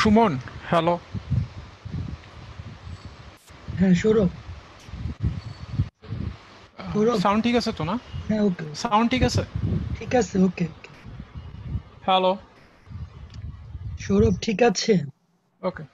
Suman hello হ্যাঁ Sourav. Sourav. Sound ঠিক আছে তো না? হ্যাঁ ওকে। সাউন্ড ঠিক আছে? ঠিক আছে ওকে ওকে। হ্যালো সৌরভ ঠিক আছে? ওকে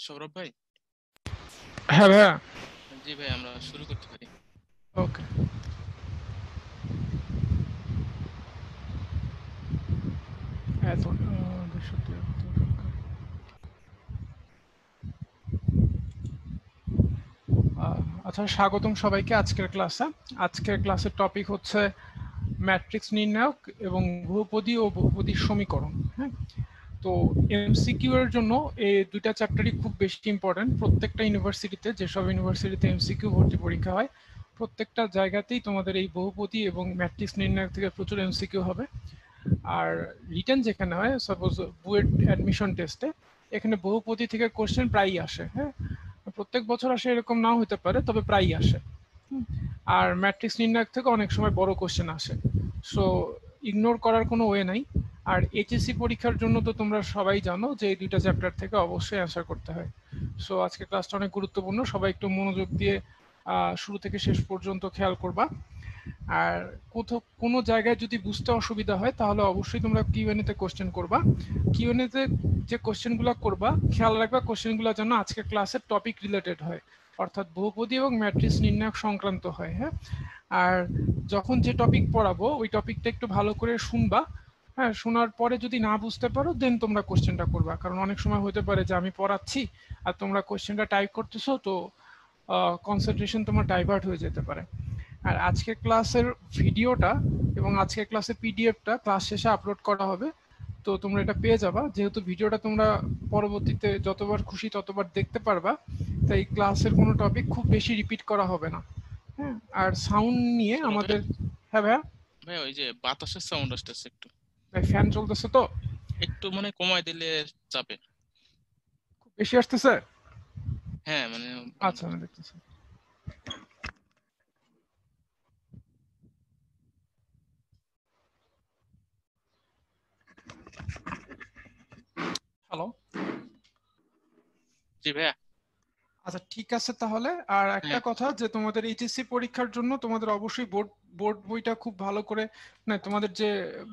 সৌরভ ভাই? হ্যাঁ ভাইয়া। জি ভাই আমরা শুরু করতে পারি। ওকে। আচ্ছা স্বাগতম সবাইকে আজকের ক্লাসে। আজকের ক্লাসের টপিক হচ্ছে ম্যাট্রিক্স নির্ণায়ক এবং বহুপদী ও বহুপদীর সমীকরণ হ্যাঁ? তো এমসিকিউ এর জন্য এই দুইটা চ্যাপ্টারই খুব বেশি ইম্পর্টেন্ট প্রত্যেকটা ইউনিভার্সিটিতে যেসব ইউনিভার্সিটিতে এমসিকিউ ভর্তি পরীক্ষা হয়, প্রত্যেকটা জায়গাতেই তোমাদের এই বহুপদী এবং ম্যাট্রিক্স নির্ণায়ক থেকে প্রচুর এমসিকিউ হবে। আর রিটার্ন যেখানে হয় সাপোজ বুয়েট অ্যাডমিশন টেস্টে এখানে বহুপদী থেকে কোশ্চেন প্রায়ই আসে হ্যাঁ? প্রত্যেক বছর আসে এরকম নাও হতে পারে, তবে প্রায়ই আসে। আর ম্যাট্রিক্স নির্ণায়ক থেকে অনেক সময় বড় কোশ্চেন আসে। সো ইগনোর করার কোনো ওয়ে নাই। আর এইচএসসি পরীক্ষার জন্য তো তোমরা সবাই জানো যে এই দুইটা চ্যাপ্টার থেকে অবশ্যই অ্যান্সার করতে হয়। সো আজকে ক্লাসটা অনেক গুরুত্বপূর্ণ। সবাই একটু মনোযোগ দিয়ে শুরু থেকে শেষ পর্যন্ত খেয়াল করবা। আর কোথাও, কোনো জায়গায় যদি বুঝতে অসুবিধা হয়, তাহলে অবশ্যই তোমরা কিউএনএ তে কোশ্চেন করবা। কিউএনএ তে যে কোশ্চেনগুলো করবা, খেয়াল রাখবা কোশ্চেনগুলো যেন আজকের ক্লাসের টপিক রিলেটেড হয়। অর্থাৎ বহুপদী এবং ম্যাট্রিক্স নির্ণায়ক সংক্রান্ত হয় হ্যাঁ? আর যখন যে টপিক পড়াবো, ওই টপিকটা একটু ভালো করে শুনবা। হ্যাঁ শোনার পরে যদি না বুঝতে পারো দেন তোমরা কোশ্চেনটা করবা। কারণ অনেক সময় হতে পারে যে আমি পড়াচ্ছি আর তোমরা কোশ্চেনটা টাইপ করতেছো তো কনসেন্ট্রেশন তোমার ডাইভার্ট হয়ে যেতে পারে। আর আজকের ক্লাসের ভিডিওটা এবং আজকের ক্লাসের পিডিএফটা ক্লাস শেষে আপলোড করা হবে। তো তোমরা এটা পেয়ে যাবা। যেহেতু ভিডিওটা তোমরা পরবর্তীতে যতবার খুশি ততবার দেখতে পারবা তাই ক্লাসের কোনো টপিক খুব বেশি রিপিট করা হবে না। হ্যাঁ আর সাউন্ড নিয়ে আমাদের হ্যাঁ ভাইয়া? ভাই ওই যে বাতাসের সাউন্ড আসতেছে একটু। ফ্যান চলতেছে তো। একটু মানে কমায় দিলে চাপে খুব বেশি আসতেছে? হ্যাঁ মানে আচ্ছা আমি দেখতেছি। হ্যালো জি ভাইয়া। আচ্ছা ঠিক আছে তাহলে। আর একটা হ্যাঁ। কথা যে তোমাদের এইচএসসি পরীক্ষার জন্য তোমাদের অবশ্যই বোর্ড বোর্ড বইটা খুব ভালো করে না তোমাদের যে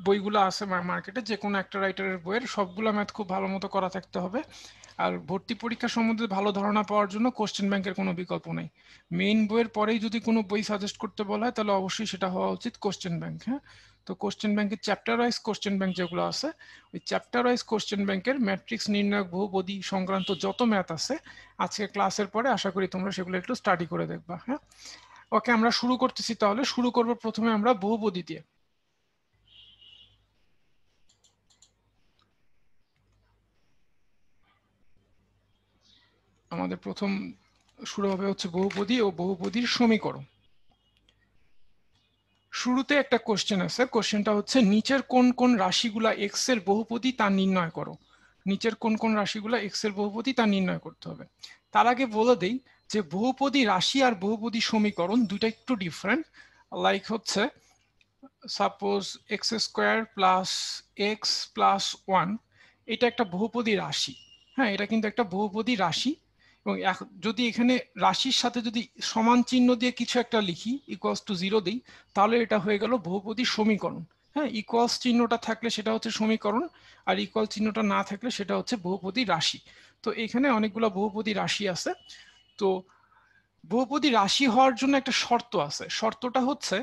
বইগুলো আছে মার্কেটে যে কোনো একটা রাইটারের বইয়ের, সবগুলো ম্যাথ খুব ভালো মতো করা থাকতে হবে। আর ভর্তি পরীক্ষা সম্বন্ধে ভালো ধারণা পাওয়ার জন্য কোশ্চেন ব্যাংকের কোনো বিকল্প নেই। মেইন বইয়ের পরেই যদি কোনো বই সাজেস্ট করতে বলা হয়, তাহলে অবশ্যই সেটা হওয়া উচিত কোশ্চেন ব্যাংক হ্যাঁ? তো কোশ্চেন ব্যাংকের চ্যাপ্টার ওয়াইজ কোশ্চেন ব্যাংক যেগুলো আছে, ওই চ্যাপ্টার ওয়াইজ কোশ্চেন ব্যাংকের ম্যাট্রিক্স নির্ণায়ক, বহুপদী সংক্রান্ত যত ম্যাথ আছে, আজকে ক্লাসের পরে আশা করি তোমরা সেগুলো একটু স্টাডি করে দেখবা হ্যাঁ? ওকে আমরা শুরু করতেছি তাহলে। শুরু করব প্রথমে আমরা বহুপদী দিয়ে। আমাদের প্রথম শুরু হবে হচ্ছে বহুপদী ও বহুপদীর সমীকরণ। শুরুতে একটা কোশ্চেন আছে। কোশ্চেনটা হচ্ছে, নিচের কোন কোন রাশিগুলা এক্সের বহুপদী তা নির্ণয় করো? নিচের কোন কোন রাশিগুলা এক্সের বহুপদী তা নির্ণয় করতে হবে। তার আগে বলে দেই যে বহুপদী রাশি আর বহুপদী সমীকরণ দুইটা একটু ডিফারেন্ট লাইক হচ্ছে suppose x square plus x plus one এটা একটা বহুপদী রাশি হ্যাঁ এটা কিন্তু একটা বহুপদী রাশি, এবং যদি এখানে রাশির সাথে যদি সমান চিহ্ন দিয়ে কিছু একটা লিখি ইকুয়ালস টু জিরো দিই, তাহলে এটা হয়ে গেল বহুপদী সমীকরণ হ্যাঁ ইকুয়ালস চিহ্নটা থাকলে সেটা হচ্ছে সমীকরণ, আর ইকুয়াল চিহ্নটা না থাকলে সেটা হচ্ছে বহুপদী রাশি, তো এখানে অনেকগুলো বহুপদী রাশি আছে তো বহুপদী রাশি হওয়ার জন্য একটা শর্ত আছে। শর্তটা হচ্ছে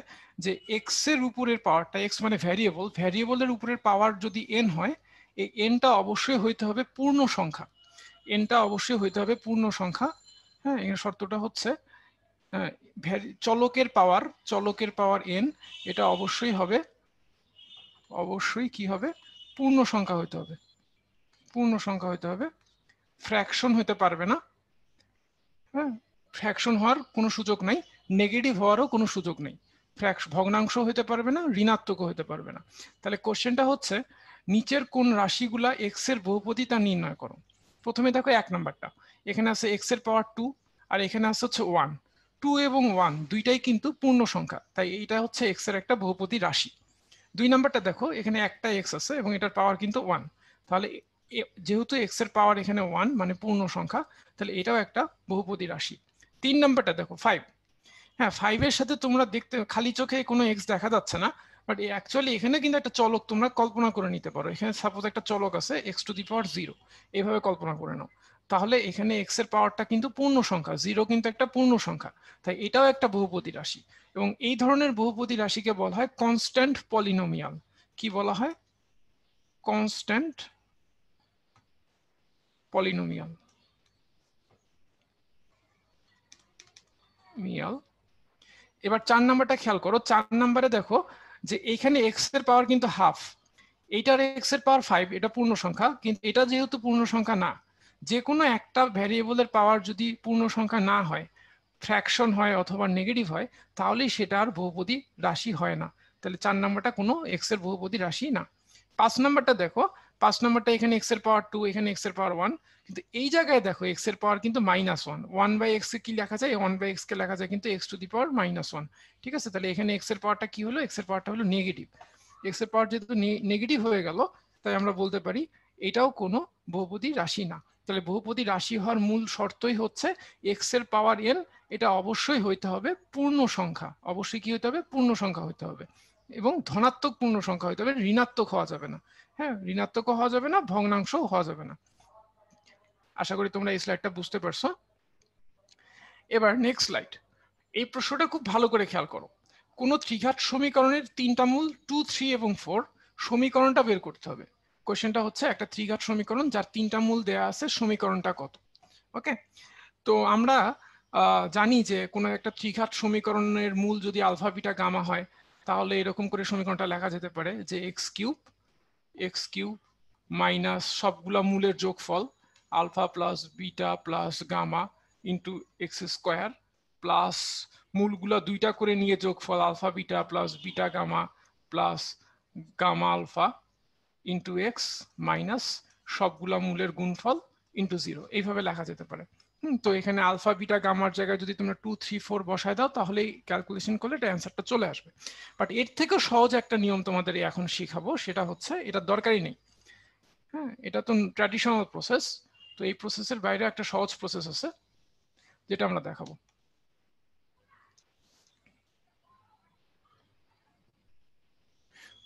যে এক্সের উপরের পাওয়ারটা এক্স মানে ভ্যারিয়েবল ভ্যারিয়েবলের উপরের পাওয়ার যদি এন হয়, এই এনটা অবশ্যই হইতে হবে পূর্ণ সংখ্যা। এনটা অবশ্যই হইতে হবে পূর্ণ সংখ্যা। হ্যাঁ এর শর্তটা হচ্ছে চলকের পাওয়ার চলকের পাওয়ার এন এটা অবশ্যই হবে, অবশ্যই কি হবে? পূর্ণ সংখ্যা হইতে হবে। পূর্ণ সংখ্যা হইতে হবে। ফ্র্যাকশন হইতে পারবে না। হ্যাঁ ফ্র্যাকশন হওয়ার কোনো সুযোগ নাই নেগেটিভ হওয়ারও কোনো সুযোগ নেই। ভগ্নাংশ হতে পারবে না, ঋণাত্মকও হতে পারবে না। তাহলে কোশ্চেনটা হচ্ছে, নিচের কোন রাশিগুলা এক্সের বহুপদী তা নির্ণয় করো। প্রথমে দেখো এক নাম্বারটা। এখানে আছে এক্সের পাওয়ার টু আর এখানে আছে হচ্ছে ওয়ান টু এবং ওয়ান দুইটাই কিন্তু পূর্ণ সংখ্যা, তাই এইটা হচ্ছে এক্সের একটা বহুপদী রাশি। দুই নাম্বারটা দেখো, এখানে একটা এক্স আছে এবং এটার পাওয়ার কিন্তু ওয়ান তাহলে যেহেতু এক্সের পাওয়ার এখানে ওয়ান মানে পূর্ণ সংখ্যা, তাহলে এটাও একটা বহুপদী রাশি। তিন নম্বরটা দেখো ফাইভ হ্যাঁ ফাইভের সাথে তোমরা দেখতে, খালি চোখে কোনো এক্স দেখা যাচ্ছে না বাট অ্যাকচুয়ালি এখানে কিন্তু একটা চলক তোমরা কল্পনা করে নিতে পারো। এখানে সাপোজ একটা চলক আছে x to the power zero এইভাবে কল্পনা করে নাও। তাহলে এখানে এক্সের পাওয়ারটা কিন্তু পূর্ণ সংখ্যা জিরো কিন্তু একটা পূর্ণ সংখ্যা। তাই এটাও একটা বহুপদী রাশি। এবং এই ধরনের বহুপদী রাশিকে বলা হয় কনস্ট্যান্ট পলিনোমিয়াল কি বলা হয়? কনস্ট্যান্ট মিয়াল এবার চার নাম্বারটা খেয়াল করো, চার নাম্বারে দেখো যে এইখানে এক্সের পাওয়ার কিন্তু হাফ এইটার এক্সের পাওয়ার ফাইভ এটা পূর্ণ সংখ্যা কিন্তু এটা যেহেতু পূর্ণ সংখ্যা না যে কোনো একটা ভ্যারিয়েবলের পাওয়ার যদি পূর্ণ সংখ্যা না হয় ফ্র্যাকশন হয় অথবা নেগেটিভ হয়, তাহলেই সেটা আর বহুপদী রাশি হয় না। তাহলে চার নাম্বারটা কোনো এক্সের বহুপদী রাশি না। পাঁচ নাম্বারটা দেখো পাঁচ নম্বরটা এখানে এক্সের পাওয়ার টু এখানে এক্সের পাওয়ার ওয়ান কিন্তু এই জায়গায় দেখো এক্সের পাওয়ার কিন্তু minus one one by x কি লেখা যায়? ওয়ান বাই এক্স কে লেখা যায় কিন্তু x to the power minus one ঠিক আছে? তাহলে এখানে এক্সের পাওয়ারটা কি হলো? এক্সের পাওয়ারটা হলো নেগেটিভ এক্সের পাওয়ার যেহেতু নেগেটিভ হয়ে গেল, তাই আমরা বলতে পারি এটাও কোনো বহুপদী রাশি না। তাহলে বহুপদী রাশি হওয়ার মূল শর্তই হচ্ছে এক্সের পাওয়ার এন এটা অবশ্যই হইতে হবে পূর্ণ সংখ্যা। অবশ্যই কি হইতে হবে? পূর্ণ সংখ্যা হইতে হবে। এবং ধনাত্মক পূর্ণ সংখ্যা হইতে হবে, ঋণাত্মক হওয়া যাবে না। হ্যাঁ ঋণাত্মক হওয়া যাবে না, ভগ্নাংশও হওয়া যাবে না। আশা করি তোমরা এই স্লাইডটা বুঝতে পারছ। এবার নেক্সট স্লাইড এই প্রশ্নটা খুব ভালো করে খেয়াল করো। কোন ত্রিঘাত সমীকরণের তিনটা মূল টু থ্রি এবং ফোর সমীকরণটা বের করতে হবে। কোয়েশ্চেনটা হচ্ছে একটা ত্রিঘাত সমীকরণ, যার তিনটা মূল দেয়া আছে, সমীকরণটা কত? ওকে তো আমরা জানি যে কোনো একটা ত্রিঘাত সমীকরণের মূল যদি আলফা, বিটা, গামা হয়, তাহলে এরকম করে সমীকরণটা লেখা যেতে পারে যে x cube x cube minus সবগুলা মূলের যোগফল alpha plus beta plus gamma into x square plus মূলগুলা দুইটা করে নিয়ে যোগফল alpha beta plus beta gamma plus gamma alpha into x minus সবগুলা মূলের গুণফল ইন্টু জিরো। এইভাবে লেখা যেতে পারে। তো এখানে আলফা, বিটা, গামার জায়গায় যদি তোমরা টু থ্রি ফোর বসায় দাও তাহলে ক্যালকুলেশন করলে এটা অ্যান্সারটা চলে আসবে। বাট এর থেকেও সহজ একটা নিয়ম তোমাদের এখন শিখাবো, সেটা হচ্ছে এটা দরকারই নেই। হ্যাঁ এটা তো ট্র্যাডিশনাল প্রসেস তো এই প্রসেসের বাইরে একটা সহজ প্রসেস আছে, যেটা আমরা দেখাবো।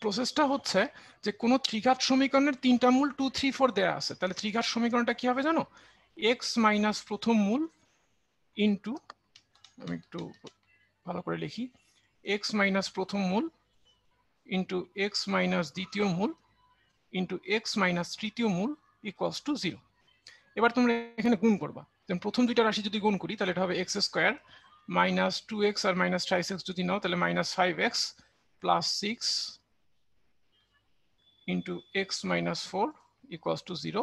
প্রসেসটা হচ্ছে যে কোনো ত্রিঘাত সমীকরণের তিনটা মূল টু থ্রি ফোর দেওয়া আছে। তাহলে ত্রিঘাত সমীকরণটা কি হবে জানো? এক্স মাইনাস প্রথম মূল ইন্টু আমি একটু ভালো করে লিখি এক্স মাইনাস প্রথম মূল ইন্টু এক্স মাইনাস দ্বিতীয় মূল ইন্টু এক্স মাইনাস তৃতীয় মূল ইকুয়ালস টু জিরো এবার তোমরা এখানে গুণ করবা। প্রথম দুইটা রাশি যদি গুণ করি, তাহলে এটা হবে x square minus two x আর মাইনাস ফাইভ এক্স যদি নাও, তাহলে minus five x plus six into x minus four equals to zero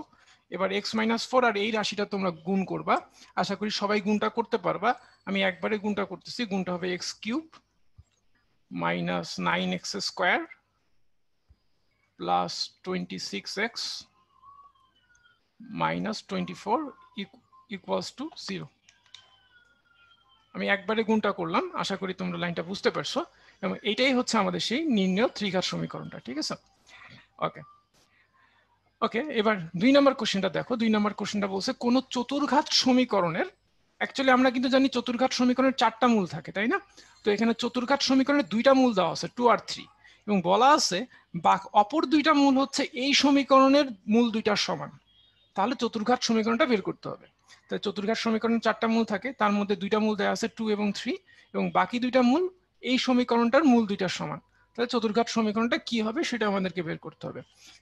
এবার এক্স মাইনাস ফোর আর এই রাশিটা তোমরা গুণ করবা। আশা করি সবাই গুণটা করতে পারবা। আমি একবারে গুণটা করতেছি, গুণটা হবে x cube minus nine x square plus twenty six x minus twenty four equals to zero আমি একবারে গুণটা করলাম, আশা করি তোমরা লাইনটা বুঝতে পারছ। এবং এটাই হচ্ছে আমাদের সেই নির্ণয় ত্রিঘাত সমীকরণটা, ঠিক আছে? ওকে ওকে এবার দুই নম্বর কোশ্চেনটা দেখো। দুই নম্বর কোশ্চেনটা বলছে, কোন চতুর্ঘাত সমীকরণের অ্যাকচুয়ালি আমরা কিন্তু জানি চতুর্ঘাত সমীকরণের চারটা মূল থাকে, তাই না? তো এখানে চতুর্ঘাত সমীকরণের দুইটা মূল দেওয়া আছে টু আর থ্রি এবং বলা আছে, বা অপর দুইটা মূল হচ্ছে এই সমীকরণের মূল দুইটার সমান। তাহলে চতুর্ঘাত সমীকরণটা বের করতে হবে। তাই চতুর্ঘাত সমীকরণের চারটা মূল থাকে, তার মধ্যে দুইটা মূল দেওয়া আছে টু এবং থ্রি এবং বাকি দুইটা মূল এই সমীকরণটার মূল দুইটার সমান। তাহলে চতুর্ঘাত সমীকরণটা কি হবে সেটা আমাদেরকে বের করতে হবে।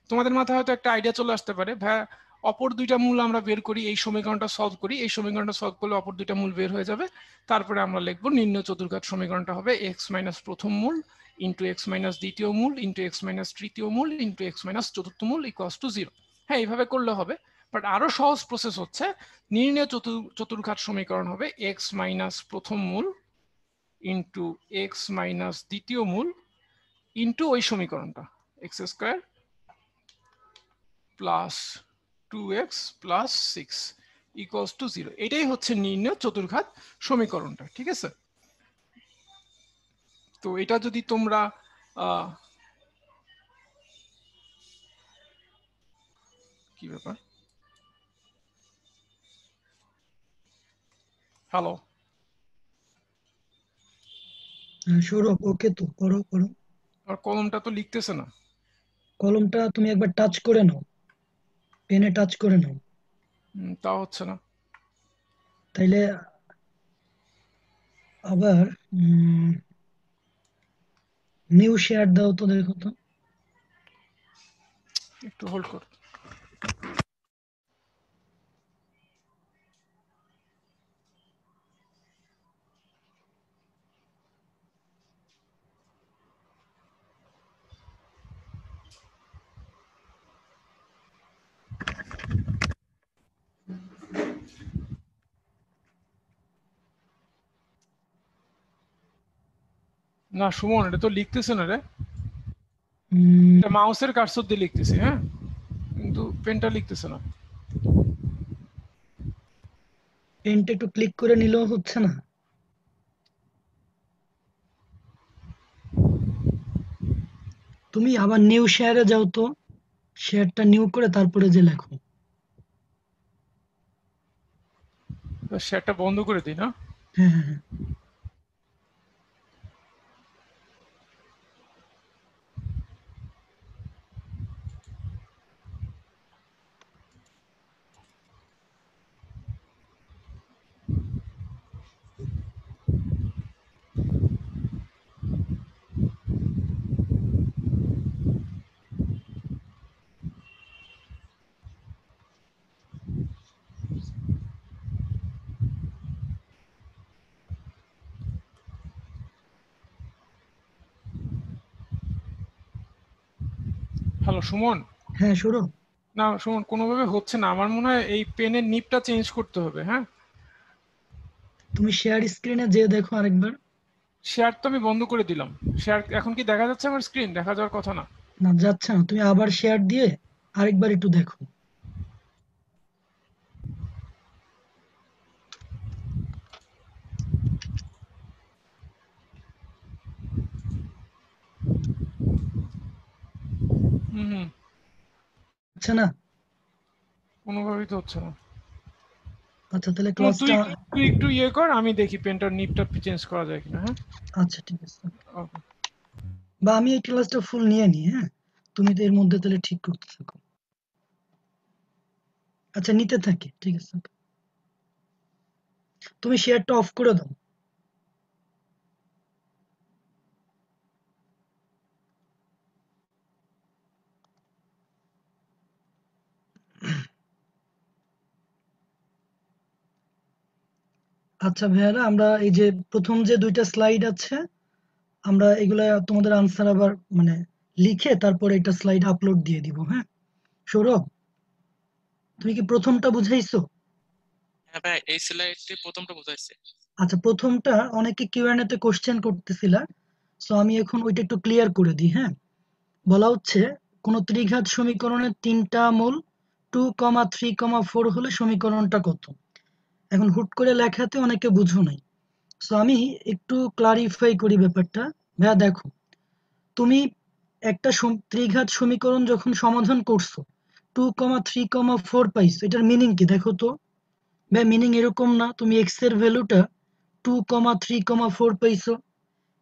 তোমাদের মাথায় হয়তো একটা আইডিয়া চলে আসতে পারে ভাই অপর দুইটা মূল আমরা বের করি, এই সমীকরণটা সলভ করি, এই সমীকরণটা সলভ করলে অপর দুইটা মূল বের হয়ে যাবে। তারপরে আমরা লিখব, নিম্ন চতুর্ঘাত সমীকরণটা হবে এক্স মাইনাস প্রথম মূল ইন্টু এক্স মাইনাস দ্বিতীয় মূল ইন্টু এক্স মাইনাস তৃতীয় মূল ইন্টু এক্স মাইনাস চতুর্থ মূল ইকুয়ালস টু জিরো হ্যাঁ এইভাবে করলে হবে বাট আরও সহজ প্রসেস হচ্ছে। নির্ণয় চতুর চতুর্ঘাত সমীকরণ হবে এক্স মাইনাস প্রথম মূল ইন্টু এক্স মাইনাস দ্বিতীয় মূল ইন্টু ওই সমীকরণটা x square plus two x plus six equals to zero এটাই হচ্ছে নির্ণয় চতুর্ঘাত সমীকরণটা ঠিক আছে? তো এটা যদি তোমরা কি ব্যাপার? হ্যালো হ্যাঁ, সৌরভ ওকে তো করো করো। আর কলমটা তো লিখতেছে না। কলমটা তুমি একবার টাচ করে নাও। পেনে টাচ করে নাও। তা হচ্ছে না। তাইলে আবার নিউ শেয়ার দাও তো দেখো তো। একটু হোল্ড কর। না সুমন এটা তো লিখতেছে না রে। এটা মাউসের কার্সর দিয়ে লিখতেছি হ্যাঁ? কিন্তু পেনটা লিখতেছে না। পেনটা একটু ক্লিক করে নিলেও হচ্ছে না। তুমি আবার নিউ শেয়ারে যাও তো শেয়ারটা নিউ করে তারপরে যে লেখো। শেয়ারটা বন্ধ করে দিই না? হ্যাঁ হ্যাঁ। সুমন? হ্যাঁ শুরু না সুমন কোনোভাবে হচ্ছে না। আমার মনে হয় এই পেনের নিপটা চেঞ্জ করতে হবে হ্যাঁ? তুমি শেয়ার স্ক্রিনে যে দেখো আরেকবার। শেয়ার তো আমি বন্ধ করে দিলাম। শেয়ার এখন কি দেখা যাচ্ছে আমার স্ক্রিন দেখা যাওয়ার কথা না। না যাচ্ছে না। তুমি আবার শেয়ার দিয়ে আরেকবার একটু দেখো। হুম। আচ্ছা না? কোনোভাবেই তো হচ্ছে না। আচ্ছা তাহলে ক্লাসটা তুই একটু ইয়ে কর আমি দেখি পেনটার নিপটা চেঞ্জ করা যায় কিনা হ্যাঁ? আচ্ছা ঠিক আছে। বা আমি এই ক্লাসটা ফুল নিয়ে নিই হ্যাঁ? তুমি তো এর মধ্যে তাহলে ঠিক করতে থাকো। আচ্ছা নিতে থাকি ঠিক আছে। তুমি শেয়ারটা অফ করে দাও। আচ্ছা ভাইয়ারা আমরা এই যে প্রথম যে দুইটা স্লাইড আছে আমরা এগুলা তোমাদের আনসার আবার মানে লিখে তারপরে একটা স্লাইড আপলোড দিয়ে দিব হ্যাঁ? সৌরভ তুমি কি প্রথমটা বুঝাইছো? হ্যাঁ ভাই এই স্লাইডটি প্রথমটা বোঝাইছে। আচ্ছা প্রথমটা অনেকে কিউএনএ তে কোশ্চেন করতেছিলা সো আমি এখন ওইটা একটু ক্লিয়ার করে দিই হ্যাঁ? বলা হচ্ছে কোন ত্রিঘাত সমীকরণের তিনটা মূল two comma three comma four হলে সমীকরণটা কত? এখন হুট করে লেখাতে অনেকে বুঝো নাই। সো আমি একটু ক্লারিফাই করি ব্যাপারটা। ভাইয়া, দেখো, তুমি একটা ত্রিঘাত সমীকরণ যখন সমাধান করছ, two comma three comma four পাইছো, এটার মিনিং কি? দেখো তো। ভাই মিনিং এরকম না, তুমি এক্সের ভ্যালুটা two comma three comma four পাইছো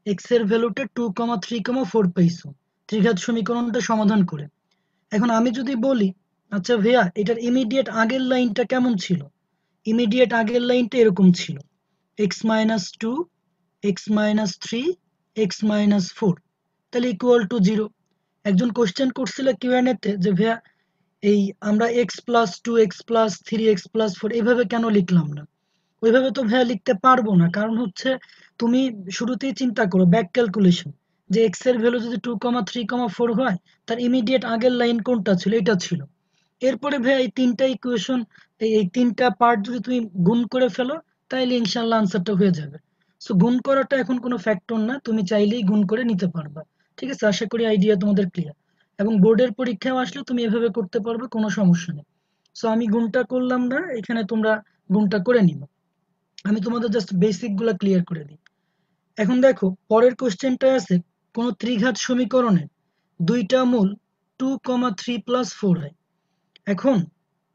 এক্সের ভ্যালুটা two comma three comma four পাইছো, ত্রিঘাত সমীকরণটা সমাধান করে। এখন আমি যদি বলি আচ্ছা ভাইয়া, এটার ইমিডিয়েট আগের লাইনটা কেমন ছিল? ইমিডিয়েট আগের লাইনটা এরকম ছিল। X minus two x minus three x minus four তাহলে ইকুয়াল টু জিরো একজন কোশ্চেন করছিল কিউএনএ তে যে, ভাইয়া, এই আমরা x plus two x plus three x plus four এইভাবে কেন লিখলাম না? ওইভাবে তো ভাইয়া লিখতে পারব না। কারণ হচ্ছে তুমি শুরুতেই চিন্তা করো ব্যাক ক্যালকুলেশন যে এক্সের ভ্যালু যদি two comma three comma four হয়, তার ইমিডিয়েট আগের লাইন কোনটা ছিল? এটা ছিল। এরপরে ভাইয়া এই তিনটা ইকুয়েশন এই তিনটা পার্ট যদি তুমি গুণ করে ফেলো, তাইলে ইনশাল্লাহ আনসারটা হয়ে যাবে। সো গুণ করাটা এখন কোনো ফ্যাক্টর না, তুমি চাইলেই গুণ করে নিতে পারবা। ঠিক আছে? আশা করি আইডিয়া তোমাদের ক্লিয়ার এবং বোর্ডের পরীক্ষায় আসলে তুমি এভাবে করতে পারবে, কোনো সমস্যা নেই। সো আমি গুণটা করলাম না, এখানে তোমরা গুণটা করে নিবা। আমি তোমাদের জাস্ট বেসিকগুলা ক্লিয়ার করে দিই। এখন দেখো, পরের কোশ্চেনটা আছে, কোন ত্রিঘাত সমীকরণের দুইটা মূল two comma three plus four হয়। এখন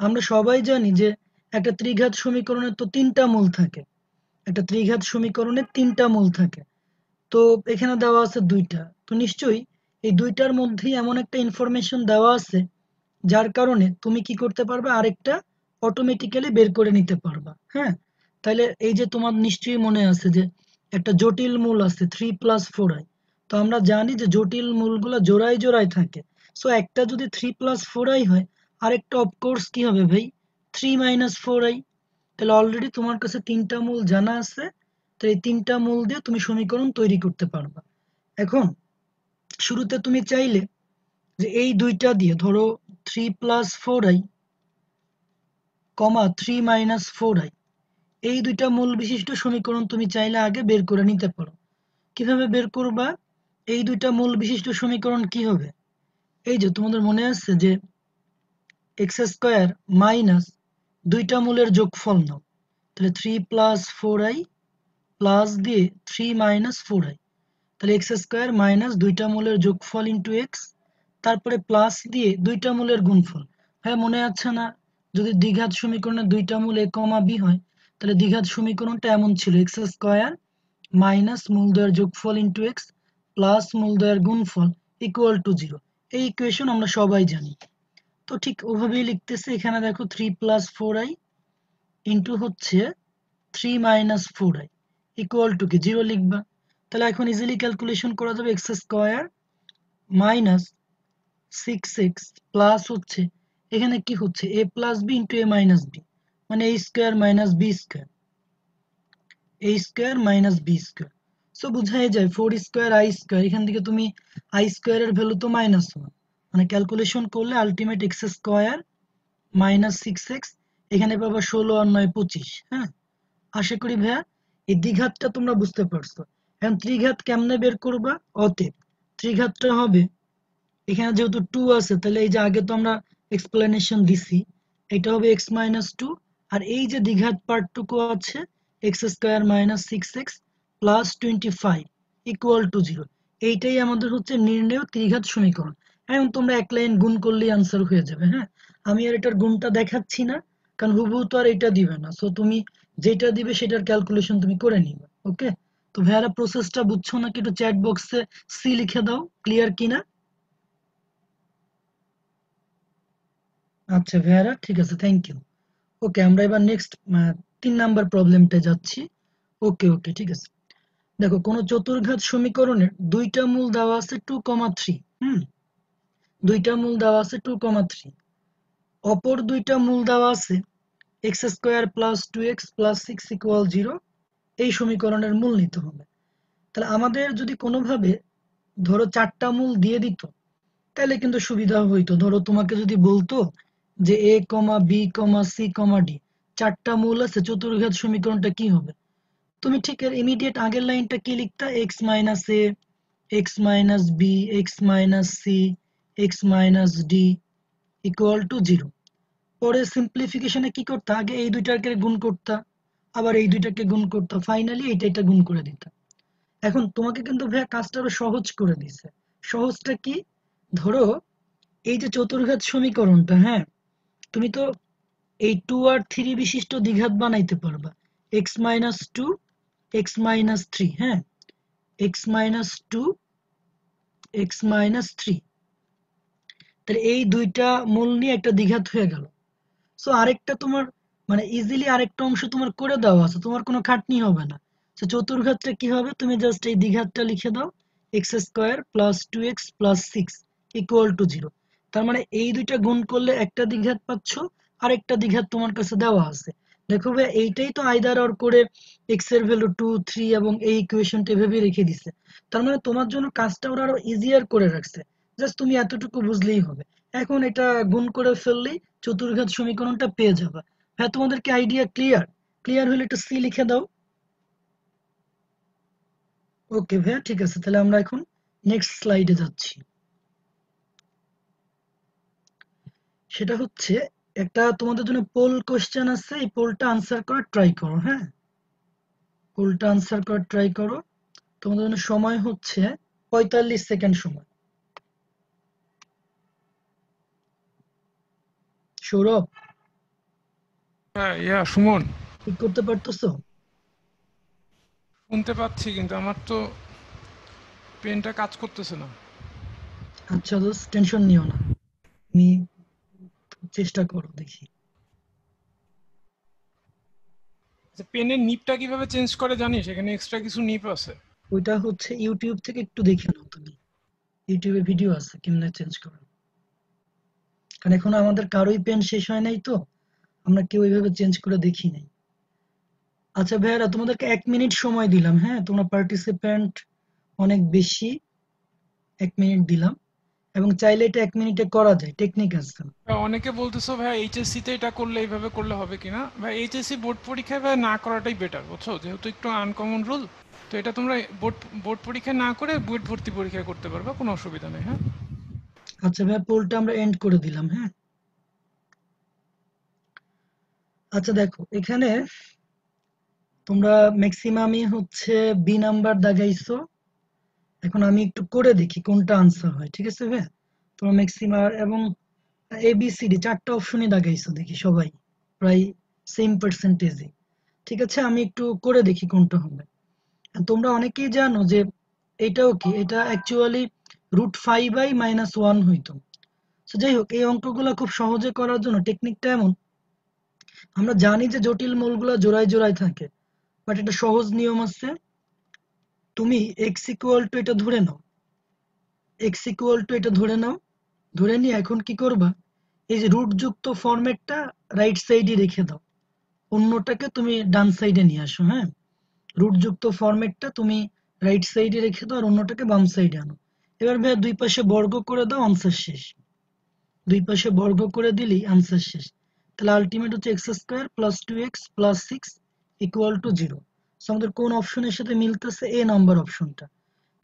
আমরা সবাই জানি যে একটা ত্রিঘাত সমীকরণের তো তিনটা মূল থাকে। একটা ত্রিঘাত সমীকরণের তিনটা মূল থাকে। তো এখানে দেওয়া আছে দুইটা। তো নিশ্চয়ই এই দুইটার মধ্যেই এমন একটা ইনফরমেশন দেওয়া আছে, যার কারণে তুমি কি করতে পারবে? আরেকটা অটোমেটিক্যালি বের করে নিতে পারবা। হ্যাঁ? তাহলে এই যে তোমার নিশ্চয়ই মনে আছে যে একটা জটিল মূল আছে থ্রি প্লাস ফোর আই তো আমরা জানি যে জটিল মূলগুলো জোড়ায় জোড়ায় থাকে। সো একটা যদি থ্রি প্লাস ফোর আই হয় আরেকটা অফকোর্স কি হবে ভাই? থ্রি মাইনাস ফোর আই তাহলে অলরেডি তোমার কাছে তিনটা মূল জানা আছে, তো এই তিনটা মূল দিয়ে তুমি সমীকরণ তৈরি করতে পারবা। এখন, শুরুতে তুমি চাইলে যে এই দুইটা দিয়ে, ধরো three plus four i comma three minus four i এই দুইটা মূল বিশিষ্ট সমীকরণ তুমি চাইলে আগে বের করে নিতে পারো। কীভাবে বের করবা? এই দুইটা মূল বিশিষ্ট সমীকরণ কি হবে? এই যে তোমাদের মনে আছে যে এক্স স্কোয়ার মাইনাস দুইটা মূলের যোগফল নাও। তাহলে three plus four i plus দিয়ে থ্রি মাইনাস ফোর আই তাহলে এক্স স্কোয়ার মাইনাস দুইটা মূলের যোগফল ইন্টু এক্স তারপরে প্লাস দিয়ে দুইটা মূলের গুণফল। হ্যাঁ মনে আছে না? যদি দ্বিঘাত সমীকরণে দুইটা মূল এ কমা বি হয়, তাহলে দ্বিঘাত সমীকরণটা এমন ছিল, এক্স স্কোয়ার মাইনাস মূলদয়ের যোগফল ইন্টু এক্স প্লাস মূলদয়ের গুণফল ইকুয়াল টু জিরো এই ইকুয়েশন আমরা সবাই জানি। তো ঠিক ওভাবেই লিখতেছে এখানে দেখো three plus four i into হচ্ছে three minus four i equal to কি? জিরো লিখবা। তাহলে এখন ইজিলি ক্যালকুলেশন করা যাবে x square minus six x plus হচ্ছে, এখানে কি হচ্ছে? A plus b into a minus b মানে a square minus b square a square minus b square so বুঝাই যায় ফোর স্কোয়ার আই স্কোয়ার এখান থেকে তুমি আই স্কোয়ারের ভ্যালু তো মাইনাস ওয়ান মানে ক্যালকুলেশন করলে ultimate x square minus six x এখানে পাবা ষোলো আর নয় পঁচিশ হ্যাঁ? আশা করি ভাইয়া, এই দ্বিঘাতটা তোমরা বুঝতে পারছ। এখন ত্রিঘাত কেমনে বের করবা? অতএব, ত্রিঘাতটা হবে, এখানে যেহেতু টু আছে, তাহলে এই যে আগে তো আমরা এক্সপ্লেনেশন দিছি, এটা হবে এক্স মাইনাস টু আর এই যে দ্বিঘাত পার্টটুকু আছে x square minus six x plus twenty five equal to zero এইটাই আমাদের হচ্ছে নির্ণয় ত্রিঘাত সমীকরণ। এখন তোমরা এক লাইন গুণ করলেই আনসার হয়ে যাবে হ্যাঁ? আমি আর এটার গুণটা দেখাচ্ছি না, কারণ হুবহু তো আর এটা দিবে না। সো তুমি যেটা দিবে সেটার ক্যালকুলেশন তুমি করে নিবে ওকে তো ভাইয়ারা প্রসেসটা বুঝছ নাকি একটু চ্যাট বক্সে সি লিখে দাও ক্লিয়ার কিনা আচ্ছা ভাইয়ারা, ঠিক আছে থ্যাংক ইউ ওকে আমরা এবার নেক্সট তিন নাম্বার প্রবলেমটা যাচ্ছি। ওকে ওকে ঠিক আছে। দেখো, কোন চতুর্ঘাত সমীকরণের দুইটা মূল দেওয়া আছে টু কমা থ্রি হুম? দুইটা মূল দেওয়া আছে টু কমা থ্রি অপর দুইটা মূল দেওয়া আছে x square plus two x plus six equal zero এই সমীকরণের মূল নিতে হবে। তাহলে আমাদের যদি কোনোভাবে ধরো চারটা মূল দিয়ে দিত, তাহলে কিন্তু সুবিধা হইতো। ধরো তোমাকে যদি বলতো যে a comma b comma c comma d চারটা মূল আছে চতুর্ঘাত সমীকরণটা কি হবে? তুমি ঠিক এর ইমিডিয়েট আগের লাইনটা কি লিখতা? X minus a x minus b x minus c x minus d equal to zero পরে সিম্পলিফিকেশনে কি করতে? আগে এই দুইটাকে গুণ করতা, আবার এই দুইটাকে গুণ করতা। ফাইনালি এটা এটা গুণ করে দিতা। এখন তোমাকে কিন্তু ভাইয়া কাজটা আরও সহজ করে দিছে সহজটা কি? ধরো এই যে চতুর্ঘাত সমীকরণটা হ্যাঁ? তুমি তো এই টু আর থ্রি বিশিষ্ট দ্বিঘাত বানাইতে পারবা। X minus two x minus three হ্যাঁ? X minus two x minus three তাহলে এই দুইটা মূল নিয়ে একটা দ্বিঘাত হয়ে গেল। সো আরেকটা তোমার মানে ইজিলি আরেকটা অংশ তোমার করে দেওয়া আছে, তোমার কোনো খাটনি হবে না। তো চতুর্ঘাতটা কি হবে? তুমি জাস্ট এই দ্বিঘাতটা লিখে দাও x square plus two x plus six equal to zero তার মানে এই দুইটা গুণ করলে একটা দ্বিঘাত পাচ্ছ, আরেকটা দ্বিঘাত তোমার কাছে দেওয়া আছে। দেখো ভাই এইটাই তো আইদার অর করে এক্সের ভ্যালু টু থ্রি এবং এই ইকুয়েশনটা এভাবে রেখে দিছে। তার মানে তোমার জন্য কাজটা ওরা আরও ইজিয়ার করে রাখছে। জাস্ট তুমি এতটুকু বুঝলেই হবে। এখন এটা গুণ করে ফেললেই চতুর্ঘাত সমীকরণটা পেয়ে যাবে। হ্যাঁ তোমাদেরকে আইডিয়া ক্লিয়ার ক্লিয়ার হলে একটু সি লিখে দাও। ওকে ভাইয়া, ঠিক আছে, তাহলে আমরা এখন নেক্সট স্লাইডে যাচ্ছি। সেটা হচ্ছে একটা তোমাদের জন্য পোল কোশ্চেন আছে, এই পোলটা আনসার করার ট্রাই করো হ্যাঁ? পোলটা আনসার করার ট্রাই করো। তোমাদের জন্য সময় হচ্ছে পঁয়তাল্লিশ সেকেন্ড সময়। সৌরভ হ্যাঁ ইয়া সুমন। ঠিক করতে পারতেছো? শুনতে পাচ্ছি কিন্তু আমার তো পেনটা কাজ করতেছে না। আচ্ছা দোস্ত টেনশন নিও না। আমি চেষ্টা করো দেখি। আচ্ছা পেনের নিপটা কীভাবে চেঞ্জ করে জানিস? এখানে এক্সট্রা কিছু নিপ আছে। ওইটা হচ্ছে ইউটিউব থেকে একটু দেখে নাও তুমি। ইউটিউবে ভিডিও আছে কেমনে চেঞ্জ করো। কারণ এখন আমাদের কারোই পেন শেষ হয় নাই তো। আমরা কেউ ওইভাবে চেঞ্জ করে দেখি নাই। আচ্ছা ভাইয়ারা, তোমাদেরকে এক মিনিট সময় দিলাম হ্যাঁ? তোমরা পার্টিসিপেন্ট অনেক বেশি। এক মিনিট দিলাম। এবং চাইলে এটা এক মিনিটে করা যায় টেকনিক আছে। অনেকে বলতেছো ভাই এইচএসসি তে এটা করলে এইভাবে করলে হবে কিনা ভাই এইচএসসি বোর্ড পরীক্ষায় ভাই না করাটাই বেটার বুঝছ? যেহেতু একটু আনকমন রুল তো এটা তোমরা বোর্ড বোর্ড পরীক্ষায় না করে বুয়েট ভর্তি পরীক্ষায় করতে পারবে, কোনো অসুবিধা নেই হ্যাঁ? আচ্ছা ভাই, পোলটা আমরা এন্ড করে দিলাম হ্যাঁ? আচ্ছা দেখো, এখানে তোমরা ম্যাক্সিমামই হচ্ছে বি নাম্বার দাগাইছো। এখন আমি একটু করে দেখি কোনটা আনসার হয়, ঠিক আছে ভাই? তোমরা ম্যাক্সিমার এবং এ বি সি ডি চারটা অপশনই দাগাইছো দেখি সবাই, প্রায় সেম পার্সেন্টেজে ঠিক আছে, আমি একটু করে দেখি কোনটা হবে। তোমরা অনেকেই জানো যে এটাও কি, এটা actually root five by minus one হইতো। তো যাই হোক এই অঙ্কগুলো খুব সহজে করার জন্য টেকনিকটা এমন। আমরা জানি যে জটিল মূলগুলো জোড়ায় জোড়ায় থাকে বাট এটা সহজ নিয়ম আছে। তুমি এক্স ইকুয়াল টু এটা ধরে নাও। এক্স ইকুয়াল টু এটা ধরে নাও। ধরে নিয়ে এখন কি করবা? এই যে রুট যুক্ত ফরম্যাটটা রাইট সাইডে রেখে দাও। অন্যটাকে তুমি ডান সাইডে নিয়ে আসো হ্যাঁ? রুট যুক্ত ফরম্যাটটা তুমি রাইট সাইডে রেখে দাও আর অন্যটাকে বাম সাইডে আনো। এবার ভাইয়া দুই পাশে বর্গ করে দাও আনসার শেষ। দুই পাশে বর্গ করে দিলেই আনসার শেষ। তাহলে আলটিমেট হচ্ছে x square plus two x plus six equal to zero আমাদের কোন অপশনের সাথে মিলতেছে এ নাম্বার অপশনটা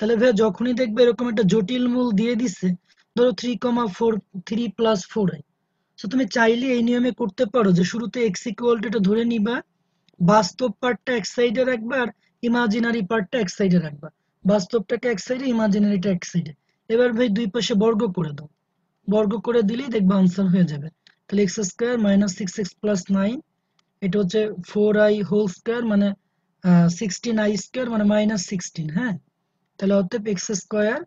তাহলে ভাইয়া যখনই দেখবে এরকম একটা জটিল মূল দিয়ে দিছে, ধরো three comma four three plus four so তুমি চাইলে এই নিয়মে করতে পারো যে শুরুতে এক্স ইকুয়াল টু এটা ধরে নিবা, বাস্তব পার্টটা এক সাইডে রাখবা আর ইমাজিনারি পার্টটা এক সাইডে রাখবা। বাস্তবটাকে এক সাইডে ইমাজিনারিটা এক সাইডে এবার ভাই দুই পাশে বর্গ করে দাও। বর্গ করে দিলেই দেখবা আনসার হয়ে যাবে। তাহলে x square minus six x plus nine এটা হচ্ছে ফোর আই হোল স্কোয়ার মানে সিক্সটিন আই স্কোয়ার মানে মাইনাস সিক্সটিন হ্যাঁ? তাহলে অতএব x square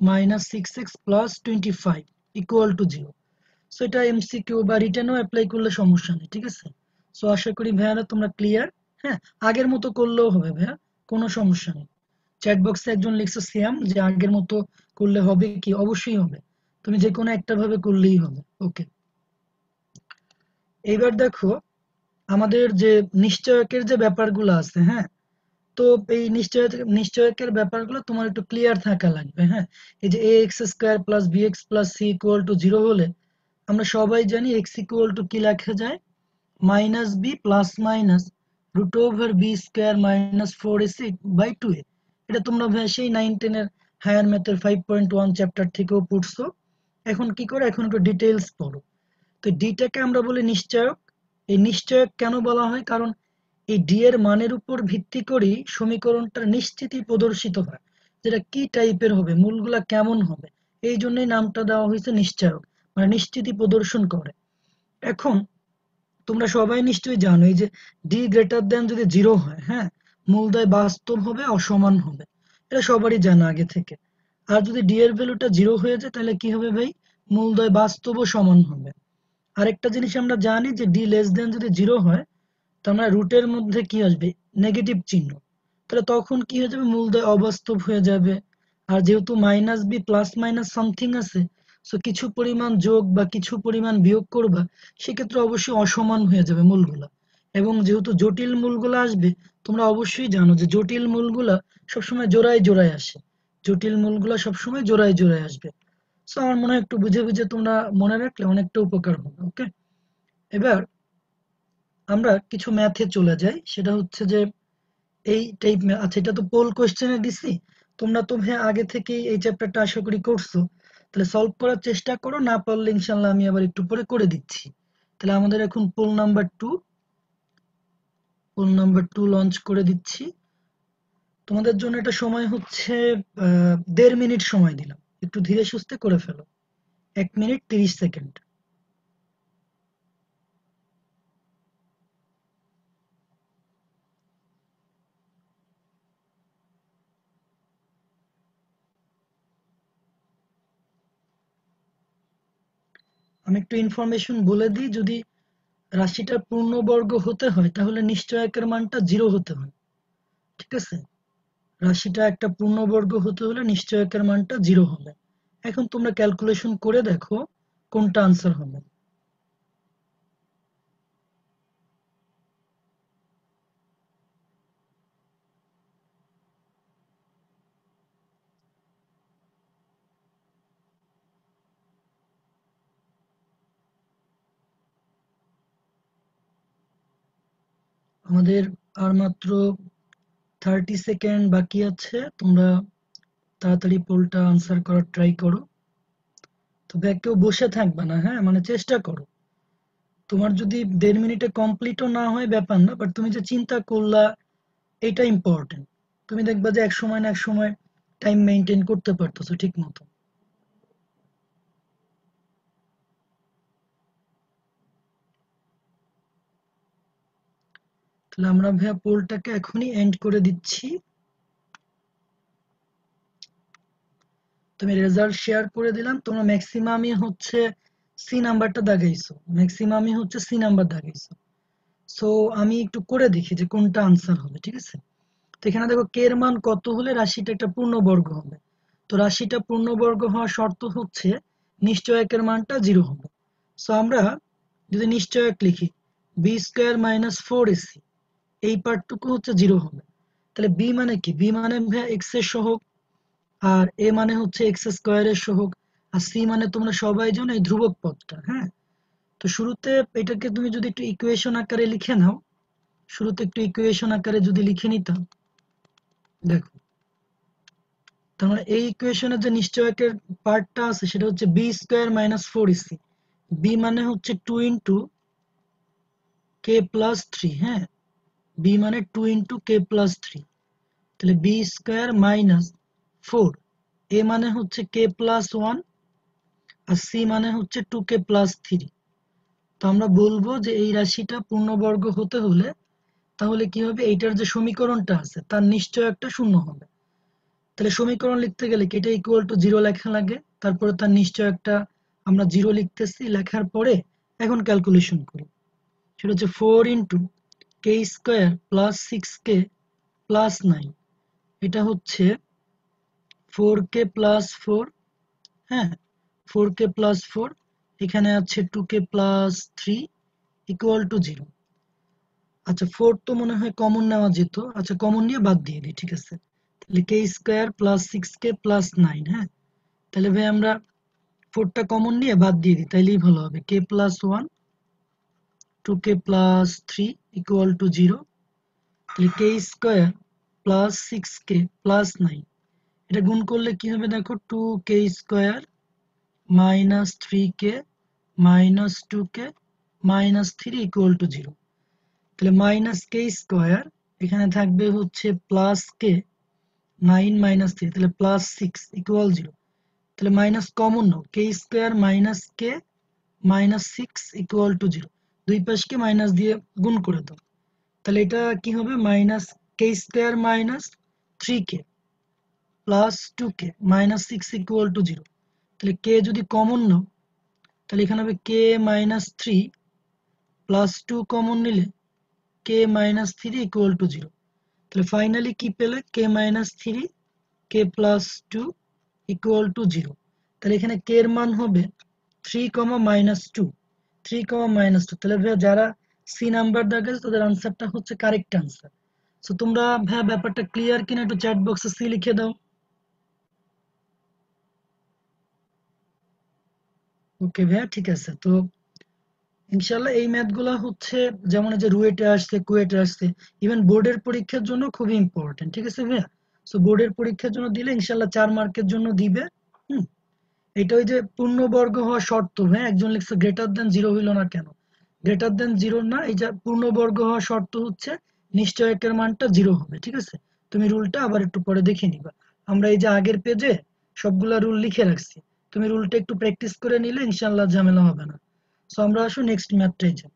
minus six x plus twenty five equal to zero so এটা এমসিকিউ বা রিটেনও অ্যাপ্লাই করলে সমস্যা নেই, ঠিক আছে? সো আশা করি ভাইয়ারা তোমরা ক্লিয়ার হ্যাঁ? আগের মতো করলেও হবে ভাইয়া, কোনো সমস্যা নেই। চ্যাট বক্সে একজন লিখছে সিয়াম যে আগের মতো করলে হবে কি? অবশ্যই হবে। তুমি যে কোনো একটা ভাবে করলেই হবে। ওকে এইবার দেখো, আমাদের যে নিশ্চয়কের যে ব্যাপারগুলো আছে হ্যাঁ? তো এই নিশ্চয় নিশ্চয়কের ব্যাপারগুলো তোমার একটু ক্লিয়ার থাকা লাগবে হ্যাঁ? এই যে a x square plus b x plus c equal to zero হলে আমরা সবাই জানি এক্স ইকুয়াল টু কি লেখা যায়? Minus b plus minus root over b square minus four a c by two a এটা তোমরা সেই নাইন টেনের হায়ার ম্যাথের ফাইভ পয়েন্ট ওয়ান চ্যাপ্টার থেকেও পড়ছো। এখন কি করে? এখন একটু ডিটেলস পড়ো। তো ডিটাকে আমরা বলি নিশ্চয়ক। এই নিশ্চয়ক কেন বলা হয়? কারণ এই ডি এর মানের উপর ভিত্তি করেই সমীকরণটা নিশ্চিতই প্রদর্শিত হয় যেটা কি টাইপের হবে, মূলগুলা কেমন হবে। এই জন্যই নামটা দেওয়া হয়েছে নিশ্চয়ক। মানে নিশ্চিতই প্রদর্শন করে। এখন তোমরা সবাই নিশ্চয়ই জানো, এই যে ডি গ্রেটার দেন যদি জিরো হয় হ্যাঁ? মূলদয় বাস্তব হবে, অসমান হবে। এটা সবারই জানা আগে থেকে। আর যদি ডি এর ভ্যালুটা জিরো হয়ে যায়, তাহলে কি হবে ভাই? মূলদয় বাস্তব সমান হবে। আরেকটা জিনিস আমরা জানি যে ডি লেস দেন যদি জিরো হয়, তার মানে রুটের মধ্যে কি আসবে? নেগেটিভ চিহ্ন। তাহলে তখন কি হয়ে যাবে? মূলদয় অবাস্তব হয়ে যাবে। আর যেহেতু minus b plus minus something আছে সো কিছু পরিমাণ যোগ বা কিছু পরিমাণ বিয়োগ করবা, সেক্ষেত্রে অবশ্যই অসমান হয়ে যাবে মূলগুলা। এবং যেহেতু জটিল মূলগুলো আসবে তোমরা অবশ্যই জানো যে জটিল মূলগুলা সবসময় জোড়ায় জোড়ায় আসে। জটিল মূলগুলা সবসময় জোড়ায় জোড়ায় আসবে। সো আমার মনে হয় একটু বুঝে বুঝে তোমরা মনে রাখলে অনেকটা উপকার হবে ওকে এবার আমরা কিছু ম্যাথে চলে যাই। সেটা হচ্ছে যে এই টাইপ আচ্ছা এটা তো পোল কোশ্চেনে দিছি। তোমরা তো হ্যাঁ আগে থেকেই এই চ্যাপ্টারটা আশা করি করছ। তাহলে সলভ করার চেষ্টা করো, না পারলে ইনশাল্লাহ আমি আবার একটু পরে করে দিচ্ছি। তাহলে আমাদের এখন poll number two poll number two launch করে দিচ্ছি। তোমাদের জন্য এটা সময় হচ্ছে দেড় মিনিট সময় দিলাম। একটু ধীরে সুস্থে করে ফেলো। এক মিনিট তিরিশ সেকেন্ড। আমি একটু ইনফরমেশন বলে দিই, যদি রাশিটা পূর্ণবর্গ হতে হয়, তাহলে নিশ্চয় একের মানটা জিরো হতে হয়। ঠিক আছে? রাশিটা একটা পূর্ণবর্গ হতে হলে নিশ্চয় একের মানটা জিরো হবে। এখন তোমরা ক্যালকুলেশন করে দেখো কোনটা আনসার হবে। আমাদের আর মাত্র থার্টি সেকেন্ড বাকি আছে, তোমরা তাড়াতাড়ি পোলটা আনসার করার ট্রাই করো। তবে কেউ বসে থাকবে না হ্যাঁ? মানে চেষ্টা করো। তোমার যদি দেড় মিনিটে কমপ্লিটও না হয়, ব্যাপার না বাট তুমি যে চিন্তা করলা, এটা ইম্পর্টেন্ট তুমি দেখবা যে এক সময় না এক সময় টাইম মেনটেন করতে পারতেছো ঠিক মতো। তাহলে আমরা ভাইয়া পোলটাকে এখনই এন্ড করে দিচ্ছি। তুমি রেজাল্ট শেয়ার করে দিলাম, তোমরা ম্যাক্সিমামই হচ্ছে সি নাম্বারটা দাগাইছো। ম্যাক্সিমামই হচ্ছে সি নাম্বার দাগাইছো। সো আমি একটু করে দেখি যে কোনটা আনসার হবে, ঠিক আছে? তো এখানে দেখো কে এর মান কত হলে রাশিটা একটা পূর্ণবর্গ হবে? তো রাশিটা পূর্ণবর্গ হওয়ার শর্ত হচ্ছে নিশ্চয়কের মানটা জিরো হবে। সো আমরা যদি নিশ্চয়ক লিখি b square minus four a c এই পার্টটুকু হচ্ছে জিরো হবে। তাহলে বি মানে কি? বি মানে এক্সের সহগ, আর এ মানে হচ্ছে এক্স স্কোয়ারের সহগ, আর সি মানে তোমরা সবাই জানো এই ধ্রুবক পদটা হ্যাঁ? তো শুরুতে এটাকে তুমি যদি একটু ইকুয়েশন আকারে লিখে নাও, শুরুতে একটু ইকুয়েশন আকারে যদি লিখে নিতাম দেখো। তার মানে এই ইকুয়েশনের যে নিশ্চয়কের পার্টটা আছে, সেটা হচ্ছে b square minus four a c b মানে হচ্ছে two into k plus three হ্যাঁ? বি মানে two into k plus three তাহলে b square minus four a মানে হচ্ছে কে প্লাস ওয়ান আর সি মানে হচ্ছে টু কে প্লাস থ্রি তো আমরা বলব যে এই রাশিটা পূর্ণবর্গ হতে হলে তাহলে কি হবে? এইটার যে সমীকরণটা আছে, তার নিশ্চয় একটা শূন্য হবে। তাহলে সমীকরণ লিখতে গেলে কি এটা ইকুয়াল টু জিরো লেখা লাগে? তারপরে তার নিশ্চয় একটা আমরা জিরো লিখতেছি, লেখার পরে এখন ক্যালকুলেশন করি। সেটা হচ্ছে four into k square plus six k plus nine এটা হচ্ছে ফোর কে প্লাস ফোর হ্যাঁ? ফোর কে প্লাস ফোর এখানে আছে two k plus three equal to zero আচ্ছা ফোর তো মনে হয় কমন নেওয়া যেত। আচ্ছা কমন নিয়ে বাদ দিয়ে দিই, ঠিক আছে? তাহলে k square plus six k plus nine হ্যাঁ? তাহলে ভাই আমরা ফোরটা কমন নিয়ে বাদ দিয়ে দিই, তাইলেই ভালো হবে। K plus one two k plus three equal to zero তাহলে k square plus six k plus nine এটা গুণ করলে কি হবে দেখো two k square minus three k minus two k minus three equal to zero তাহলে minus কে square এখানে থাকবে হচ্ছে plus k nine minus three তাহলে প্লাস সিক্স ইকুয়াল জিরো তাহলে minus common now k square minus k minus six equal to zero দুই পাশকে minus দিয়ে গুণ করে দাও। তাহলে এটা কি হবে? Minus k square minus three k plus two k minus six equal to zero তাহলে কে যদি কমন নাও, তাহলে এখানে হবে k minus three plus two common নিলে k minus three equal to zero তাহলে ফাইনালি কি পেলে? K minus three k plus two equal to zero তাহলে এখানে কে এর মান হবে three comma minus two three comma minus two তাহলে ভাইয়া যারা সি নাম্বার তাদের হচ্ছে কারেক্ট সো তোমরা ব্যাপারটা ক্লিয়ার কিনা একটু চ্যাট বক্সে সি লিখে দাও। ওকে ভাইয়া, ঠিক আছে। তো ইনশাল্লাহ এই ম্যাথগুলো হচ্ছে যেমন যে রুয়েটে আসছে কুয়েটে আসছে ইভেন বোর্ডের পরীক্ষার জন্য খুবই ইম্পর্টেন্ট ঠিক আছে ভাইয়া? সো বোর্ডের পরীক্ষার জন্য দিলে ইনশাল্লাহ চার মার্কের জন্য দিবে। এটা ওই যে পূর্ণবর্গ হওয়া শর্ত হ্যাঁ? একজন লিখছে গ্রেটার দেন জিরো হইল না কেন? গ্রেটার দেন জিরো না, এই যে পূর্ণবর্গ হওয়া শর্ত হচ্ছে, নিশ্চয় নিশ্চয়কের মানটা জিরো হবে, ঠিক আছে? তুমি রুলটা আবার একটু পরে দেখে নিবা। আমরা এই যে আগের পেজে সবগুলা রুল লিখে রাখছি, তুমি রুলটা একটু প্র্যাকটিস করে নিলে ইনশাল্লাহ ঝামেলা হবে না। সো আমরা আসো নেক্সট ম্যাথটাই যাই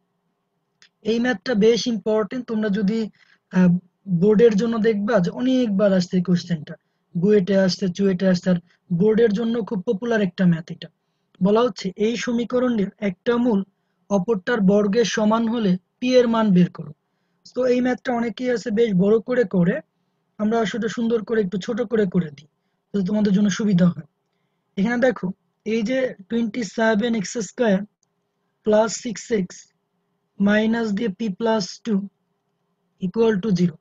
এই ম্যাথটা বেশ ইম্পর্টেন্ট তোমরা যদি বোর্ডের জন্য দেখবা যে অনেকবার আসছে এই কোশ্চেনটা বুয়েটে আসছে, চুয়েটে আসছে, আর বোর্ডের জন্য খুব পপুলার একটা ম্যাথ এটা। বলা হচ্ছে, এই সমীকরণের একটা মূল, অপরটার বর্গের সমান হলে পি এর মান বের করো। তো এই ম্যাথটা অনেকেই আছে বেশ বড় করে করে, আমরা আসলে সুন্দর করে একটু ছোট করে করে দিই, যাতে তোমাদের জন্য সুবিধা হয়। এখানে দেখো, এই যে twenty seven x square plus six x minus দিয়ে p plus two equal to zero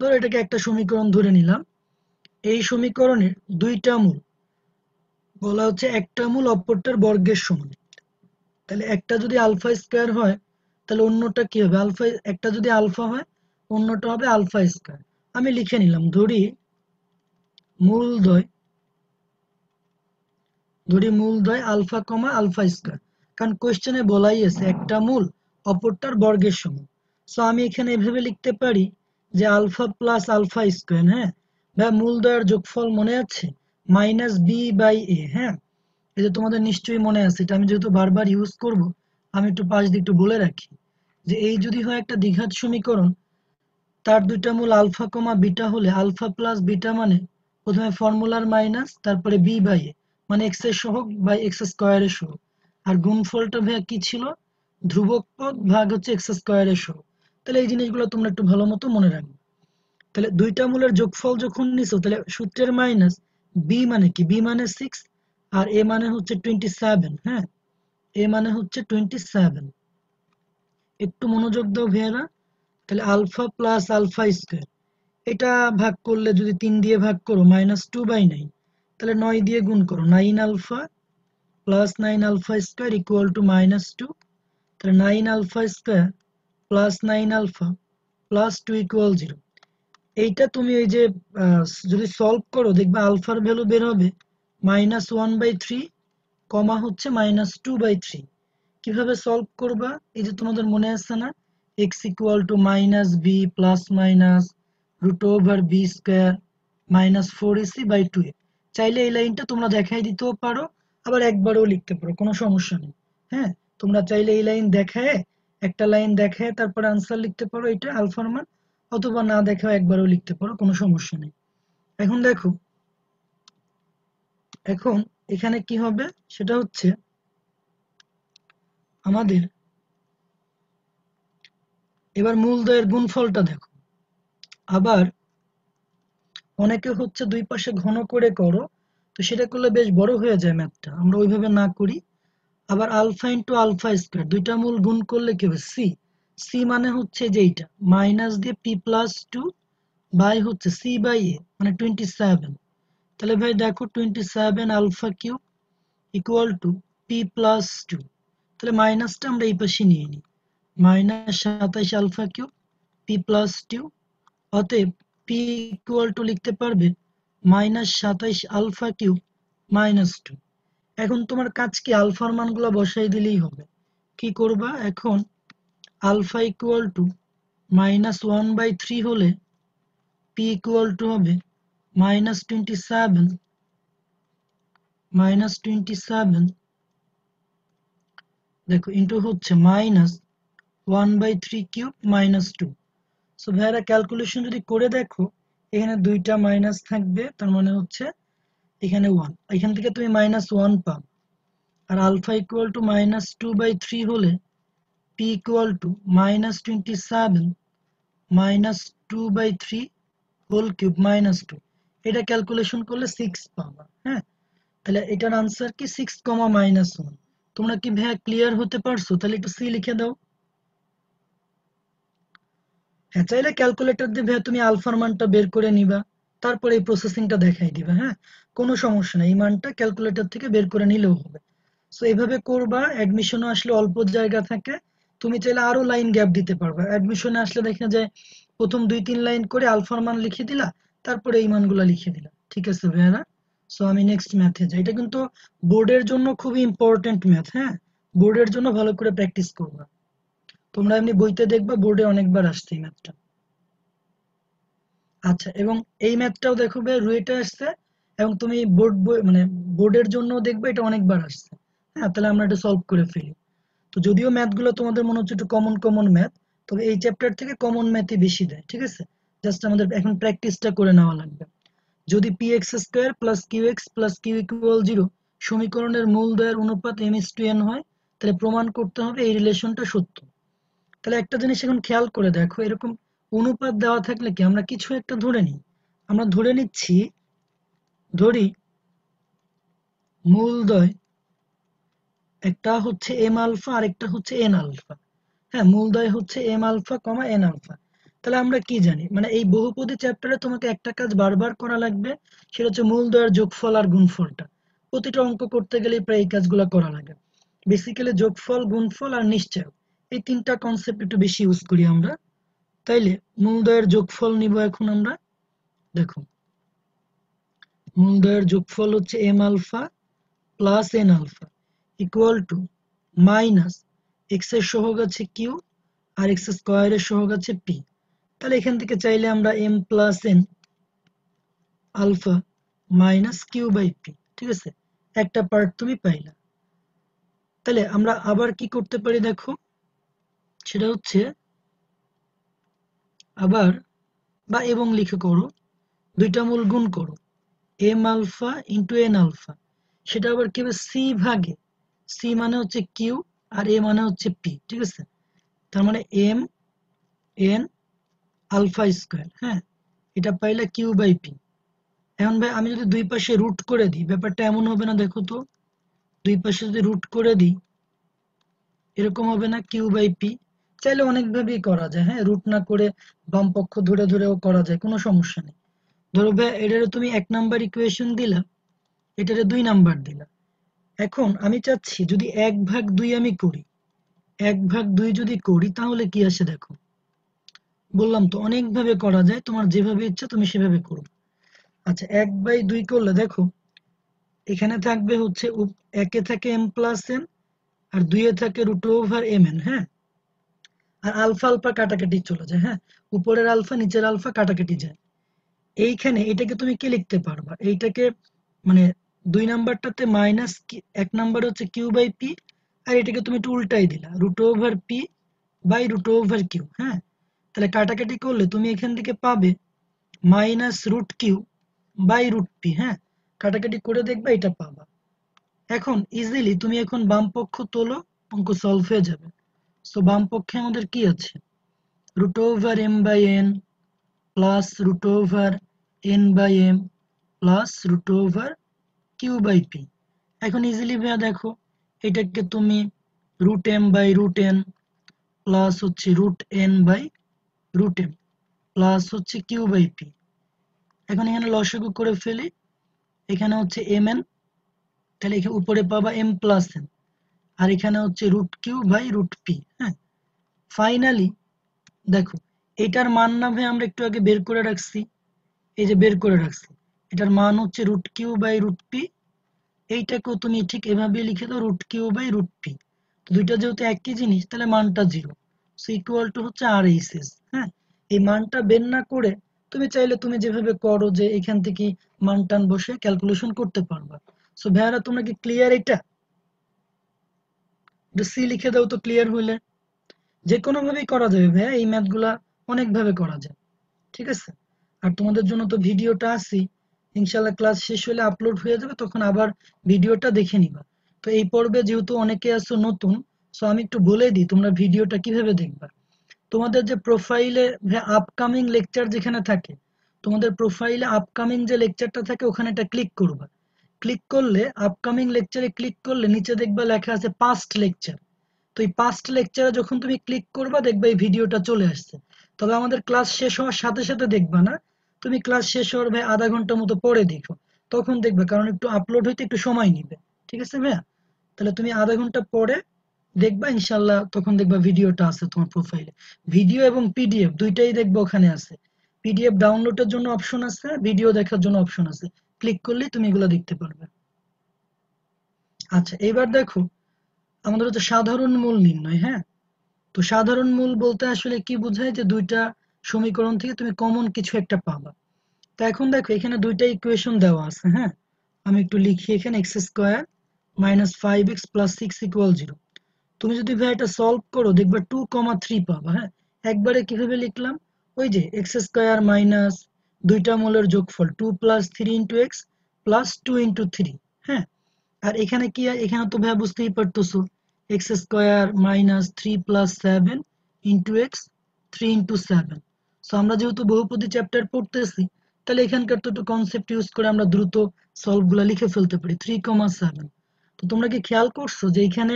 ধরো এটাকে একটা সমীকরণ ধরে নিলাম। এই সমীকরণের দুইটা মূল। বলা হচ্ছে একটা মূল, অপরটার বর্গের সমান। তাহলে একটা যদি আলফা স্কোয়ার হয়, তাহলে অন্যটা কি হবে? আলফা, একটা যদি আলফা হয়, অন্যটা হবে আলফা স্কোয়ার। আমি লিখে নিলাম, ধরি মূল মূলদ্বয়, ধরি মূল মূলদ্বয় আলফা কমা আলফা স্কোয়ার। কারণ কোয়েশ্চেনে বলাই আছে, একটা মূল, অপরটার বর্গের সমান। সো আমি এখানে এভাবে লিখতে পারি যে আলফা প্লাস আলফা স্কোয়ার হ্যাঁ? বা মূলদ্বয়ের যোগফল মনে আছে? মাইনাস বি বাই এ হ্যাঁ? এই যে তোমাদের নিশ্চয়ই মনে আছে, এটা আমি যেহেতু বারবার ইউজ করব, আমি একটু পাশ দিয়ে একটু বলে রাখি। যে এই যদি হয় একটা দ্বিঘাত সমীকরণ, তার দুইটা মূল আলফা কমা বিটা হলে আলফা প্লাস বিটা মানে প্রথমে ফর্মুলার মাইনাস, তারপরে বি বাই এ মানে এক্সের সহগ বাই এক্স স্কোয়ারের সহগ। আর গুণফলটা ভাইয়া কি ছিল? ধ্রুবক পদ ভাগ হচ্ছে এক্স স্কোয়ারের সহগ। তাহলে এই জিনিসগুলো তোমরা একটু ভালো মতো মনে রাখবে। তাহলে দুইটা মূলের যোগফল যখন নিছো, তাহলে সূত্রের মাইনাস বি মানে কি? বি মানে সিক্স আর এ মানে হচ্ছে টোয়েন্টি সেভেন হ্যাঁ? এ মানে হচ্ছে টোয়েন্টি সেভেন একটু মনোযোগ দাও ভাইয়ারা, তাহলে আলফা প্লাস আলফা স্কোয়ার এটা ভাগ করলে যদি তিন দিয়ে ভাগ করো মাইনাস টু বাই নাইন তাহলে নয় দিয়ে গুণ করো। Nine alpha plus nine alpha square equal to minus two তাহলে nine alpha square plus nine alpha plus two equal zero এইটা তুমি ওই যে যদি সলভ করো, দেখবে আলফার ভ্যালু বের হবে minus one by three comma হচ্ছে মাইনাস টু বাই থ্রি কীভাবে সলভ করবা? এই যে তোমাদের মনে আছে না? X equal to minus b plus minus root over b square minus four a c by two a চাইলে এই লাইনটা তোমরা দেখাই দিতেও পারো, আবার একবারও লিখতে পারো, কোনো সমস্যা নেই। হ্যাঁ? তোমরা চাইলে এই লাইন দেখায়, একটা লাইন দেখায় তারপর আনসার লিখতে পারো, এটা আলফার মান। অথবা না দেখাও একবারও লিখতে পারো, কোনো সমস্যা নেই। এখন দেখো, এখন এখানে কি হবে? সেটা হচ্ছে আমাদের এবার মূলদয়ের গুণফলটা দেখো। আবার অনেকে হচ্ছে দুই পাশে ঘন করে করো, তো সেটা করলে বেশ বড় হয়ে যায় ম্যাথটা। আমরা ওইভাবে না করি। আবার আলফা ইন্টু আলফা স্কোয়ার, দুইটা মূল গুণ করলে কি হবে? সি। সি মানে হচ্ছে যে এইটা মাইনাস দিয়ে পি প্লাস টু বাই হচ্ছে সি বাই এ মানে টোয়েন্টি সেভেন তাহলে ভাই দেখো twenty seven alpha cube equal to p plus two তাহলে মাইনাসটা আমরা এই পাশে নিয়ে নিই। মাইনাস সাতাইশ alpha cube p plus two অতএব পি ইকুয়াল টু লিখতে পারবে মাইনাস সাতাইশ আলফা কিউব মাইনাস টু এখন তোমার কাজ কি? আলফার মানগুলো বসাই দিলেই হবে। কি করবা? এখন alpha equal to minus one by three হলে পি ইকুয়াল টু হবে minus twenty seven minus twenty seven দেখো ইন্টু হচ্ছে minus one by three cube minus two so ভাইরা ক্যালকুলেশন যদি করে দেখো, এখানে দুইটা মাইনাস থাকবে, তার মানে হচ্ছে এখানে ওয়ান এখান থেকে তুমি মাইনাস ওয়ান পাও। আর alpha equal to minus two by three হলে equal to minus twenty seven minus two by three whole cube minus two এটা ক্যালকুলেশন করলে সিক্স পাবা হ্যাঁ? তাহলে এটার আনসার কি সিক্স কমা মাইনাস ওয়ান তোমরা কি ভাইয়া ক্লিয়ার হতে পারছ? তাহলে একটু সি লিখে দাও। হ্যাঁ চাইলে ক্যালকুলেটর দিয়ে ভাইয়া তুমি আলফার মানটা বের করে নিবা, তারপরে এই প্রসেসিংটা দেখাই দিবা হ্যাঁ? কোনো সমস্যা নেই, এই মানটা ক্যালকুলেটর থেকে বের করে নিলেও হবে। সো এইভাবে করবা অ্যাডমিশনও আসলে অল্প জায়গা থাকে তুমি চাইলে আরও লাইন গ্যাপ দিতে পারবা। অ্যাডমিশনে আসলে দেখে যে প্রথম দুই, তিন লাইন করে আলফার মান লিখে দিলা, তারপরে এই মানগুলো লিখে দিলা। ঠিক আছে ভাইয়ারা? সো আমি নেক্সট ম্যাথে যাই। এটা কিন্তু বোর্ডের জন্য খুবই ইম্পর্টেন্ট ম্যাথ হ্যাঁ? বোর্ডের জন্য ভালো করে প্র্যাকটিস করবা। তোমরা এমনি বইতে দেখবা বোর্ডে অনেকবার আসছে এই ম্যাথটা আচ্ছা এবং এই ম্যাথটাও দেখো ভাই রুয়েটে আসছে, এবং তুমি বোর্ড মানে বোর্ডের জন্য দেখবে, এটা অনেকবার আসছে। হ্যাঁ তাহলে আমরা এটা সলভ করে ফেলি। তো যদিও ম্যাথগুলো তোমাদের মনে হচ্ছে একটু কমন কমন ম্যাথ তবে এই চ্যাপ্টার থেকে কমন ম্যাথই বেশি দেয়, ঠিক আছে? জাস্ট আমাদের এখন প্র্যাকটিসটা করে নেওয়া লাগবে। যদি P X square plus Q X plus Q equal zero সমীকরণের মূল দয়ের অনুপাত এম এস টু এন হয়, তাহলে প্রমাণ করতে হবে এই রিলেশনটা সত্য। তাহলে একটা জিনিস এখন খেয়াল করে দেখো, এরকম অনুপাত দেওয়া থাকলে কি আমরা কিছু একটা ধরে নিই? আমরা ধরে নিচ্ছি, ধরি মূলদয় একটা হচ্ছে এম আলফা আর একটা হচ্ছে এন আলফা। হ্যাঁ মূলদয় হচ্ছে M alpha comma N alpha. তাহলে আমরা কি জানি? মানে এই বহুপদী চ্যাপ্টারে তোমাকে একটা কাজ বারবার করা লাগবে, সেটা হচ্ছে মূল মূলদয়ের যোগফল আর গুণফলটা। প্রতিটা অঙ্ক করতে গেলে প্রায় এই কাজগুলো করা লাগে। বেসিক্যালি যোগফল, গুণফল আর নিশ্চয়। এই তিনটা কনসেপ্ট একটু বেশি ইউজ করি আমরা। তাইলে মূলদয়ের যোগফল নিব এখন আমরা। দেখো। মূলদয়ের যোগফল হচ্ছে M alpha plus N alpha. Equal to minus এক্সের সহগ আছে কিউ আর এক্স স্কোয়ারের সহগ আছে পি তাহলে এখান থেকে চাইলে আমরা M plus N alpha minus Q by P ঠিক আছে? একটা পার্ট তুমি পাইলা। তাহলে আমরা আবার কি করতে পারি দেখো? সেটা হচ্ছে আবার বা এবং লিখে করো, দুইটা মূল গুণ করো M alpha into N alpha সেটা আবার কি হবে? সি ভাগে। সি মানে হচ্ছে কিউ আর এ মানে হচ্ছে পি ঠিক আছে? তার মানে এম এন আলফা স্কোয়ার হ্যাঁ? এটা পাইলে কিউ বাই পি এখন ভাই আমি যদি দুই পাশে রুট করে দিই, ব্যাপারটা এমন হবে না, দেখো তো। দুই পাশে যদি রুট করে দিই, এরকম হবে না কিউ বাই পি চাইলে অনেকভাবেই করা যায় হ্যাঁ? রুট না করে বাম পক্ষ ধরে ধরেও করা যায়, কোনো সমস্যা নেই। ধরো ভাই, এটারে তুমি এক নাম্বার ইকুয়েশন দিলা, এটারে দুই নাম্বার দিলা। এখন আমি চাচ্ছি যদি এক ভাগ দুই আমি করি, এক ভাগ দুই যদি করি তাহলে কি আসে দেখো? বললাম তো অনেকভাবে করা যায়, তোমার যেভাবে ইচ্ছা তুমি সেভাবে করো। আচ্ছা এক বাই দুই করলে দেখো, এখানে থাকবে হচ্ছে একে থাকে এম প্লাস এন আর দুইয়ে থাকে রুট ওভার এম এন হ্যাঁ? আর আলফা আলফা কাটাকাটি চলে যায় হ্যাঁ? উপরের আলফা নিচের আলফা কাটাকাটি যায়। এইখানে এটাকে তুমি কি লিখতে পারবা? এইটাকে মানে দুই নাম্বারটাতে মাইনাস এক নাম্বার হচ্ছে কিউ বাই পি আর এটাকে তুমি একটু উল্টাই দিলা root over P by root over Q হ্যাঁ? তাহলে কাটাকাটি করলে তুমি এখান থেকে পাবে minus root Q by root P হ্যাঁ? কাটাকাটি করে দেখবে এটা পাবা। এখন ইজিলি তুমি এখন বাম পক্ষ তোলো, অঙ্ক সলভ হয়ে যাবে। সো বাম পক্ষে আমাদের কি আছে? Root over M by N plus root over N by M plus root over Q by P এখন ইজিলি ভাইয়া দেখো, এটাকে তুমি root M by root N plus হচ্ছে root N by root M plus হচ্ছে কিউ বাই পি এখন এখানে লসাগু করে ফেলি, এখানে হচ্ছে এম এন তাহলে এখানে উপরে পাবা এম প্লাস এন আর এখানে হচ্ছে root Q by root P হ্যাঁ? ফাইনালি দেখো, এটার মান না ভাই আমরা একটু আগে বের করে রাখছি, এই যে বের করে রাখছি। এটার মান হচ্ছে root Q by root P এইটাকেও তুমি ঠিক এভাবে লিখে দাও root Q by root P তো দুইটা যেহেতু একই জিনিস, তাহলে মানটা জিরো সো ইকুয়াল টু হচ্ছে আর এইচ এস হ্যাঁ? এই মানটা বের না করে তুমি চাইলে তুমি যেভাবে করো যে এখান থেকে মান টান বসে ক্যালকুলেশন করতে পারবা। সো ভাইয়ারা, তোমরা কি ক্লিয়ার এটা? সি লিখে দাও তো ক্লিয়ার হইলে। যে কোনো ভাবেই করা যাবে ভাইয়া, এই ম্যাথগুলা অনেক ভাবে করা যায়। ঠিক আছে? আর তোমাদের জন্য তো ভিডিওটা আসি ইনশাল্লাহ ক্লাস শেষ হলে আপলোড হয়ে যাবে, তখন আবার ভিডিওটা দেখে নিবা। তো এই পর্বে যেহেতু অনেকে আছো নতুন সো আমি একটু বলে দিই, তোমরা ভিডিওটা কীভাবে দেখবা। তোমাদের যে প্রোফাইলে আপকামিং লেকচার যেখানে থাকে, তোমাদের প্রোফাইলে আপকামিং যে লেকচারটা থাকে, ওখানে এটা ক্লিক করবা। ক্লিক করলে আপকামিং লেকচারে ক্লিক করলে নিচে দেখবা লেখা আছে পাস্ট লেকচার তো এই পাস্ট লেকচারে যখন তুমি ক্লিক করবা, দেখবা এই ভিডিওটা চলে আসছে। তবে আমাদের ক্লাস শেষ হওয়ার সাথে সাথে দেখবা না তুমি ক্লাস শেষ হওয়ার ভাই আধা ঘণ্টা মতো পরে দেখো। তখন দেখবে, কারণ একটু আপলোড হইতে একটু সময় নিবে। ঠিক আছে ভাইয়া? তাহলে তুমি আধা ঘণ্টা পরে দেখবা ইনশাল্লাহ তখন দেখবা ভিডিওটা আছে তোমার প্রোফাইলে ভিডিও এবং পিডিএফ দুইটাই দেখবা ওখানে আছে। পিডিএফ ডাউনলোডের জন্য অপশন আছে ভিডিও দেখার জন্য অপশন আছে। ক্লিক করলেই তুমি এগুলো দেখতে পারবে। আচ্ছা এবার দেখো, আমাদের হচ্ছে সাধারণ মূল নির্ণয় হ্যাঁ? তো সাধারণ মূল বলতে আসলে কি বোঝায় যে দুইটা সমীকরণ থেকে তুমি কমন কিছু একটা পাবা। তো এখন দেখো, এখানে দুইটা ইকুয়েশন দেওয়া আছে হ্যাঁ? আমি একটু লিখি এখানে X square minus five X plus six equal zero তুমি যদি ভাই এটা সলভ করো, দেখবা টু কমা থ্রি পাবা হ্যাঁ? একবারে কীভাবে লিখলাম? ওই যে এক্স স্কোয়ার মাইনাস দুইটা মূলের যোগফল two plus three into X plus two into three হ্যাঁ? আর এখানে কি, এখানে তো ভাই বুঝতেই পারতেছো X square minus three plus seven into X three into seven so আমরা যেহেতু বহুপদী চ্যাপ্টার পড়তেছি, তাহলে এখানকার তো কনসেপ্ট ইউজ করে আমরা দ্রুত সলভগুলা লিখে ফেলতে পারি। থ্রি কমা সেভেন তো তোমরা কি খেয়াল করছ যে এখানে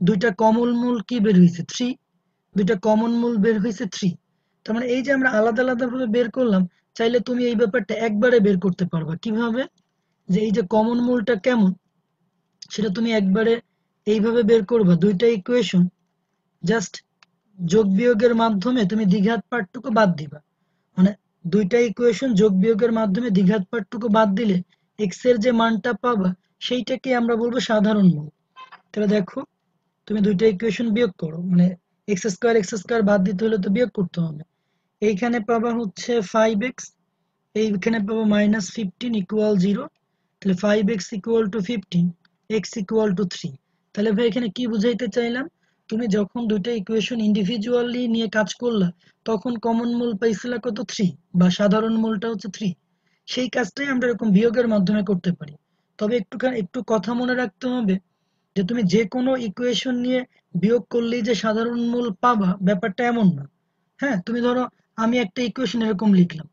দুইটা কমন মূল কি বের হয়েছে থ্রি দুইটা কমন মূল বের হয়েছে থ্রি তার মানে এই যে আমরা আলাদা আলাদা ভাবে বের করলাম, চাইলে তুমি এই ব্যাপারটা একবারে বের করতে পারবা। কীভাবে? যে এই যে কমন মূলটা কেমন, সেটা তুমি একবারে এইভাবে বের করবা। দুইটা ইকুয়েশন জাস্ট যোগ বিয়োগের মাধ্যমে তুমি দ্বিঘাত পার্টটুকু বাদ দিবা। মানে দুইটা ইকুয়েশন যোগ বিয়োগের মাধ্যমে দ্বিঘাত পার্টটুকু বাদ দিলে এক্সের যে মানটা পাবা, সেইটাকে আমরা বলব সাধারণ মূল। তাহলে দেখো, তুমি দুইটা ইকুয়েশন বিয়োগ করো। মানে এক্স স্কোয়ার এক্স স্কোয়ার বাদ দিতে হলে তো বিয়োগ করতে হবে। এইখানে পাবা হচ্ছে ফাইভ এক্স এইখানে পাবো মাইনাস ফিফটিন ইকুয়াল জিরো তাহলে five X equal to fifteen X equal to three তাহলে ভাই এখানে কি বুঝাইতে চাইলাম? তুমি যখন দুইটা ইকুয়েশন ইন্ডিভিজুয়ালি নিয়ে কাজ করলা, তখন কমন মূল পাইছিলা কত? থ্রি বা সাধারণ মূলটা হচ্ছে থ্রি সেই কাজটাই আমরা এরকম বিয়োগের মাধ্যমে করতে পারি। তবে একটুখানি, একটু কথা মনে রাখতে হবে যে, তুমি যে কোনো ইকুয়েশন নিয়ে বিয়োগ করলেই যে সাধারণ মূল পাবা, ব্যাপারটা এমন না। হ্যাঁ তুমি ধরো, আমি একটা ইকুয়েশন এরকম লিখলাম।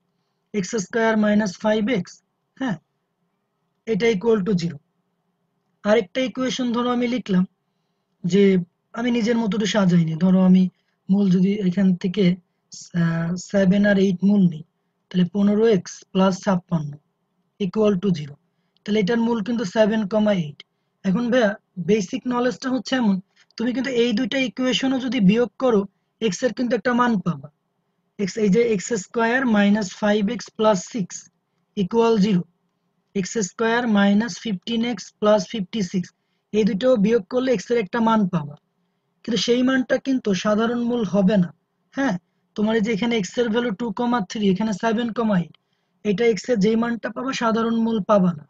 X square minus five X হ্যাঁ এটা ইকুয়াল টু জিরো আরেকটা ইকুয়েশন ধরো আমি লিখলাম যে আমি নিজের মতো সাজাইনি। ধরো আমি মূল যদি এখান থেকে সেভেন আর এইট মূল নিই, তাহলে পনেরো এক্স প্লাস ছাপ্পান্ন ইকুয়াল টু জিরো তাহলে এটার মূল কিন্তু সেভেন কমা এইট এখন ভাইয়া বেসিক নলেজটা হচ্ছে এমন, তুমি কিন্তু এই দুইটা ইকুয়েশনও যদি বিয়োগ করো এক্সের কিন্তু একটা মান পাবা। এক্স এই যে X square minus five X plus six equal zero X square minus fifteen X plus fifty six এই দুটো বিয়োগ করলে এক্সের একটা মান পাবা। কিন্তু সেই মানটা কিন্তু সাধারণ মূল হবে না। হ্যাঁ তোমার এই যে এখানে এক্সের ভ্যালু টু কমা থ্রি এখানে সেভেন কমা এইট এটা এক্সের যেই মানটা পাবা সাধারণ মূল পাবা না।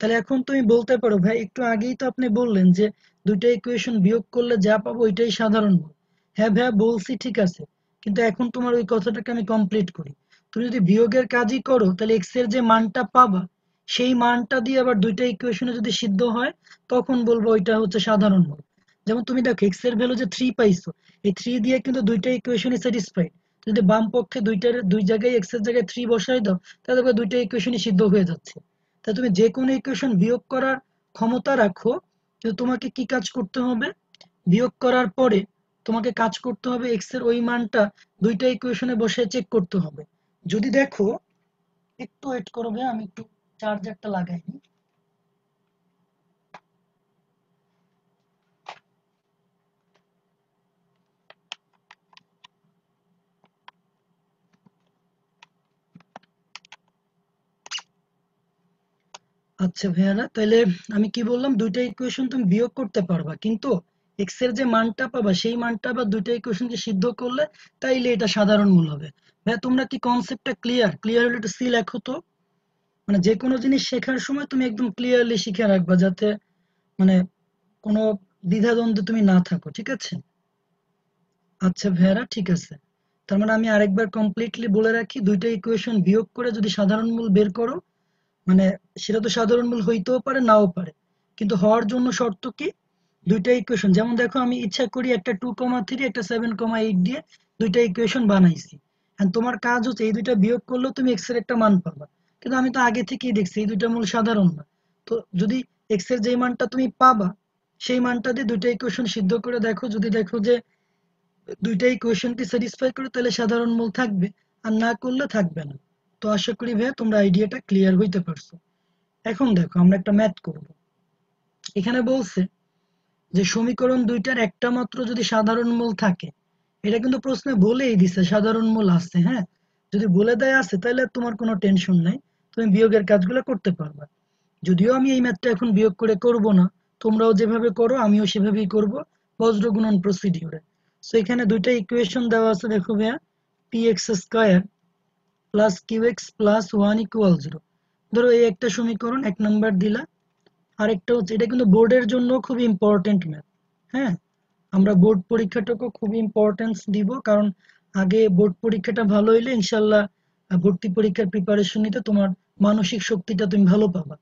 তাহলে এখন তুমি বলতে পারো, ভাই, একটু আগেই তো আপনি বললেন যে দুইটা ইকুয়েশন বিয়োগ করলে যা পাবো ওইটাই সাধারণ মূল। হ্যাঁ ভাইয়া, বলছি, ঠিক আছে। কিন্তু এখন তোমার ওই কথাটাকে আমি কমপ্লিট করি। তুমি যদি বিয়োগের কাজই করো, তাহলে এক্সের যে মানটা পাবা, সেই মানটা দিয়ে আবার দুইটা ইকুয়েশনে যদি সিদ্ধ হয়, তখন বলব ওইটা হচ্ছে সাধারণ মূল। যেমন তুমি দেখো এক্সের ভ্যালু যে থ্রি পাইছো, এই থ্রি দিয়ে কিন্তু দুইটা ইকুয়েশনই স্যাটিসফাইড যদি বাম পক্ষে দুইটার, দুই জায়গায় এক্সের জায়গায় থ্রি বসাই দাও, তাহলে দেখবে দুইটা ইকুয়েশনই সিদ্ধ হয়ে যাচ্ছে। তা তুমি যে কোনো ইকুয়েশন বিয়োগ করার ক্ষমতা রাখো, কিন্তু তোমাকে কি কাজ করতে হবে? বিয়োগ করার পরে তোমাকে কাজ করতে হবে এক্সের ওই মানটা দুইটা ইকুয়েশনে বসে চেক করতে হবে। যদি দেখো, একটু ওয়েট করবে আমি একটু চার্জারটা লাগাই নিই। আচ্ছা ভাইয়ারা তাহলে আমি কি বললাম, দুইটা ইকুয়েশন তুমি বিয়োগ করতে পারবা, কিন্তু এক্সের যে মানটা পাবা, সেই মানটা বা দুইটা ইকুয়েশনকে সিদ্ধ করলে, তাইলে এটা সাধারণ মূল হবে। ভাইয়া, তোমরা কি কনসেপ্টটা ক্লিয়ার ক্লিয়ার হলে একটু সি লেখো তো। মানে যে কোনো জিনিস শেখার সময় তুমি একদম ক্লিয়ারলি শিখে রাখবা, যাতে মানে কোনো দ্বিধাদ্বন্দ্বে তুমি না থাকো, ঠিক আছে? আচ্ছা ভাইয়ারা, ঠিক আছে। তার মানে আমি আরেকবার কমপ্লিটলি বলে রাখি, দুইটা ইকুয়েশন বিয়োগ করে যদি সাধারণ মূল বের করো মানে সেটা তো সাধারণ মূল হইতেও পারে, নাও পারে। কিন্তু হওয়ার জন্য শর্ত কি? দুইটা ইকুয়েশন যেমন দেখো, আমি ইচ্ছা করি একটা টু কমা থ্রি একটা সেভেন কমা এইট দিয়ে দুইটা ইকুয়েশন বানাইছি। তোমার কাজ হচ্ছে এই দুইটা বিয়োগ করলেও তুমি এক্সের একটা মান পাবা। কিন্তু আমি তো আগে থেকেই দেখছি এই দুইটা মূল সাধারণ না। তো যদি এক্সের যে মানটা তুমি পাবা, সেই মানটা দিয়ে দুইটা ইকুয়েশন সিদ্ধ করে দেখো। যদি দেখো যে দুইটা ইকুয়েশনকে স্যাটিসফাই করে, তাহলে সাধারণ মূল থাকবে। আর না করলে থাকবে না। তো আশা করি ভাইয়া তোমরা আইডিয়াটা ক্লিয়ার হইতে পারছ। এখন দেখো, আমরা একটা ম্যাথ করব। এখানে বলছে যে সমীকরণ দুইটার একটা মাত্র যদি সাধারণ মূল থাকে, এটা কিন্তু প্রশ্নে বলেই দিছে, সাধারণ মূল আছে হ্যাঁ? যদি বলে দেয় আছে, তাহলে তোমার কোনো টেনশন নাই, তুমি বিয়োগের কাজগুলো করতে পারবা। যদিও আমি এই ম্যাথটা এখন বিয়োগ করে করব না, তোমরাও যেভাবে করো, আমিও সেভাবেই করব বজ্র গুণন প্রসিডিউরে সো এখানে দুইটা ইকুয়েশন দেওয়া আছে, দেখো ভাইয়া P X square plus Q X plus one equal zero ধরো এই একটা সমীকরণ এক নাম্বার দিলা। আরেকটা হচ্ছে, এটা কিন্তু বোর্ডের জন্য খুব ইম্পর্টেন্ট ম্যাথ হ্যাঁ? আমরা বোর্ড পরীক্ষাটাকে খুব ইম্পর্টেন্স দিব, কারণ আগে বোর্ড পরীক্ষাটা ভালো হইলে ইনশাল্লাহ ভর্তি পরীক্ষার প্রিপারেশন নিতে তোমার মানসিক শক্তিটা তুমি ভালো পাবা।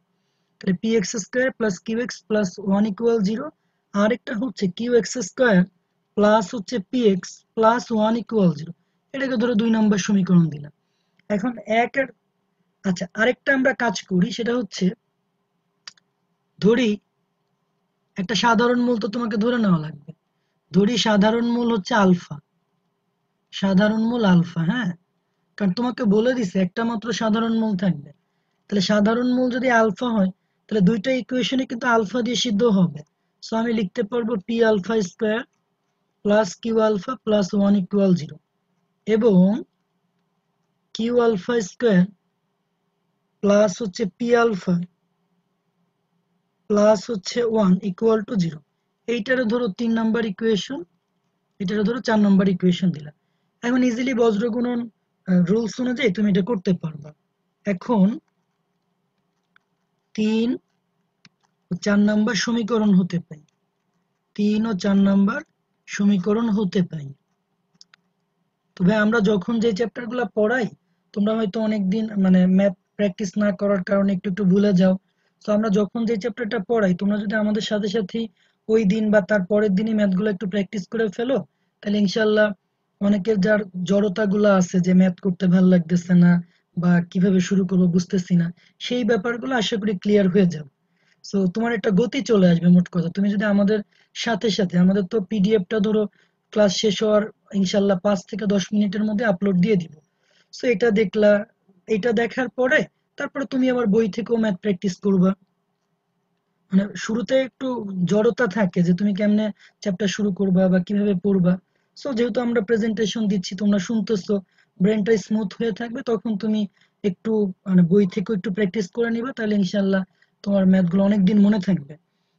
তাহলে P X square plus Q X plus one equal zero আরেকটা হচ্ছে কিউ এক্স স্কোয়ার প্লাস হচ্ছে P X plus one equal zero এটাকে ধরো দুই নম্বর সমীকরণ দিলাম। এখন এক আচ্ছা আরেকটা আমরা কাজ করি, সেটা হচ্ছে ধরি একটা সাধারণ মূল তো তোমাকে ধরে নেওয়া লাগবে। ধরি সাধারণ মূল হচ্ছে আলফা। সাধারণ মূল আলফা হ্যাঁ? কারণ তোমাকে বলে দিছে একটা মাত্র সাধারণ মূল থাকবে। তাহলে সাধারণ মূল যদি আলফা হয়, তাহলে দুইটা ইকুয়েশনে কিন্তু আলফা দিয়ে সিদ্ধ হবে। সো আমি লিখতে পারব P alpha square plus Q alpha plus one equal zero এবং কিউ আলফা স্কোয়ার প্লাস হচ্ছে পি আলফা প্লাস হচ্ছে ওয়ান ইকুয়াল টু জিরো এইটারও ধরো তিন নাম্বার ইকুয়েশন এটারও ধরো চার নাম্বার ইকুয়েশন দিলাম। এখন ইজিলি বজ্রগুণন রুলস অনুযায়ী তুমি এটা করতে পারবা। এখন তিন ও চার নাম্বার সমীকরণ হতে পাই তিন ও চার নাম্বার সমীকরণ হতে পাই তবে আমরা যখন যে চ্যাপ্টারগুলো পড়াই তোমরা হয়তো অনেকদিন মানে ম্যাথ প্র্যাকটিস না করার কারণে একটু একটু ভুলে যাও। তো আমরা যখন যে চ্যাপ্টারটা পড়াই, তোমরা যদি আমাদের সাথে সাথে ওই দিন বা তার পরের দিনই ম্যাথগুলো একটু প্র্যাকটিস করে ফেলো, তাহলে ইনশাল্লাহ অনেকের যার জড়তা গুলো আছে যে ম্যাথ করতে ভালো লাগতেছে না বা কীভাবে শুরু করব বুঝতেছি না, সেই ব্যাপারগুলো আশা করি ক্লিয়ার হয়ে যাবে। সো তোমার একটা গতি চলে আসবে মোট কথা। তুমি যদি আমাদের সাথে সাথে, আমাদের তো পিডিএফটা ধরো ক্লাস শেষ হওয়ার ইনশাল্লাহ পাঁচ থেকে দশ মিনিটের মধ্যে আপলোড দিয়ে দিব। সো এটা দেখলা, এটা দেখার পরে তারপরে তুমি আবার বই থেকেও ম্যাথ প্র্যাকটিস করবা। মানে শুরুতে একটু জড়তা থাকে যে তুমি কেমনে চ্যাপ্টার শুরু করবা বা কীভাবে পড়বা। সো যেহেতু আমরা প্রেজেন্টেশন দিচ্ছি, তোমরা শুনতেছো ব্রেনটা স্মুথ হয়ে থাকবে, তখন তুমি একটু মানে বই থেকে একটু প্র্যাকটিস করে নিবা, তাহলে ইনশাল্লাহ তোমার ম্যাথগুলো অনেকদিন মনে থাকবে।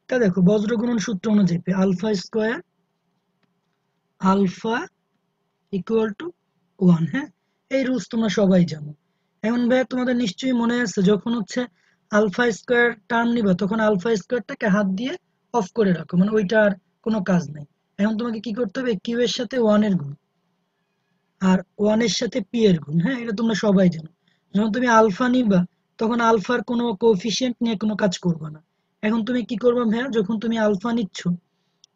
তা দেখো, বজ্রগুণন সূত্র অনুযায়ী alpha square alpha equal to one হ্যাঁ? এই রুলস তোমরা সবাই জানো। এখন ভাই তোমাদের নিশ্চয়ই মনে আছে, যখন হচ্ছে আলফা স্কোয়ার টার্ম নিবা, তখন আলফা স্কোয়ারটাকে হাত দিয়ে অফ করে রাখো মানে ওইটার কোনো কাজ নাই। এখন তোমাকে কি করতে হবে কিউ এর সাথে ওয়ানের গুণ আর ওয়ানের সাথে পি এর গুণ হ্যাঁ? এটা তোমরা সবাই জানো। যখন তুমি আলফা নিবা, তখন আলফার কোনো কোফিসিয়েন্ট নিয়ে কোনো কাজ করবে না। এখন তুমি কি করবে ভাইয়া, যখন তুমি আলফা নিচ্ছ,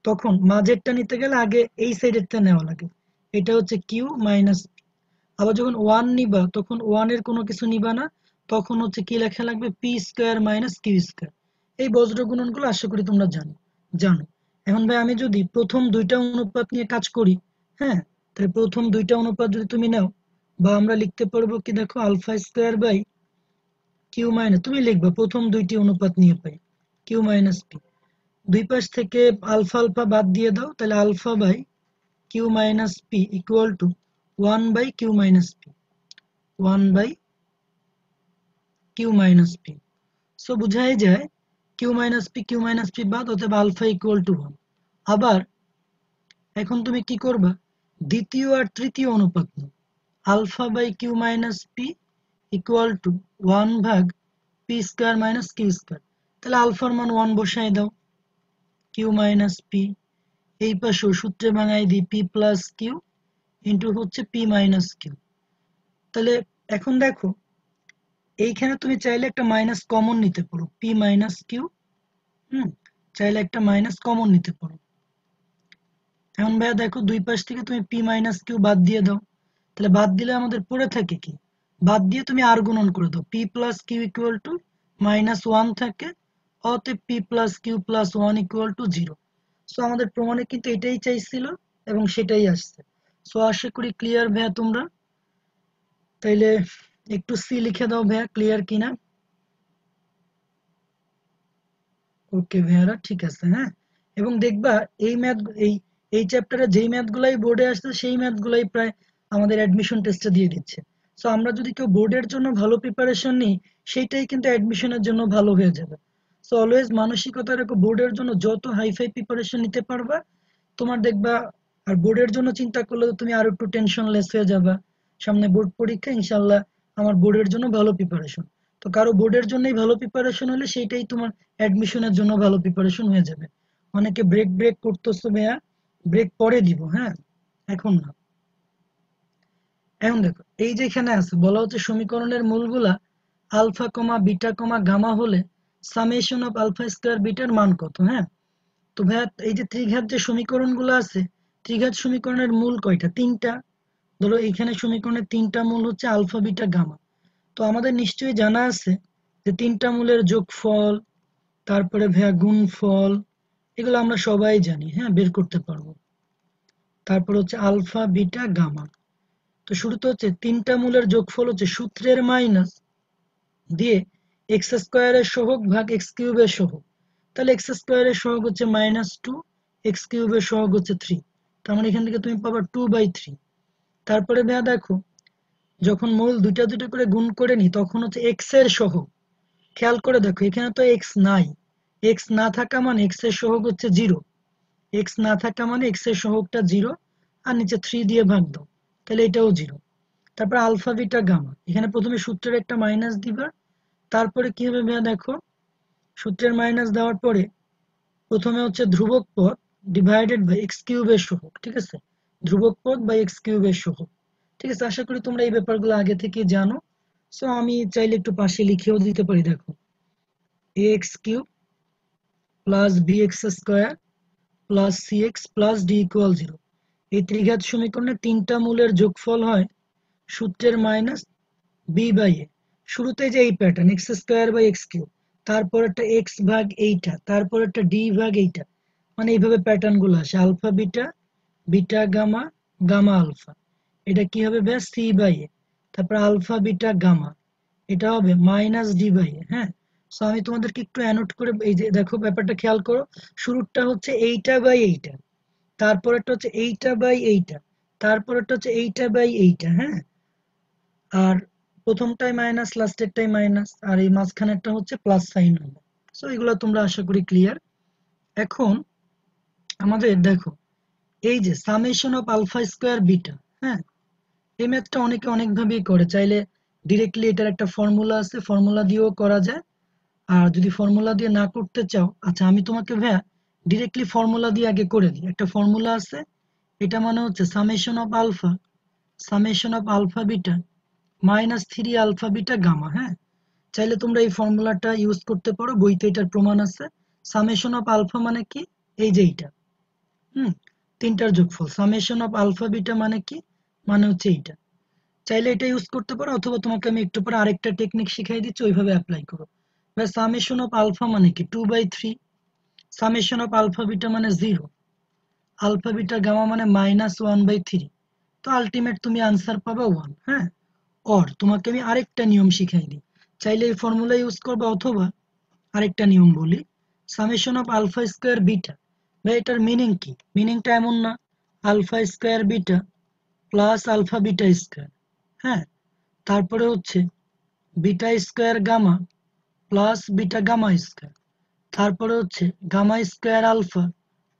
তখন মাঝেরটা নিতে গেলে আগে এই সাইডেরটা নেওয়া লাগে। এটা হচ্ছে কিউ মাইনাস আবার যখন ওয়ান নিবা, তখন ওয়ানের কোনো কিছু নিবা না, তখন হচ্ছে কি লেখা লাগবে? P square minus Q square এই বজ্র গুণনগুলো আশা করি তোমরা জানো জানো। এখন ভাই আমি যদি প্রথম দুইটা অনুপাত নিয়ে কাজ করি হ্যাঁ? তাহলে প্রথম দুইটা অনুপাত যদি তুমি নাও, বা আমরা লিখতে পারব কি দেখো alpha square by Q minus তুমি লিখবা প্রথম দুইটি অনুপাত নিয়ে পাই কিউ মাইনাস পি দুই পাশ থেকে আলফা আলফা বাদ দিয়ে দাও, তাহলে alpha by Q minus P equal to one by Q minus P, one by Q minus P. So বুঝাই যায় Q minus P, Q minus P বাদ অতএব আলফা ইকুয়াল টু ওয়ান আবার এখন তুমি কি করবা? দ্বিতীয় আর তৃতীয় অনুপাত নাও। Alpha by Q minus P equal to one ভাগ P square minus Q square. তাহলে আলফার মান ওয়ান বসাই দাও। কিউ মাইনাস পি, এই পাশেও সূত্রে ভাঙাই দিই পি প্লাস কিউ। ইন্টু হচ্ছে পি মাইনাস কিউ তাহলে এখন দেখো, এইখানে তুমি চাইলে একটা মাইনাস কমন নিতে পারো পি মাইনাস কিউ হুম, চাইলে একটা মাইনাস কমন নিতে পারো। এখন ভাইয়া দেখো, দুই পাশ থেকে তুমি পি মাইনাস কিউ বাদ দিয়ে দাও। তাহলে বাদ দিলে আমাদের পড়ে থাকে কি? বাদ দিয়ে তুমি আর গুণন করে দাও P plus Q equal to minus one থাকে, অতএব P plus Q plus one equal to zero so আমাদের প্রমাণে কিন্তু এটাই চাইছিল এবং সেটাই আসছে। সো আশা করি ক্লিয়ার ভাইয়া তোমরা। তাইলে একটু সি লিখে দাও ভাইয়া ক্লিয়ার কিনা? ওকে ভাইয়ারা, ঠিক আছে হ্যাঁ? এবং দেখবা, এই ম্যাথ এই এই চ্যাপ্টারে যেই ম্যাথগুলাই বোর্ডে আসছে, সেই ম্যাথগুলাই প্রায় আমাদের অ্যাডমিশন টেস্টে দিয়ে দিচ্ছে। সো আমরা যদি কেউ বোর্ডের জন্য ভালো প্রিপারেশন নিই, সেইটাই কিন্তু অ্যাডমিশনের জন্য ভালো হয়ে যাবে। সো অলওয়েজ মানসিকতা রেখো বোর্ডের জন্য যত হাইফাই প্রিপারেশন নিতে পারবা, তোমার দেখবা আর বোর্ডের জন্য চিন্তা করলে তুমি আরও একটু টেনশন লেস হয়ে যাবা। সামনে বোর্ড পরীক্ষা ইনশাল্লাহ আমার বোর্ডের জন্য ভালো প্রিপারেশন তো কারও বোর্ডের জন্যই ভালো প্রিপারেশন হলে সেইটাই তোমার অ্যাডমিশনের জন্য ভালো প্রিপারেশন হয়ে যাবে। অনেকে ব্রেক ব্রেক করতেছো ভাইয়া ব্রেক পরে দিব হ্যাঁ? এখন না। এখন দেখো, এই যে এখানে আছে, বলা হচ্ছে সমীকরণের মূলগুলা alpha comma beta comma gamma হলে সামেশন অফ আলফা স্কোয়ার বিটার মান কত হ্যাঁ? তো ভাইয়া, এই যে ত্রিঘাত যে সমীকরণগুলো আছে ত্রিঘাত সমীকরণের মূল কয়টা? তিনটা। ধরো এখানে সমীকরণের তিনটা মূল হচ্ছে আলফা, বিটা, গামা। তো আমাদের নিশ্চয়ই জানা আছে যে তিনটা মূলের যোগফল, তারপরে ভাইয়া গুণফল, এগুলো আমরা সবাই জানি হ্যাঁ বের করতে পারব। তারপর হচ্ছে আলফা, বিটা, গামা। তো শুরুতে হচ্ছে তিনটা মূলের যোগফল হচ্ছে সূত্রের মাইনাস দিয়ে এক্স স্কোয়ারের সহগ ভাগ এক্স কিউবের সহগ। তাহলে এক্স স্কোয়ারের সহগ হচ্ছে মাইনাস টু, এক্স কিউবের সহগ হচ্ছে থ্রি। তার মানে এখান থেকে তুমি পাবা টু বাই থ্রি তারপরে ভাইয়া দেখো, যখন মূল দুইটা দুটো করে গুণ করে নি, তখন হচ্ছে এক্সের সহগ। খেয়াল করে দেখো, এখানে তো এক্স নাই। এক্স না থাকা মানে এক্সের সহগ হচ্ছে জিরো এক্স না থাকা মানে এক্সের সহগটা জিরো আর নিচে থ্রি দিয়ে ভাগ দাও। তাহলে এটাও জিরো তারপর আলফা বিটা গামা এখানে প্রথমে সূত্রের একটা মাইনাস দিবা। তারপরে কি হবে ভাইয়া দেখো, সূত্রের মাইনাস দেওয়ার পরে প্রথমে হচ্ছে ধ্রুবক পদ ডিভাইডেড বাই এক্স কিউবের সহগ, ঠিক আছে? ধ্রুবক পদ বাই এক্স কিউবের সহগ, ঠিক আছে? আশা করি তোমরা এই ব্যাপারগুলো আগে থেকে জানো। সো আমি চাইলে একটু পাশে লিখেও দিতে পারি, দেখো। A X cube plus B X square plus C X plus D equal zero এই ত্রিঘাত সমীকরণে তিনটা মূলের যোগফল হয় সূত্রের মাইনাস বি বাই এ শুরুতে যে এই pattern X square by X cube তারপর একটা এক্স ভাগ এইটা তারপর একটা ডি ভাগ এইটা। মানে এইভাবে প্যাটার্নগুলো আসে। Alpha beta beta gamma gamma alpha এটা কি হবে ব্যাস? সি বাই এ তারপর আলফা বিটা গামা এটা হবে মাইনাস ডি বাই এ হ্যাঁ? সো আমি তোমাদেরকে একটু অ্যানোট করে এই যে, দেখো ব্যাপারটা খেয়াল করো। শুরুটা হচ্ছে এইটা বাই এইটা। তারপরেরটা হচ্ছে এইটা বাই এইটা। তারপরেরটা হচ্ছে এইটা বাই এইটা হ্যাঁ? আর প্রথমটাই মাইনাস লাস্টেরটাই মাইনাস আর এই মাঝখানেরটা হচ্ছে প্লাস সাইন হবে সো এগুলো তোমরা আশা করি ক্লিয়ার এখন আমাদের, দেখো, এই যে summation of alpha square beta হ্যাঁ? এই ম্যাথটা অনেকে অনেকভাবেই করে। চাইলে ডিরেক্টলি এটার একটা ফর্মুলা আছে ফর্মুলা দিয়েও করা যায়। আর যদি ফর্মুলা দিয়ে না করতে চাও আচ্ছা আমি তোমাকে ভাইয়া ডিরেক্টলি ফর্মুলা দিয়ে আগে করে দিই। একটা ফর্মুলা আছে, এটা মানে হচ্ছে summation of alpha summation of alpha beta minus three alpha beta gamma হ্যাঁ? চাইলে তোমরা এই ফর্মুলাটা ইউজ করতে পারো, বইতে এটার প্রমাণ আছে। সামেশন অফ আলফা মানে কি? এই যে এইটা। তিনটার যোগফল। সামেশন অফ আলফা বিটা মানে কি? মানে হচ্ছে এইটা। চাইলে এটা ইউজ করতে পারো, অথবা তোমাকে আমি একটু পরে আরেকটা টেকনিক শিখাই দিচ্ছি, ওইভাবে অ্যাপ্লাই করো। সামেশন অফ আলফা মানে কি? Two by three summation of alpha beta মানে জিরো আলফা বিটা গামা মানে মাইনাস ওয়ান বাই থ্রি তো আলটিমেট তুমি আনসার পাবা ওয়ান হ্যাঁ? অর তোমাকে আমি আরেকটা নিয়ম শিখাই দিই। চাইলে এই ফর্মুলা ইউজ করবা, অথবা আরেকটা নিয়ম বলি। Summation of alpha square beta এটার মিনিং কি? মিনিংটা এমন না alpha square beta plus alpha beta square হ্যাঁ? তারপরে হচ্ছে beta square gamma plus beta gamma square তারপরে হচ্ছে gamma square alpha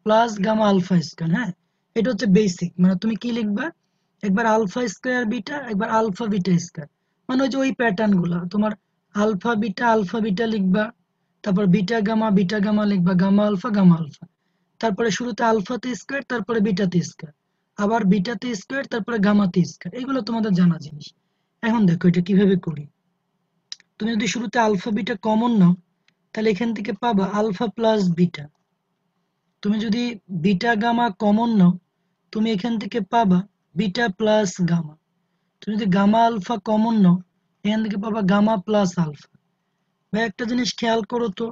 plus gamma alpha square হ্যাঁ? এটা হচ্ছে বেসিক মানে তুমি কি লিখবা? একবার আলফা স্কোয়ার বিটা একবার আলফা বিটা স্কোয়ার মানে ওই যে ওই প্যাটার্নগুলা, তোমার আলফা বিটা আলফা বিটা লিখবা, তারপর বিটা গামা বিটা গামা লিখবা গামা আলফা গামা আলফা তারপরে শুরুতে আলফাতে স্কোয়ার তারপরে বিটাতে স্কোয়ার আবার বিটাতে স্কোয়ার তারপরে গামাতে স্কোয়ার এগুলো তোমাদের জানা জিনিস। এখন দেখো এটা কীভাবে করি। তুমি যদি শুরুতে আলফা বিটা কমন নাও, তাহলে এখান থেকে পাবা আলফা প্লাস বিটা। তুমি যদি বিটা গামা কমন নাও, তুমি এখান থেকে পাবা বিটা প্লাস গামা। তুমি যদি গামা আলফা কমন নাও, এখান থেকে পাবা গামা প্লাস আলফা। ভাই, একটা জিনিস খেয়াল করো তো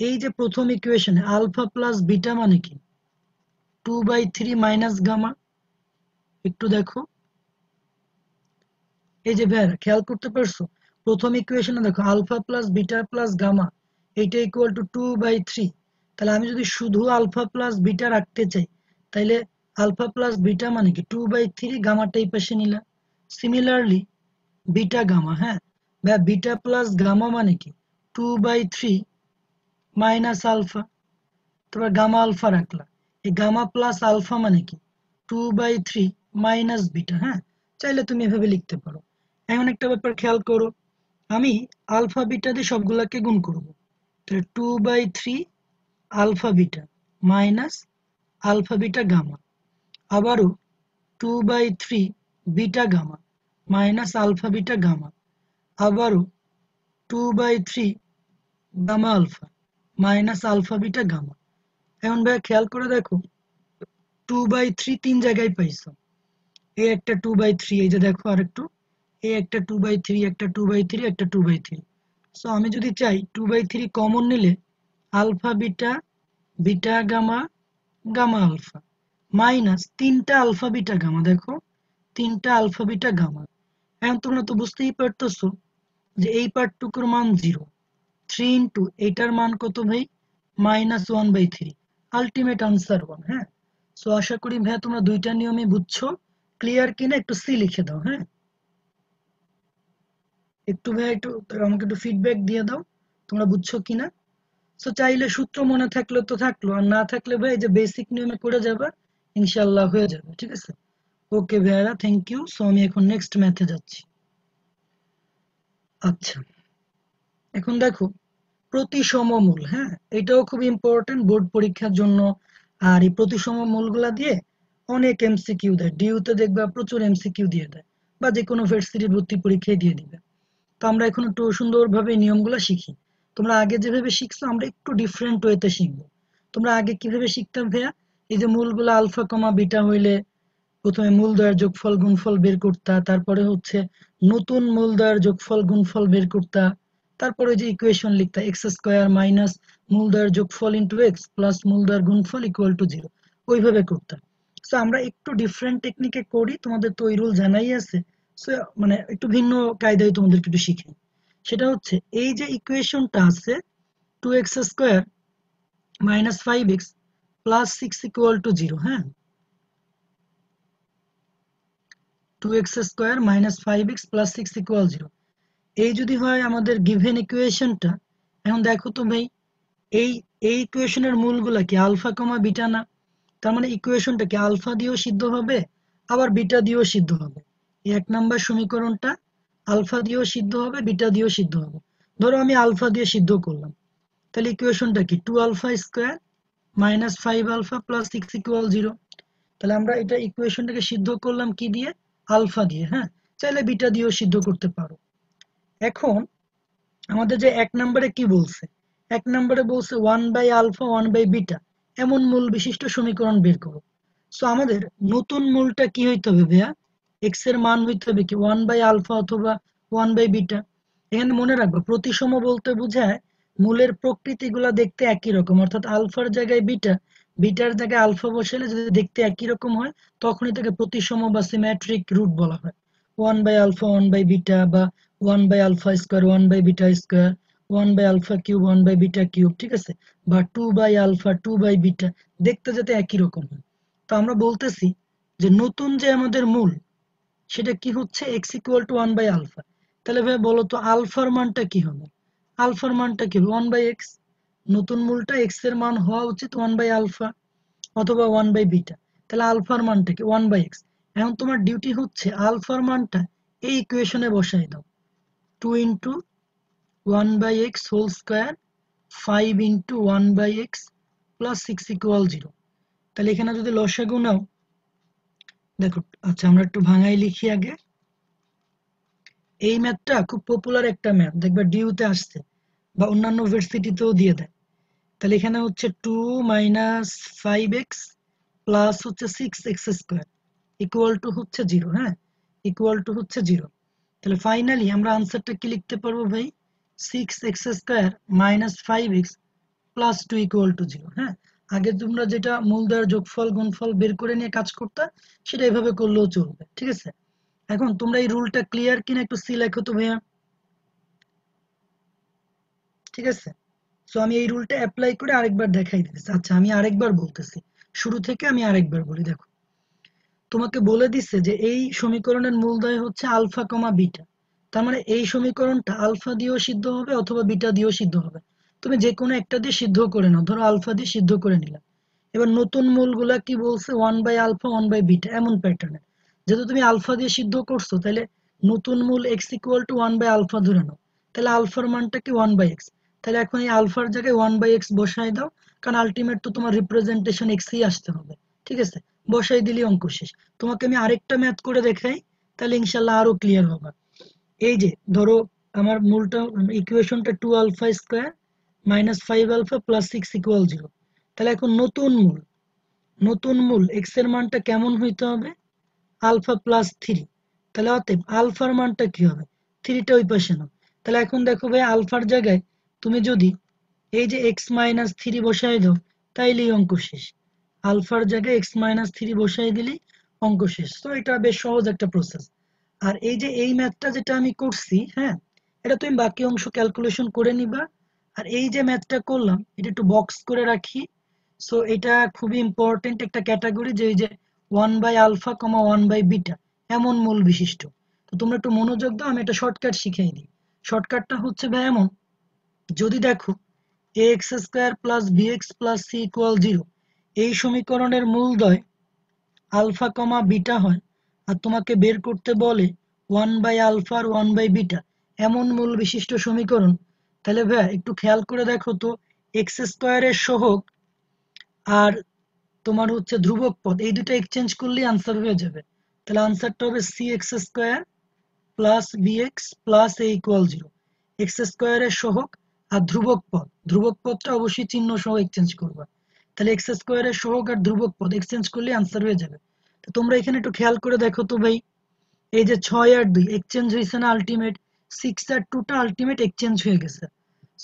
এই যে প্রথম ইকুয়েশনে আলফা প্লাস বিটা মানে কি? Two by three minus gamma একটু দেখো। এই যে ভ্যার খেয়াল করতে পারছ? প্রথম ইকুয়েশনে দেখো alpha plus beta plus gamma এইটা equal to two by three তাহলে আমি যদি শুধু আলফা প্লাস বিটা রাখতে চাই তাহলে আলফা প্লাস বিটা মানে কি? টু বাই থ্রি গামাটা এই পাশে নিলাম সিমিলারলি বিটা গামা হ্যাঁ? ভাইয়া বিটা প্লাস গামা মানে কি? Two by three minus alpha তারপর গামা আলফা রাখলাম। এই গামা প্লাস আলফা মানে কি? Two by three minus beta হ্যাঁ? চাইলে তুমি এভাবে লিখতে পারো। এমন একটা ব্যাপার খেয়াল করো, আমি আলফা বিটা দিয়ে সবগুলাকে গুণ করব। তাহলে two by three alpha beta minus alpha beta gamma আবারও two by three beta gamma minus alpha beta gamma আবারও two by three gamma alpha minus alpha beta gamma. এখন ভাই খেয়াল করে দেখো টু বাই থ্রি তিন জায়গায় পাইছো। এই একটা টু বাই থ্রি এই যে দেখো আর একটু এই একটা টু বাই থ্রি একটা টু বাই থ্রি একটা টু বাই থ্রি সো আমি যদি চাই টু বাই থ্রি কমন নিলে, alpha beta beta gamma gamma alpha. Minus তিনটা আলফা বিটা গামা, দেখো। তিনটা আলফা বিটা গামা। এখন তোমরা তো বুঝতেই পারতেছো যে এই পার্টটুকুর মান জিরো থ্রি ইন্টু এইটার মান কত ভাই? Minus one by three ultimate answer one হ্যাঁ? সো আশা করি ভাইয়া তোমরা দুইটা নিয়মে বুঝছ। ক্লিয়ার কিনা একটু সি লিখে দাও হ্যাঁ? একটু ভাইয়া একটু আমাকে একটু ফিডব্যাক দিয়ে দাও, তোমরা বুঝছ কিনা সো চাইলে সূত্র মনে থাকলে তো থাকল, আর না থাকলে ভাই যে বেসিক নিয়মে করে যাবে ইনশাল্লাহ হয়ে যাবে, ঠিক আছে? ওকে ভাইয়ারা থ্যাংক ইউ সো আমি এখন নেক্সট ম্যাথে যাচ্ছি। আচ্ছা এখন দেখো প্রতিসম মূল হ্যাঁ? এটাও খুব ইম্পর্টেন্ট বোর্ড পরীক্ষার জন্য। আর এই প্রতিসম মূলগুলা দিয়ে অনেক এমসিকিউ দেয়। ডিউতে দেখবা প্রচুর এমসিকিউ দিয়ে দেয় বা যে কোনো ভার্সিটির ভর্তি পরীক্ষায় দিয়ে দিবে। তো আমরা এখন একটু সুন্দরভাবে নিয়মগুলো শিখি। তোমরা আগে যেভাবে শিখছো, আমরা একটু ডিফারেন্ট ওয়েতে শিখব। তোমরা আগে কীভাবে শিখতাম ভাইয়া? এই যে মূলগুলো আলফা কমা, বিটা হইলে প্রথমে মূলদয়ের যোগফল, গুণফল বের করতা, তারপরে হচ্ছে নতুন মূলদয়ের যোগফল, গুণফল বের করতা তারপরে যে ইকুয়েশন লিখতা এক্স স্কোয়ার মাইনাস মূলদয়ের যোগফল ইন্টু এক্স প্লাস মূলদয়ের গুণফল ইকুয়াল টু জিরো ওইভাবে করতাম সো আমরা একটু ডিফারেন্ট টেকনিকে করি, তোমাদের তো ওই রুল জানাই আছে। সো মানে একটু ভিন্ন কায়দায় তোমাদেরকে একটু শিখাই সেটা হচ্ছে, এই যে ইকুয়েশনটা আছে two X square minus five X plus six equal to zero হ্যাঁ? Two X square minus five X plus six equal zero এই যদি হয় আমাদের গিভেন ইকুয়েশনটা এখন দেখো তো ভাই, এই এই ইকুয়েশনের মূলগুলা কি? আলফা কমা বিটা না? তার মানে ইকুয়েশনটা কি? আলফা দিয়েও সিদ্ধ হবে, আবার বিটা দিয়েও সিদ্ধ হবে। এক নাম্বার সমীকরণটা আলফা দিয়েও সিদ্ধ হবে বিটা দিয়েও সিদ্ধ হবে। ধরো আমি আলফা দিয়ে সিদ্ধ করলাম। তাহলে ইকুয়েশনটা কি? Two alpha square minus five alpha plus six equal zero তাহলে আমরা এটা ইকুয়েশনটাকে সিদ্ধ করলাম কি দিয়ে? আলফা দিয়ে হ্যাঁ? চাইলে বিটা দিয়েও সিদ্ধ করতে পারো। এখন আমাদের যে এক নম্বরে কি বলছে? এক নম্বরে বলছে one by alpha one by beta এমন মূল বিশিষ্ট সমীকরণ বের করো। সো আমাদের নতুন মূলটা কি হইতে হবে ভাইয়া? এক্সের মান হইতে হবে কি? ওয়ান বাই আলফা অথবা ওয়ান বাই বিটা এখানে মনে রাখব, প্রতিসম বলতে বোঝায় মূলের প্রকৃতিগুলা দেখতে একই রকম। অর্থাৎ আলফার জায়গায় বিটা বিটার জায়গায় আলফা বসালে যদি দেখতে একই রকম হয়, তখনই তাকে প্রতিসম বা সিমেট্রিক রুট বলা হয়। One by alpha one by beta বা one by alpha square one by beta square alpha cube one by beta two by alpha two by beta দেখতে যাতে একই রকম হয়। তো আমরা বলতেছি যে নতুন যে আমাদের মূল, সেটা কি হচ্ছে? X equal to one by alpha তাহলে ভাই বলো আলফার মানটা কি হবে? আলফার মানটা কি হবে? ওয়ান বাই এক্স নতুন মূলটা এক্সের মান হওয়া উচিত ওয়ান বাই আলফা অথবা ওয়ান বাই বিটা তাহলে আলফার মানটা কি? ওয়ান বাই এক্স এখন তোমার ডিউটি হচ্ছে আলফার মানটা এই ইকুয়েশনে বসাই দাও। Two into one by X whole square five into one by X plus six equal zero তাহলে এখানে যদি লসাগু নাও, দেখো আচ্ছা আমরা একটু ভাঙাই লিখি আগে। এই ম্যাথটা খুব পপুলার একটা ম্যাথ, দেখবে ডিউতে আসছে, বা অন্যান্য ইউনিভার্সিটিতেও দিয়ে দেয়। তাহলে এখানে হচ্ছে two minus five X plus হচ্ছে six X square equal to হচ্ছে জিরো হ্যাঁ? ইকুয়াল টু হচ্ছে জিরো তাহলে ফাইনালি আমরা আনসারটা কি লিখতে পারব ভাই? Six X square minus five X plus two equal to zero হ্যাঁ? আগে তোমরা যেটা মূলদয়ের যোগফল, গুণফল বের করে নিয়ে কাজ করতে, সেটা এভাবে করলেও চলবে, ঠিক আছে? এখন তোমরা এই রুলটা ক্লিয়ার কিনা একটু সি লেখো তো ভাইয়া। ঠিক আছে? সো আমি এই রুলটা অ্যাপ্লাই করে আরেকবার দেখাই দিতেছি। আচ্ছা আমি আরেকবার বলতেছি। শুরু থেকে আমি আরেকবার বলি, দেখো। তোমাকে বলে দিচ্ছে যে এই সমীকরণের মূলদয় হচ্ছে আলফা কমা বিটা। তার মানে এই সমীকরণটা আলফা দিয়েও সিদ্ধ হবে অথবা বিটা দিয়েও সিদ্ধ হবে। তুমি যে কোনো একটা দিয়ে সিদ্ধ করে নাও, ধরো আলফা দিয়ে সিদ্ধ করে নিলাম। এবার নতুন মূলগুলা কি বলছে? One by alpha one by beta এমন প্যাটার্নে যেহেতু তুমি আলফা দিয়ে সিদ্ধ করছ, তাহলে নতুন মূল X equal to one by alpha ধরে নাও। তাহলে আলফার মানটা কি ওয়ান বাই এক্স তাহলে এখন এই আলফার জায়গায় ওয়ান বাই এক্স বসাই দাও, কারণ আলটিমেট তো তোমার রিপ্রেজেন্টেশন এক্সই আসতে হবে। ঠিক আছে? বসাই দিলি অঙ্ক শেষ। তোমাকে আমি আরেকটা ম্যাথ করে দেখাই, তাহলে ইনশাল্লাহ আরও ক্লিয়ার হবে। এই যে, ধরো আমার মূলটা ইকুয়েশনটা two alpha square minus five alpha plus six equal zero তাহলে এখন নতুন মূল নতুন মূল এক্সের মানটা কেমন হইতে হবে? আলফা প্লাস থ্রি তাহলে অতএব আলফার মানটা কি হবে? থ্রিটা ওই পাশে নাও। তাহলে এখন দেখো ভাই আলফার জায়গায় তুমি যদি এই যে এক্স মাইনাস থ্রি বসাই দাও, তাইলেই অঙ্ক শেষ। আলফার জায়গায় এক্স মাইনাস থ্রি বসাই দিলেই অঙ্ক শেষ। তো এটা বেশ সহজ একটা প্রসেস আর এই যে এই ম্যাথটা যেটা আমি করছি হ্যাঁ এটা তুমি বাকি অংশ ক্যালকুলেশন করে নিবা। আর এই যে ম্যাথটা করলাম, এটা একটু বক্স করে রাখি। সো এটা খুবই ইম্পর্টেন্ট একটা ক্যাটাগরি যে এই যে one by alpha comma one by beta এমন মূল বিশিষ্ট। তো তোমরা একটু মনোযোগ দাও, আমি একটা শর্টকাট শিখাই দিই। শর্টকাটটা হচ্ছে ভাই এমন, যদি দেখো a x square plus b x plus c equal zero এই সমীকরণের মূলদয় আলফা কমা বিটা হয় আর তোমাকে বের করতে বলে ওয়ান বাই আলফা আর ওয়ান বাই বিটা। এমন মূল বিশিষ্ট সমীকরণ। তাহলে ভাই একটু খেয়াল করে দেখো তো এক্স স্কোয়ারের সহগ আর তোমার হচ্ছে ধ্রুবক পদ, এই দুটো এক্সচেঞ্জ করলেই আনসার হয়ে যাবে। তাহলে আনসারটা হবে c x square plus b x plus a equal zero x স্কোয়ারের সহগ আর ধ্রুবক পদ। ধ্রুবক পদটা অবশ্যই চিহ্ন সহ এক্সচেঞ্জ করবা। তাহলে এক্স স্কোয়ারের সহগ আর ধ্রুবক পদ এক্সচেঞ্জ করলে আনসার হয়ে যাবে। তো তোমরা এখানে একটু খেয়াল করে দেখো তো ভাই, এই যে ছয় আর দুই এক্সচেঞ্জ হয়েছে না আলটিমেট সিক্স আর টুটা আলটিমেট এক্সচেঞ্জ হয়ে গেছে।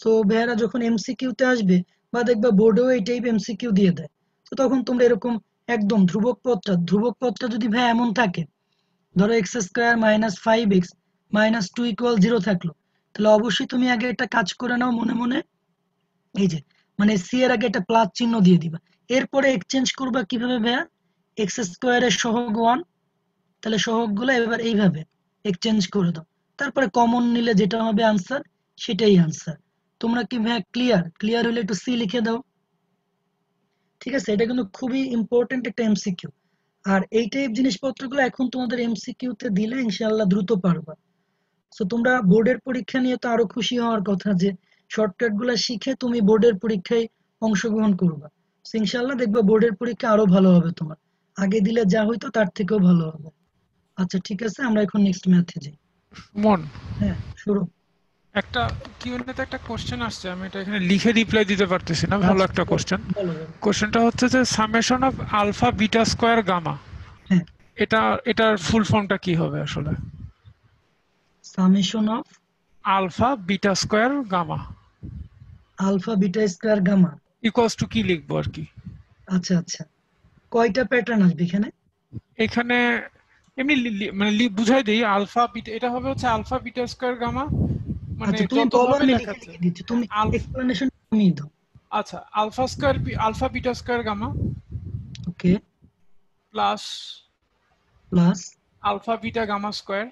সো ভাইয়ারা যখন এমসিকিউতে আসবে বা দেখবা বোর্ডেও এই টাইপ এমসিকিউ দিয়ে দেয়। তো তখন তোমরা এরকম একদম ধ্রুবক পদটা ধ্রুবক পদটা যদি ভাই এমন থাকে, ধরো x square minus five x minus two equal zero থাকল, তাহলে অবশ্যই তুমি আগে একটা কাজ করে নাও মনে মনে। এই যে মানে সি এর আগে একটা প্লাস চিহ্ন দিয়ে দিবা। এরপরে এক্সচেঞ্জ করবা কীভাবে ভাইয়া? এক্স স্কোয়ারের সহগ ওয়ান তাহলে সহগগুলো এবার এইভাবে এক্সচেঞ্জ করে দাও। তারপরে কমন নিলে যেটা হবে আনসার সেটাই আনসার তোমরা কি ভাইয়া ক্লিয়ার ক্লিয়ার হলে একটু সি লিখে দাও। ঠিক আছে? এটা কিন্তু খুবই ইম্পর্টেন্ট একটা এমসিকিউ আর এই টাইপ জিনিসপত্রগুলো এখন তোমাদের এমসিকিউ তে দিলে ইনশাআল্লাহ দ্রুত পারবা। সো তোমরা বোর্ডের পরীক্ষা নিয়ে তো আরও খুশি হওয়ার কথা যে শর্টকাটগুলা শিখে তুমি বোর্ডের পরীক্ষায় অংশগ্রহণ করবা। ইনশাল্লাহ দেখবা বোর্ডের পরীক্ষা আরও ভালো হবে তোমার। আগে দিলে যা হইতো তার থেকেও ভালো হবে। আচ্ছা ঠিক আছে আমরা এখন নেক্সট ম্যাথে যাই। মন। হ্যাঁ শুরু। একটা কিউএনএতে একটা কোশ্চেন আসছে আমি এটা এখানে লিখে রিপ্লাই দিতে পারতেছি না ভালো একটা কোশ্চেন। কোশ্চেনটা হচ্ছে যে summation of alpha beta square gamma এটা এটার ফুল ফর্মটা কি হবে আসলে? Summation of alpha beta square gamma alpha beta square gamma. Equals to কি লিখব আর কি? আচ্ছা আচ্ছা। কয়টা প্যাটার্ন আসবে এখানে? এখানে এমনি মানে বুঝাই দেই আলফা বিটা এটা হবে হচ্ছে আলফা বিটা স্কয়ার গামা। মানে আচ্ছা তুমি ভাবে লিখে তুমি এক্সপ্লেনেশন তুমি দাও। আচ্ছা alpha square alpha beta square gamma. Okay plus plus alpha beta gamma square.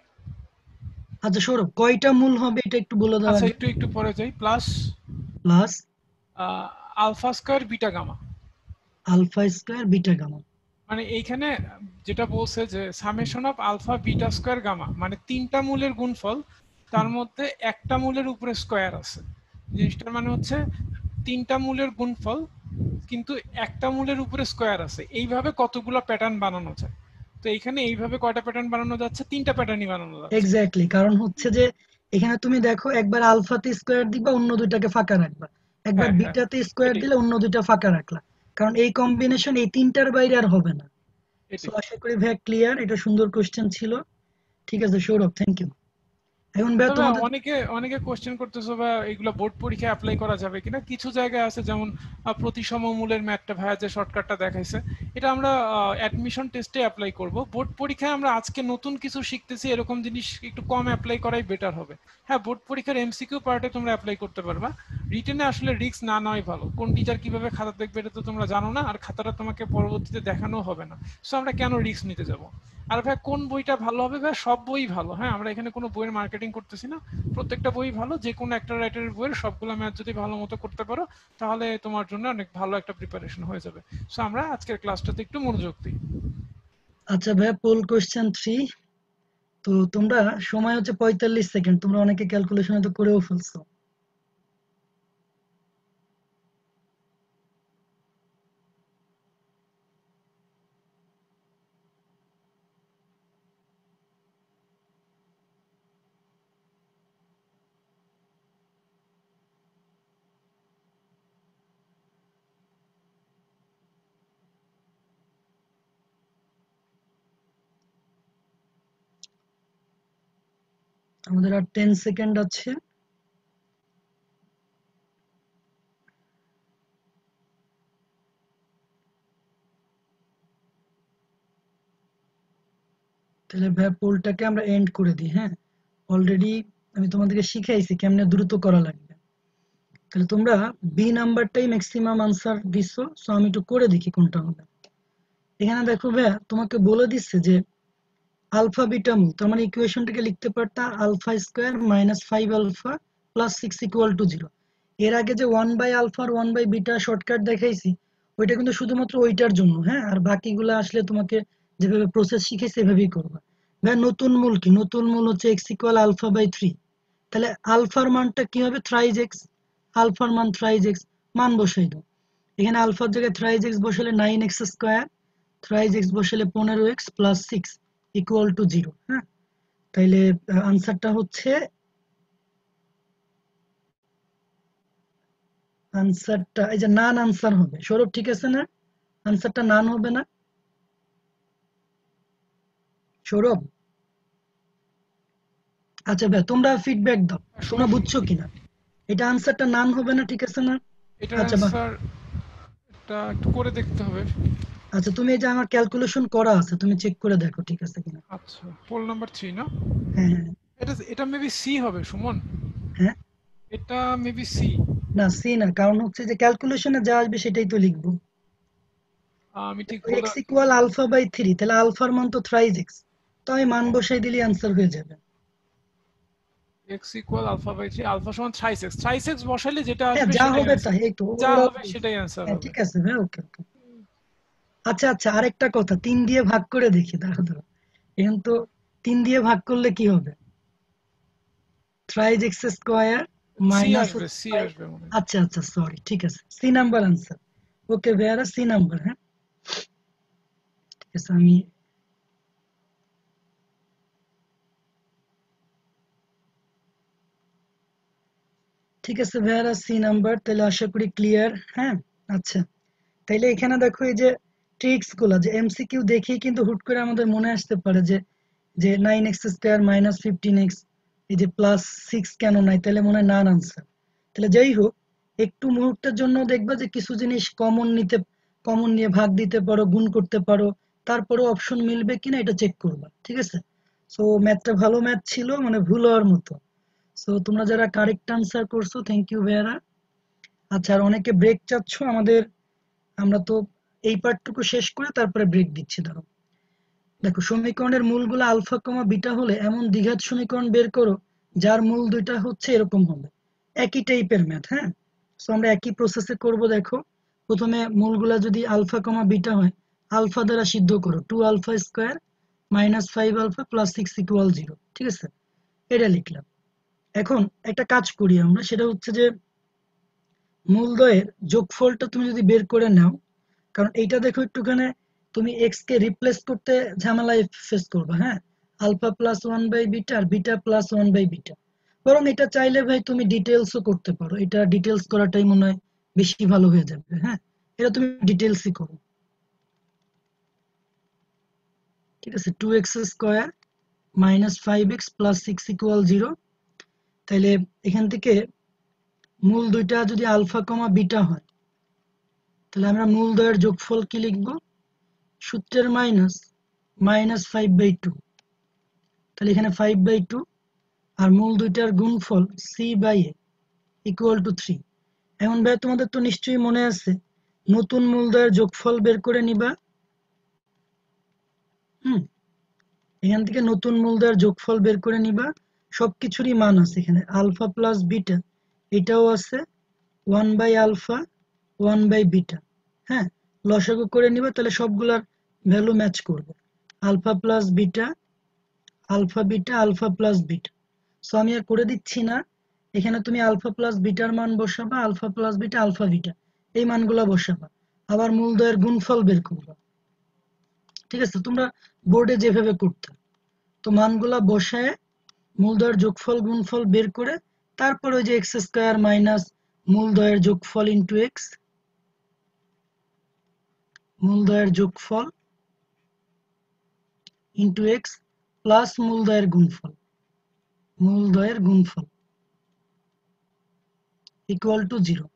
আচ্ছা সৌরভ কয়টা মূল হবে এটা একটু বলে দাও আচ্ছা একটু একটু পরে যাই। Plus plus? Alpha square beta gamma. Alpha square beta gamma. মানে এইখানে যেটা বলছে যে summation of alpha beta square gamma. মানে তিনটা মূলের গুণফল তার মধ্যে একটা মূলের উপরে স্কয়ার আছে। জিনিসটার মানে হচ্ছে তিনটা মূলের গুণফল কিন্তু একটা মূলের উপরে স্কয়ার আছে। এইভাবে কতগুলো প্যাটার্ন বানানো যায়? তো এইখানে এইভাবে কয়টা প্যাটার্ন বানানো যাচ্ছে? তিনটা প্যাটার্নই বানানো যাচ্ছে। এক্স্যাক্টলি কারণ হচ্ছে যে এখানে তুমি দেখো একবার আলফাতে স্কোয়ার দিবা অন্য দুইটাকে ফাঁকা রাখবা। একবার হ্যাঁ, হ্যাঁ, বিটাতে স্কোয়ার দিলে অন্য দুইটা ফাঁকা রাখলা। কারণ এই কম্বিনেশন এই তিনটার বাইরে আর হবে না। আশা করি ভাইয়া ক্লিয়ার এটা সুন্দর কোশ্চেন ছিল। ঠিক আছে সৌরভ থ্যাংক ইউ এখন ভাই তোমাদের অনেকে অনেকে কোশ্চেন করতেছে বা এগুলো বোর্ড পরীক্ষায় অ্যাপ্লাই করা যাবে কিনা? কিছু জায়গায় আছে যেমন প্রতিসম মূলের ম্যাথটা ভাইয়া যে শর্টকাটটা দেখাইছে এটা আমরা অ্যাডমিশন টেস্টে অ্যাপ্লাই করব। বোর্ড পরীক্ষায় আমরা আজকে নতুন কিছু শিখতেছি এরকম জিনিস একটু কম অ্যাপ্লাই করাই বেটার হবে। হ্যাঁ বোর্ড পরীক্ষার এমসিকিউ পার্টে তোমরা অ্যাপ্লাই করতে পারবা। রিটেনে আসলে রিস্ক না নেওয়াই ভালো। কোন টিচার কীভাবে খাতা দেখবে এটা তো তোমরা জানো না আর খাতাটা তোমাকে পরবর্তীতে দেখানো হবে না। সো আমরা কেন রিস্ক নিতে যাব? আর ভাই, কোন বইটা ভালো হবে ভাই? সব বই ভালো। হ্যাঁ আমরা এখানে কোনো বইয়ের মার্কেটিং করতেছি না। প্রত্যেকটা বই ভালো, যে কোনো একটা রাইটারের বইয়ের সবগুলো ম্যাথ যদি ভালো মতো করতে পারো, তাহলে তোমার জন্য অনেক ভালো একটা প্রিপারেশন হয়ে যাবে। সো আমরা আজকের ক্লাসটাতে একটু মনোযোগ দিই। আচ্ছা ভাই পোল কোশ্চেন থ্রি তো তোমরা সময় হচ্ছে পঁয়তাল্লিশ সেকেন্ড তোমরা অনেকে ক্যালকুলেশন তো করেও ফেলছো। আমাদের আর টেন সেকেন্ড আছে। তাহলে ভাই পোলটাকে আমরা এন্ড করে দিই হ্যাঁ? অলরেডি আমি তোমাদেরকে শিখাইছি কেমনে দ্রুত করা লাগবে। তাহলে তোমরা বি নাম্বারটাই ম্যাক্সিমাম আনসার দিছো সো আমি একটু করে দেখি কোনটা হবে। এখানে দেখো ভাইয়া তোমাকে বলে দিচ্ছে যে আলফা বিটা মূল তার মানে ইকুয়েশনটাকে লিখতে পারতা alpha square minus five alpha plus six equal to zero এর আগে যে ওয়ান বাই আলফা আর ওয়ান বাই বিটা শর্টকাট দেখাইছি, ওইটা কিন্তু শুধুমাত্র ওইটার জন্য হ্যাঁ? আর বাকিগুলো আসলে তোমাকে যেভাবে প্রসেস শিখে সেভাবেই করবা। ভাই নতুন মূল কি? নতুন মূল হচ্ছে x equal alpha by three তাহলে আলফার মানটা কি হবে? থ্রাইজ এক্স আলফার মান থ্রাইজ এক্স মান বসাই দাও। এখানে আলফার জায়গায় থ্রাইজ এক্স বসালে nine x square thrice x বসালে পনেরো x plus six equal to zero হ্যাঁ? তাইলে আনসারটা হচ্ছে আনসারটা এই যে নান আনসার হবে। সৌরভ ঠিক আছে না? আনসারটা নান হবে না? সৌরভ? আচ্ছা ভাই তোমরা ফিডব্যাক দাও। তোমরা বুঝছ কিনা? এটা আনসারটা নান হবে না ঠিক আছে না? এটা আচ্ছা, এটা একটু করে দেখতে হবে। আচ্ছা তুমি এই যে আমার ক্যালকুলেশন করা আছে তুমি চেক করে দেখো ঠিক আছে কিনা? আচ্ছা পোল নাম্বার থ্রি না? হ্যাঁ হ্যাঁ। এটা এটা মেবি সি হবে সুমন। হ্যাঁ? এটা মেবি সি না সি না কারণ হচ্ছে যে ক্যালকুলেশনে যা আসবে সেটাই তো লিখব। আমি ঠিক x equal alpha by three তাহলে আলফার মান তো থ্রাইজ এক্স তো আমি মান বসাই দিলে আনসার হয়ে যাবে। X equal alpha by three alpha সমান থ্রাইস এক্স থ্রাইস এক্স বসাইলে যেটা হ্যাঁ আসবে যা হবে তাই তো যা হবে সেটাই অ্যান্সার হ্যাঁ হবে। ঠিক আছে হ্যাঁ ওকে ওকে আচ্ছা আচ্ছা আরেকটা কথা তিন দিয়ে ভাগ করে দেখি দাঁড়া দাঁড়া এখন তো তিন দিয়ে ভাগ করলে কি হবে? Thrice x square c minus. আচ্ছা আচ্ছা সরি ঠিক আছে। সি নাম্বার আনসার ওকে ভেয়ারা সি নাম্বার হ্যাঁ? ঠিক আছে আমি ঠিক আছে ভেয়ারা সি নাম্বার তাহলে আশা করি ক্লিয়ার হ্যাঁ? আচ্ছা তাইলে এখানে দেখো এই যে ট্রিক্সগুলা, যে এমসিকিউ দেখেই কিন্তু হুট করে আমাদের মনে আসতে পারে যে যে nine x square minus fifteen x এই যে প্লাস সিক্স কেন নাই? তাহলে মনে হয় নান আনসার তাহলে যাই হোক, একটু মুহূর্তের জন্য দেখবা যে কিছু জিনিস কমন নিতে কমন নিয়ে ভাগ দিতে পারো, গুণ করতে পারো তারপরে অপশন মিলবে কিনা এটা চেক করবা, ঠিক আছে? সো ম্যাথটা ভালো ম্যাথ ছিল মানে ভুল হওয়ার মতো। সো তোমরা যারা কারেক্ট আনসার করছ থ্যাংক ইউ ভাইয়ারা। আচ্ছা আর অনেকে ব্রেক চাচ্ছ, আমাদের, আমরা তো এই পার্টটুকু শেষ করে তারপরে ব্রেক দিচ্ছি, ধরো। দেখো, সমীকরণের মূলগুলো আলফা কমা বিটা হলে এমন দ্বিঘাত সমীকরণ বের করো, যার মূল দুইটা হচ্ছে এরকম হবে। একই টাইপের ম্যাথ হ্যাঁ? সো আমরা একই প্রসেসে করব, দেখো। প্রথমে মূলগুলা যদি আলফা কমা বিটা হয়, আলফা দ্বারা সিদ্ধ করো two alpha square minus five alpha plus six equal zero ঠিক আছে? এটা লিখলাম। এখন একটা কাজ করি আমরা, সেটা হচ্ছে যে মূলদয়ের যোগফলটা তুমি যদি বের করে নাও কারণ এইটা দেখো একটুখানে তুমি এক্স কে রিপ্লেস করতে ঝামেলায় ফেস করবে হ্যাঁ? Alpha plus one by beta R beta plus one by beta বরং এটা চাইলে ভাই তুমি ডিটেলসও করতে পারো। এটা ডিটেলস করাটাই মনে হয় বেশি ভালো হয়ে যাবে হ্যাঁ? এটা তুমি ডিটেলসই করো। ঠিক আছে two x square minus five x plus six equal zero তাইলে এখান থেকে মূল দুইটা যদি আলফা কমা বিটা হয় তাহলে আমরা মূল দ্বয়ের যোগফল কি লিখব? সূত্রের minus minus five by two তাহলে এখানে ফাইভ বাই টু আর মূল দুইটার গুণফল c by a equal to three এমন ভাই, তোমাদের তো নিশ্চয়ই মনে আছে, নতুন মূল মূলদয়ের যোগফল বের করে নিবা। হুম, এখান থেকে নতুন মূল মূলদয়ের যোগফল বের করে নিবা। সবকিছুরই মান আছে এখানে আলফা প্লাস বিটা এটাও আছে one by alpha one by beta হ্যাঁ লসাগু করে নিবা, তাহলে সবগুলার ভ্যালু ম্যাচ করবে। Alpha plus beta alpha beta alpha plus beta so আমি আর করে দিচ্ছি না। এখানে তুমি আলফা প্লাস বিটার মান বসাবা alpha plus beta alpha beta এই মানগুলা বসাবা। আবার মূলদয়ের গুণফল বের করবা। ঠিক আছে, তোমরা বোর্ডে যেভাবে করতে। তো মানগুলা বসায় মূলদয়ের যোগফল, গুণফল বের করে, তারপর ওই যে এক্স স্কোয়ার মাইনাস মূলদয়ের যোগফল ইন্টু এক্স মূলদয়ের যোগফল ইন্টু এক্স প্লাস মূলদয়ের গুণফল মূলদয়ের গুণফল ইকুয়াল টু জিরো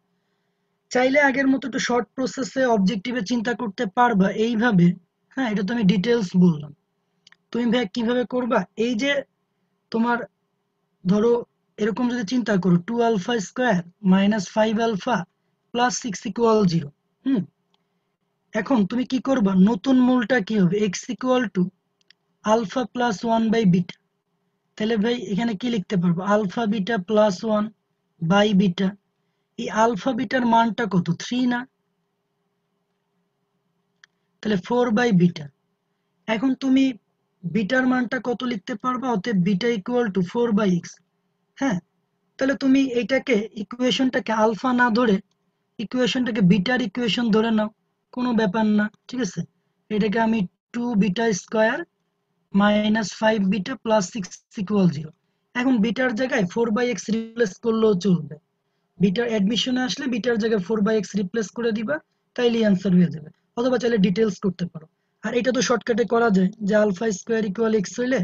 চাইলে আগের মতো একটু শর্ট প্রসেসে অবজেক্টিভে চিন্তা করতে পারবা এইভাবে। হ্যাঁ এটা তো আমি ডিটেলস বললাম। তুমি ভাই কীভাবে করবা? এই যে তোমার ধরো এরকম যদি চিন্তা করো two alpha square minus five alpha plus six equal zero হুম? এখন তুমি কি করবা? নতুন মূলটা কি হবে? X equal to alpha plus one by beta তাহলে ভাই, এখানে কি লিখতে পারব? Alpha beta plus one by beta এই আলফা বিটার মানটা কত? থ্রি না? তাহলে ফোর বাই বিটা এখন তুমি বিটার মানটা কত লিখতে পারবা? অতএব beta equal to four by x হ্যাঁ? তাহলে তুমি এইটাকে ইকুয়েশনটাকে আলফা না ধরে ইকুয়েশনটাকে বিটার ইকুয়েশন ধরে নাও। কোনো ব্যাপার না, ঠিক আছে? এটাকে আমি two beta square minus five beta plus six equal zero এখন বিটার জায়গায় ফোর বাই এক্স রিপ্লেস করলেও চলবে। বিটার অ্যাডমিশনে আসলে বিটার জায়গায় ফোর বাই এক্স রিপ্লেস করে দিবা, তাইলেই অ্যান্সার হয়ে যাবে। অথবা চাইলে ডিটেলস করতে পারো। আর এটা তো শর্টকাটে করা যায় যে আলফা স্কোয়ার ইকুয়াল এক্স হইলে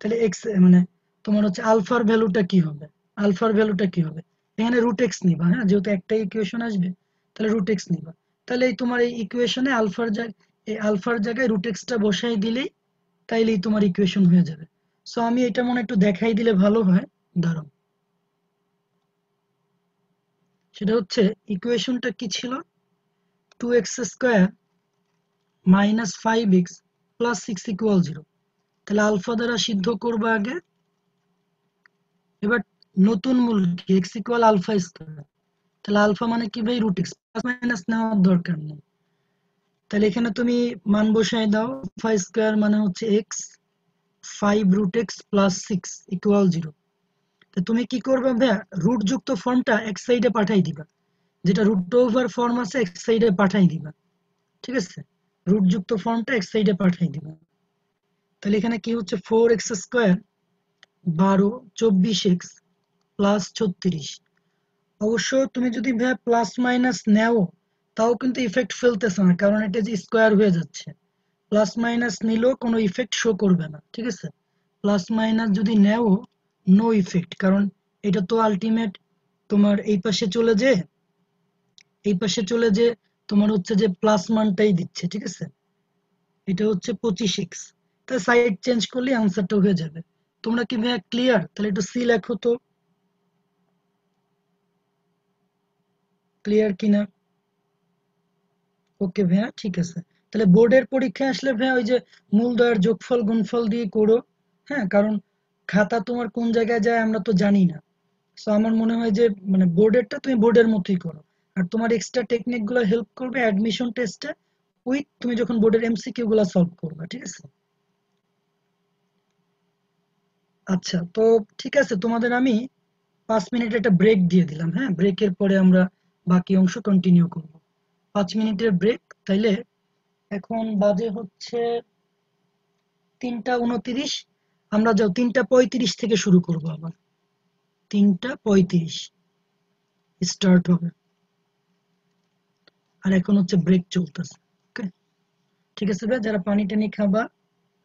তাহলে এক্স মানে তোমার হচ্ছে আলফার ভ্যালুটা কি হবে? আলফার ভ্যালুটা কি হবে? এখানে রুট এক্স নিবা হ্যাঁ? যেহেতু একটা ইকুয়েশন আসবে, তাহলে রুট এক্স নিবা। তাহলে এই তোমার এই ইকুয়েশনে আলফার এই আলফার জায়গায় রুট এক্সটা বসাই দিলেই তাইলেই তোমার ইকুয়েশন হয়ে যাবে। সো আমি এটা মনে একটু দেখাই দিলে ভালো হয়। দাঁড়াও। সেটা হচ্ছে ইকুয়েশনটা কি ছিল? Two x square minus five x plus six equal zero তাহলে আলফা দ্বারা সিদ্ধ করব আগে। এবার নতুন মূল এক্স ইকুয়াল আলফা স্কোয়ার তাহলে আলফা মানে কি ভাই? রুট এক্স প্লাস মাইনাস নেওয়ার দরকার নেই। তাহলে এখানে তুমি মান বসাই দাও ফাইভ স্কোয়ার মানে হচ্ছে x five root x plus six equal zero তো তুমি কি করবে ভাইয়া? রুট যুক্ত ফর্মটা এক সাইডে পাঠাই দিবা। যেটা রুট ওভার ফর্ম আছে, এক সাইডে পাঠাই দিবা। ঠিক আছে? রুট যুক্ত ফর্মটা এক সাইডে পাঠাই দিবা। তাহলে এখানে কি হচ্ছে? ফোর এক্স স্কোয়ার বারো, চব্বিশ এক্স প্লাস ছত্রিশ। অবশ্য তুমি যদি ভাইয়া প্লাস মাইনাস নেও, তাও কিন্তু ইফেক্ট ফেলতেছে না, কারণ এটা যে স্কোয়ার হয়ে যাচ্ছে। প্লাস মাইনাস নিলেও কোনো ইফেক্ট শো করবে না, ঠিক আছে? প্লাস মাইনাস যদি নেও নো ইফেক্ট কারণ এটা তো আলটিমেট তোমার এই পাশে চলে যে, এই পাশে চলে যে তোমার হচ্ছে যে প্লাস মানটাই দিচ্ছে, ঠিক আছে? এটা হচ্ছে পঁচিশ এক্স তাহলে সাইড চেঞ্জ করলে আনসারটা হয়ে যাবে। তোমরা কি ভাইয়া ক্লিয়ার তাহলে একটু সি লেখো তো। ক্লিয়ার কিনা? ওকে ভাইয়া, ঠিক আছে। তাহলে বোর্ডের পরীক্ষায় আসলে ভাইয়া ওই যে মূলদয়ের যোগফল, গুণফল দিয়ে করো হ্যাঁ? কারণ খাতা তোমার কোন জায়গায় যায় আমরা তো জানি না। সো আমার মনে হয় যে মানে বোর্ডেরটা তুমি বোর্ডের মতোই করো। আর তোমার এক্সট্রা টেকনিকগুলো হেল্প করবে অ্যাডমিশন টেস্টে উইথ তুমি যখন বোর্ডের এমসিকিউ গুলো সলভ করবে, ঠিক আছে? আচ্ছা তো ঠিক আছে, তোমাদের আমি পাঁচ মিনিট একটা ব্রেক দিয়ে দিলাম হ্যাঁ? ব্রেকের পরে আমরা বাকি অংশ কন্টিনিউ করব। পাঁচ মিনিটের ব্রেক তাইলে এখন বাজে হচ্ছে তিনটা উনতিরিশ। আমরা যাও, তিনটা পঁয়ত্রিশ থেকে শুরু করব আবার। তিনটা পঁয়ত্রিশ। স্টার্ট হবে। আর এখন হচ্ছে ব্রেক চলতেছে ওকে ঠিক আছে ভাই, যারা পানি টানি খাবা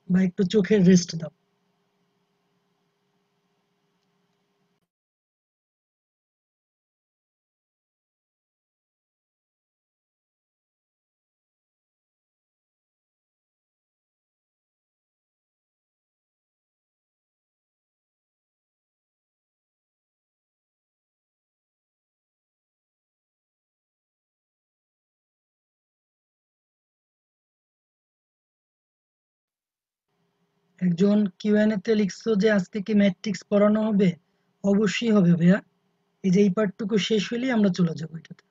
বা একটু চোখের রেস্ট দাও। একজন কিউএনএ তে লিখছো যে আজকে কি ম্যাট্রিক্স পড়ানো হবে? অবশ্যই হবে ভাইয়া। এই যে এই পার্টটুকু শেষ হলেই আমরা চলে যাব এটাতে।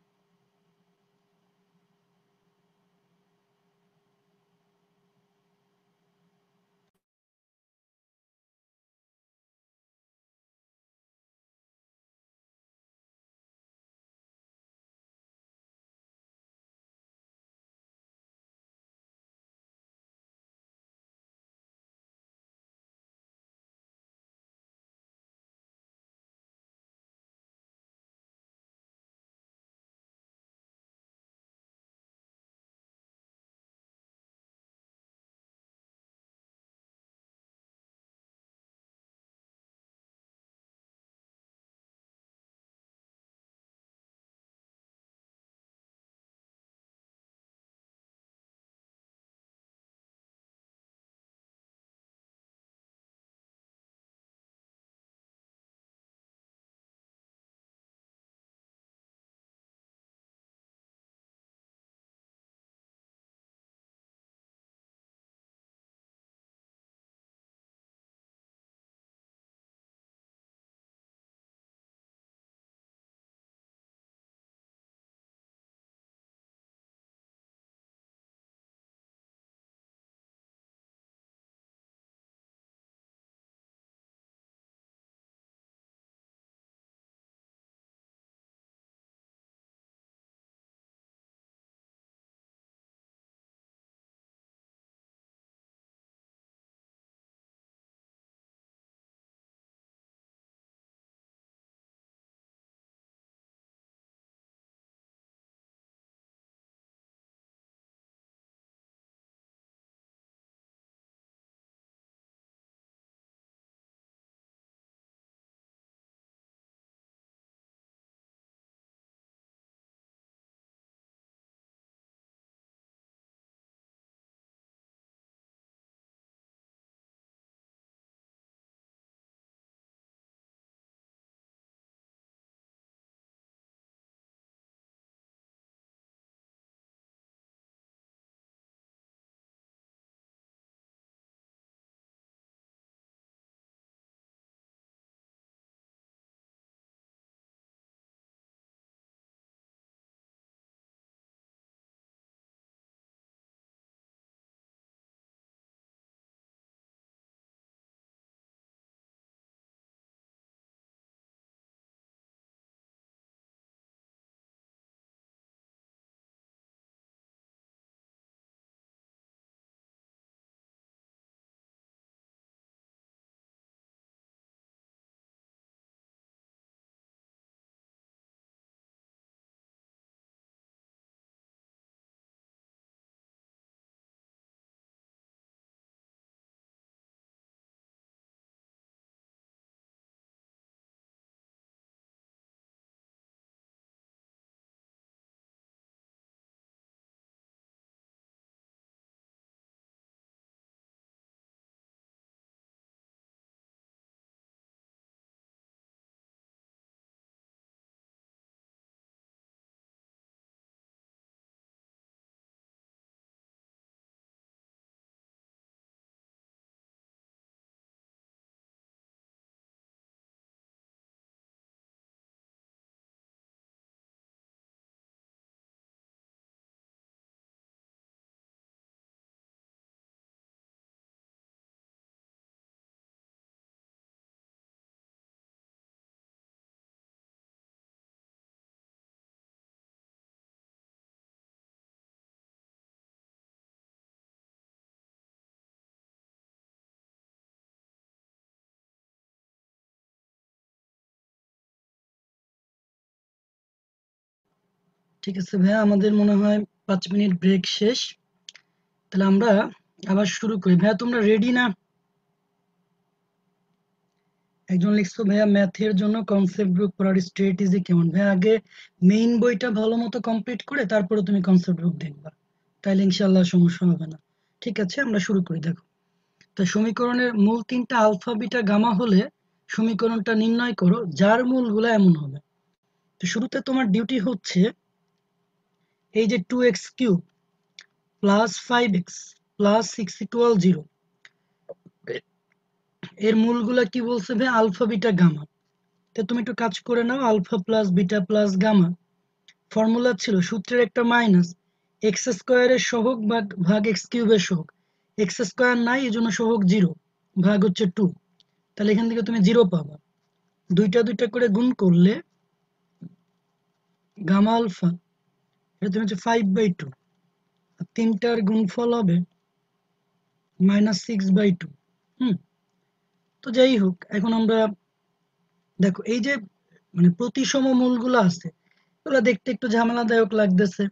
ঠিক আছে ভাইয়া আমাদের মনে হয় পাঁচ মিনিট ব্রেক শেষ। তাহলে আমরা আবার শুরু করি। ভাইয়া তোমরা রেডি না? একজন লিখছো, ভাইয়া ম্যাথের জন্য কনসেপ্ট বুক পড়ার স্ট্র্যাটেজি কেমন? ভাইয়া আগে মেইন বইটা ভালো মতো কমপ্লিট করে তারপরে তুমি কনসেপ্ট বুক দেখবা। তাইলে ইনশাআল্লাহ সমস্যা হবে না। ঠিক আছে, আমরা শুরু করি, দেখো। তো সমীকরণের মূল তিনটা আলফা বিটা গামা হলে সমীকরণটা নির্ণয় করো, যার মূলগুলো এমন হবে। তো শুরুতে তোমার ডিউটি হচ্ছে এই যে two x cube plus five x plus six equal zero এর মূলগুলা কি বলছে ভাই? আলফা বিটা গামা তো তুমি একটু কাজ করে নাও alpha plus beta plus gamma formula ছিল সূত্রের একটা মাইনাস এক্স স্কোয়ারের সহগ ভাগ ভাগ এক্স কিউবের সহগ। এক্স স্কোয়ার নাই, এই জন্য সহগ জিরো ভাগ হচ্ছে টু তাহলে এখান থেকে তুমি জিরো পাবা। দুইটা দুইটা করে গুণ করলে গামা আলফা এটা তুমি হচ্ছে ফাইভ বাই টু তিনটার গুণফল হবে মাইনাস সিক্স বাই টু হুম? তো যাই হোক, এখন আমরা দেখো, এই যে মানে প্রতিসম মূলগুলো আছে, এগুলো দেখতে একটু ঝামেলাদায়ক লাগতেছে।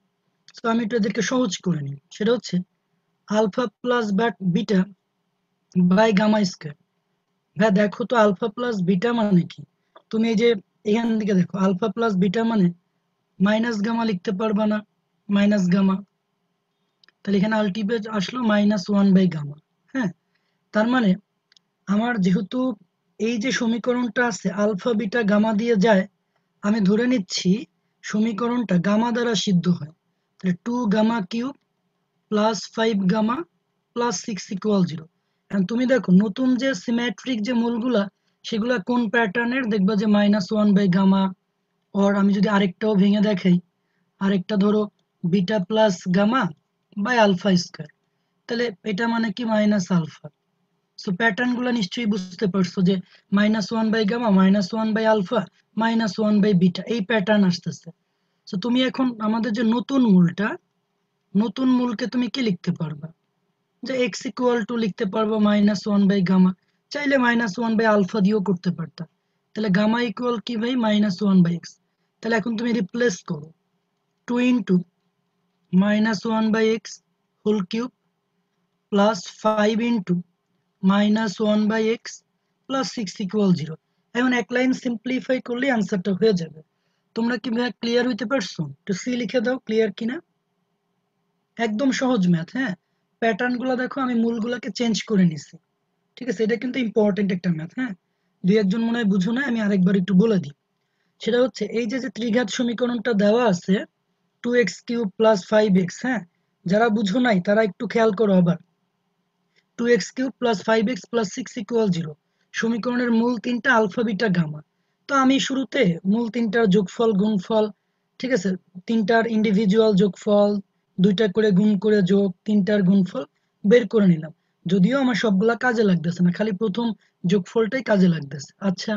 তো আমি একটু এদেরকে সহজ করে নিই। সেটা হচ্ছে alpha plus but by gamma square ভাই, দেখো তো আলফা প্লাস বিটা মানে কি? তুমি এই যে এখান থেকে দেখো আলফা প্লাস বিটা মানে মাইনাস গামা লিখতে পারবা না মাইনাস গামা তাহলে এখানে আলটিমেট আসলো মাইনাস ওয়ান বাই গামা হ্যাঁ? তার মানে আমার যেহেতু এই যে সমীকরণটা আছে আলফা বিটা গামা দিয়ে যায়, আমি ধরে নিচ্ছি সমীকরণটা গামা দ্বারা সিদ্ধ হয়। তাহলে two gamma cube plus five gamma plus six equal zero তুমি দেখো, নতুন যে সিমেট্রিক যে মূলগুলা, সেগুলা কোন প্যাটার্নের দেখবা যে minus one by gamma or আমি যদি আরেকটাও ভেঙে দেখাই, আরেকটা ধরো beta plus gamma by alpha square তাহলে এটা মানে কি মাইনাস আলফা সো প্যাটার্নগুলো নিশ্চয়ই বুঝতে পারছ যে minus one by gamma minus one by alpha minus one by beta এই প্যাটার্ন আসতেছে। সো তুমি এখন আমাদের যে নতুন মূলটা, নতুন মূলকে তুমি কি লিখতে পারবা? যে এক্স ইকুয়াল টু লিখতে পারব মাইনাস ওয়ান বাই গামা চাইলে মাইনাস ওয়ান বাই আলফা দিয়েও করতে পারতা। তাহলে গামা ইকুয়াল কি ভাই? মাইনাস ওয়ান বাই এক্স তাহলে এখন তুমি রিপ্লেস করো। Two into minus one by x whole cube plus five into minus one by x plus six equal zero এখন এক লাইন সিম্পলিফাই করলে আনসারটা হয়ে যাবে। তোমরা কি ক্লিয়ার হইতে পারছ? তো সি লিখে দাও ক্লিয়ার কিনা? একদম সহজ ম্যাথ হ্যাঁ? প্যাটার্নগুলো দেখো, আমি মূলগুলোকে চেঞ্জ করে নিছি। ঠিক আছে? এটা কিন্তু ইম্পর্টেন্ট একটা ম্যাথ হ্যাঁ? দুই একজন মনে হয় বুঝো না, আমি আরেকবার একটু বলে দিই। সেটা হচ্ছে এই যে ত্রিঘাত সমীকরণটা দেওয়া আছে two x cube plus five x হ্যাঁ? যারা বুঝো নাই, তারা একটু খেয়াল করো আবার। Two x cube plus five x plus six equal zero সমীকরণের মূল তিনটা আলফা বিটা গামা তো আমি শুরুতে মূল তিনটার যোগফল, গুণফল, ঠিক আছে? তিনটার ইন্ডিভিজুয়াল যোগফল, দুইটা করে গুণ করে যোগ, তিনটার গুণফল বের করে নিলাম। যদিও আমার সবগুলা কাজে লাগতেছে না, খালি প্রথম যোগফলটাই কাজে লাগতেছে। আচ্ছা।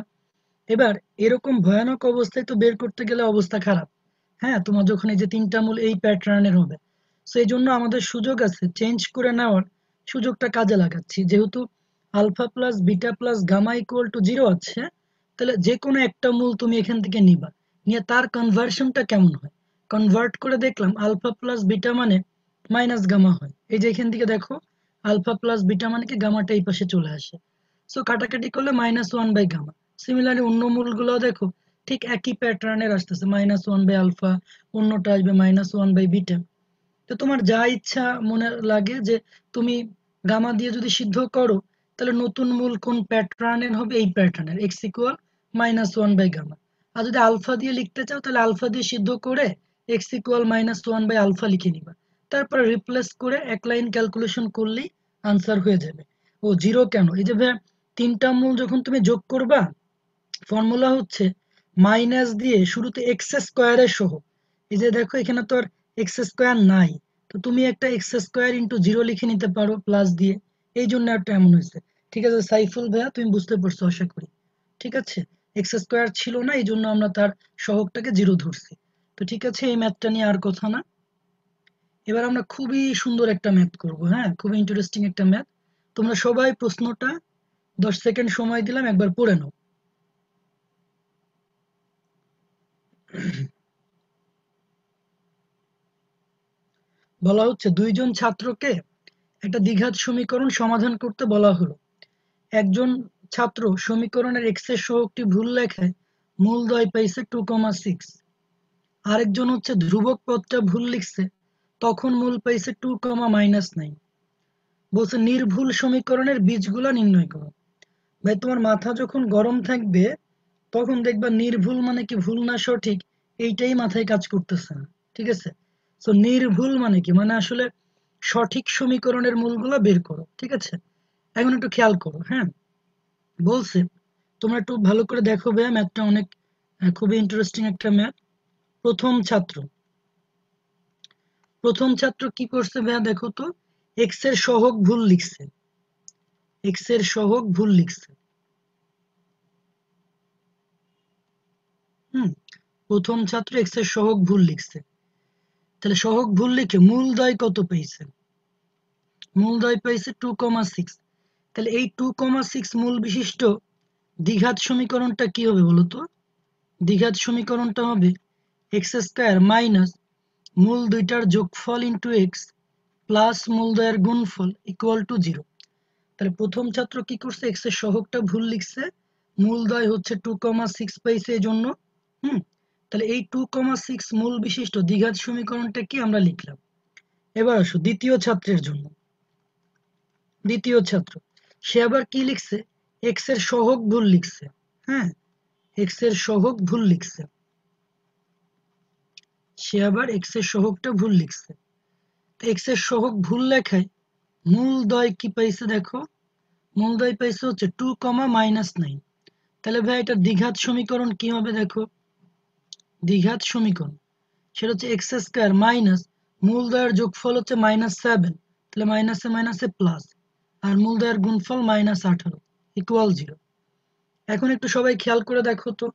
এবার এরকম ভয়ানক অবস্থায় তো বের করতে গেলে অবস্থা খারাপ। হ্যাঁ তোমার যখন এই যে তিনটা মূল এই প্যাটার্নের হবে। তো এই জন্য আমাদের সুযোগ আছে চেঞ্জ করে নেওয়ার সুযোগটা কাজে লাগাচ্ছি। যেহেতু alpha plus beta plus gamma equal to zero আছে, তাহলে যে কোনো একটা মূল তুমি এখান থেকে নিবা। নিয়ে তার কনভার্সনটা কেমন হয়? কনভার্ট করে দেখলাম আলফা প্লাস বিটা মানে মাইনাস গামা হয়। এই যে এখান থেকে দেখো আলফা প্লাস বিটা মানে কি? গামাটা এই পাশে চলে আসে। সো কাটাকাটি করলে minus one by gamma similarly অন্য মূলগুলো দেখো, ঠিক একই প্যাটার্নের আসতেছে মাইনাস ওয়ান বাই আলফা অন্যটা আসবে মাইনাস ওয়ান বাই বিটা তো তোমার যা ইচ্ছা মনে লাগে যে তুমি গামা দিয়ে যদি সিদ্ধ করো, তাহলে নতুন মূল কোন প্যাটার্নের হবে? এই প্যাটার্নের x equal minus one by gamma আর যদি আলফা দিয়ে লিখতে চাও, তাহলে আলফা দিয়ে সিদ্ধ করে x equal minus one by alpha লিখে নিবা। তারপরে রিপ্লেস করে এক লাইন ক্যালকুলেশন করলেই আনসার হয়ে যাবে। ও জিরো কেন? এই যে তিনটা মূল যখন তুমি যোগ করবা ফর্মুলা হচ্ছে মাইনাস দিয়ে শুরুতে এক্স স্কোয়ারের সহ। এই যে দেখো, এখানে তো আর এক্স স্কোয়ার নাই। তো তুমি একটা এক্স স্কোয়ার ইন্টু জিরো লিখে নিতে পারো প্লাস দিয়ে। এই জন্য একটা এমন হয়েছে। ঠিক আছে, সাইফুল ভাইয়া, তুমি বুঝতে পারছ আশা করি। ঠিক আছে? এক্স স্কোয়ার ছিল না, এই জন্য আমরা তার সহগটাকে জিরো ধরছি। তো ঠিক আছে, এই ম্যাথটা নিয়ে আর কথা না। এবার আমরা খুবই সুন্দর একটা ম্যাথ করব হ্যাঁ? খুবই ইন্টারেস্টিং একটা ম্যাথ তোমরা সবাই প্রশ্নটা দশ সেকেন্ড সময় দিলাম, একবার পড়ে নাও। বলা হচ্ছে, দুইজন ছাত্রকে একটা দ্বিঘাত সমীকরণ সমাধান করতে বলা হলো। একজন ছাত্র সমীকরণের এক্সের সহগটি ভুল লেখায় মূলদয় পাইছে টু কমা সিক্স আরেকজন হচ্ছে ধ্রুবক পদটা ভুল লিখছে, তখন মূল পাইছে টু কমা মাইনাস নাইন বলছে, নির্ভুল সমীকরণের বীজগুলা নির্ণয় করো। ভাই, তোমার মাথা যখন গরম থাকবে তখন দেখবা নির্ভুল মানে কি ভুল না সঠিক, এইটাই মাথায় কাজ করতেছে না, ঠিক আছে? তো নির্ভুল মানে কি? মানে আসলে সঠিক সমীকরণের মূলগুলো বের করো, ঠিক আছে? এখন একটু খেয়াল করো হ্যাঁ? বলছে, তোমরা একটু ভালো করে দেখো ভাইয়া ম্যাথটা অনেক খুবই ইন্টারেস্টিং একটা ম্যাথ। প্রথম ছাত্র প্রথম ছাত্র কি করছে ভাইয়া দেখো তো? এক্সের সহগ ভুল লিখছে এক্সের সহগ ভুল লিখছে। প্রথম ছাত্র এক্সের সহগ ভুল লিখছে। তাহলে সহগ ভুল লিখে মূলদয় কত পেয়েছে? মূলদয় পেয়েছে টু কমা সিক্স তাহলে এই টু কমা সিক্স মূল বিশিষ্ট দ্বিঘাত সমীকরণটা কি হবে বলতো দ্বিঘাত সমীকরণটা হবে এক্স স্কোয়ার মাইনাস মূল দুইটার যোগফল ইন্টু এক্স প্লাস মূল মূলদয়ের গুণফল ইকুয়াল টু জিরো তাহলে প্রথম ছাত্র কি করছে? এক্সের সহগটা ভুল লিখছে। মূল মূলদয় হচ্ছে টু কমা সিক্স পাইছে এই জন্য তাহলে এই টু কমা সিক্স মূল বিশিষ্ট দ্বিঘাত সমীকরণটা কি আমরা লিখলাম? এবার আসো, দ্বিতীয় ছাত্রের জন্য। দ্বিতীয় ছাত্র, সে আবার কি লিখছে? এক্সের সহগ ভুল লিখছে। হ্যাঁ এক্সের সহগ ভুল লিখছে। সে আবার এক্সের সহগটা ভুল লিখছে। এক্সের সহগ ভুল লেখায় মূল দয় কি পাইছে দেখো? মূল দয় পাইছে হচ্ছে টু কমা মাইনাস নাইন তাহলে ভাই, এটা দ্বিঘাত সমীকরণ কি হবে দেখো? দ্বিঘাত সমীকরণ। সেটা হচ্ছে এক্স স্কোয়ার মাইনাস মূল দয়ের যোগফল হচ্ছে মাইনাস সেভেন তাহলে মাইনাসে মাইনাসে প্লাস আর মূল দয়ের গুণফল মাইনাস আঠারো ইকুয়াল জিরো এখন একটু সবাই খেয়াল করে দেখো তো,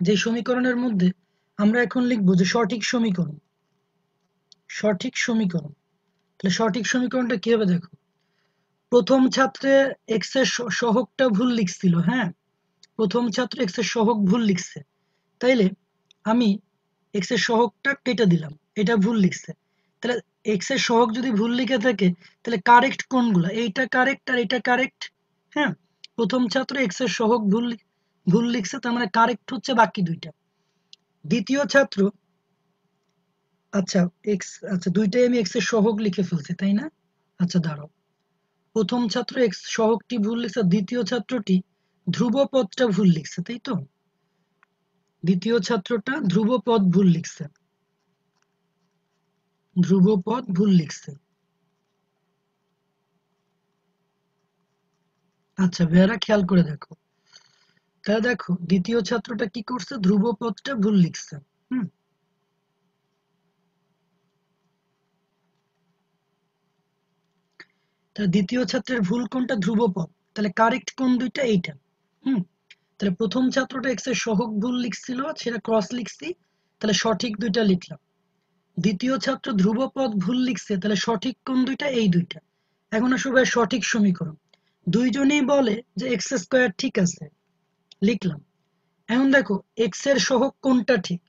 যে সমীকরণের মধ্যে আমরা এখন লিখব যে সঠিক সমীকরণ। সঠিক সমীকরণ। তাহলে সঠিক সমীকরণটা কি হবে দেখো? প্রথম ছাত্রে এক্সের স- সহগটা ভুল লিখছিল হ্যাঁ? প্রথম ছাত্র এক্সের সহগ ভুল লিখছে। তাইলে আমি এক্সের সহগটা কেটে দিলাম, এটা ভুল লিখছে। তাহলে এক্সের সহগ যদি ভুল লিখে থাকে, তাহলে কারেক্ট কোনগুলা? এইটা কারেক্ট আর এটা কারেক্ট হ্যাঁ? প্রথম ছাত্র এক্সের সহগ ভুল ভুল লিখছে, তার মানে কারেক্ট হচ্ছে বাকি দুইটা। দ্বিতীয় ছাত্র আচ্ছা এক্স আচ্ছা দুইটাই আমি এক্সের সহগ লিখে ফেলছি, তাই না? আচ্ছা দাঁড়াও। প্রথম ছাত্র এক্স সহগটি ভুল লিখছে, দ্বিতীয় ছাত্রটি ধ্রুব পদটা ভুল লিখছে, তাই তো? দ্বিতীয় ছাত্রটা ধ্রুব পদ ভুল লিখছে। ধ্রুব পদ ভুল লিখছে। আচ্ছা ভেরা খেয়াল করে দেখো। তাহলে দেখো, দ্বিতীয় ছাত্রটা কি করছে? ধ্রুব পদটা ভুল লিখছে। হুম? দ্বিতীয় ছাত্রের ভুল কোনটা? ধ্রুব পদ তাহলে কারেক্ট কোন দুইটা? এইটা। হুম? তাহলে প্রথম ছাত্রটা এক্সের ভুল লিখছিল, সেটা ক্রস লিখছি, তাহলে সঠিক দুইটা লিখলাম। দ্বিতীয় ছাত্র ধ্রুবপদ ভুল লিখছে, তাহলে সঠিক কোন দুইটা? এই দুইটা। এখন আসবে সঠিক সমীকরণ। দুইজনেই বলে যে এক্স স্কোয়ার ঠিক আছে, লিখলাম। এখন দেখো এক্সের সহগ কোনটা ঠিক?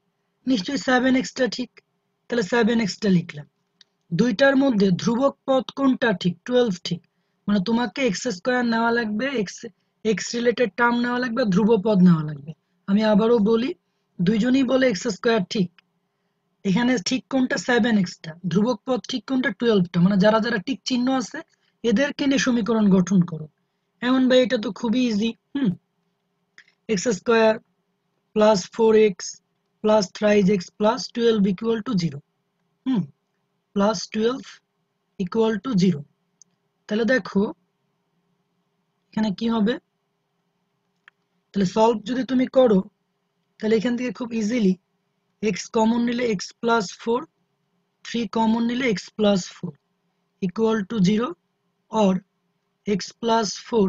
নিশ্চয়ই সেভেন এক্সটা ঠিক, তাহলে সেভেন এক্সটা লিখলাম। দুইটার মধ্যে ধ্রুবক পদ কোনটা ঠিক? টুয়েলভ ঠিক। মানে তোমাকে এক্স স্কোয়ার নেওয়া লাগবে এক্স এক্স রিলেটেড টার্ম নেওয়া লাগবে ধ্রুব পদ নেওয়া লাগবে। আমি আবারও বলি, দুইজনই বলে এক্স স্কোয়ার ঠিক। এখানে ঠিক কোনটা সেভেন এক্সটা ধ্রুবক পদ ঠিক কোনটা টুয়েলভটা মানে যারা যারা ঠিক চিহ্ন আছে, এদেরকে নিয়ে সমীকরণ গঠন করো। এমন ভাই এটা তো খুবই easy hmm? X square plus four x plus thrice x plus twelve equal to zero hmm? Plus twelve equal to zero তাহলে দেখো, এখানে কি হবে? তাহলে সলভ যদি তুমি করো, তাহলে এখান থেকে খুব ইজিলি এক্স কমন নিলে x plus four three common নিলে x plus four equal to zero or x plus four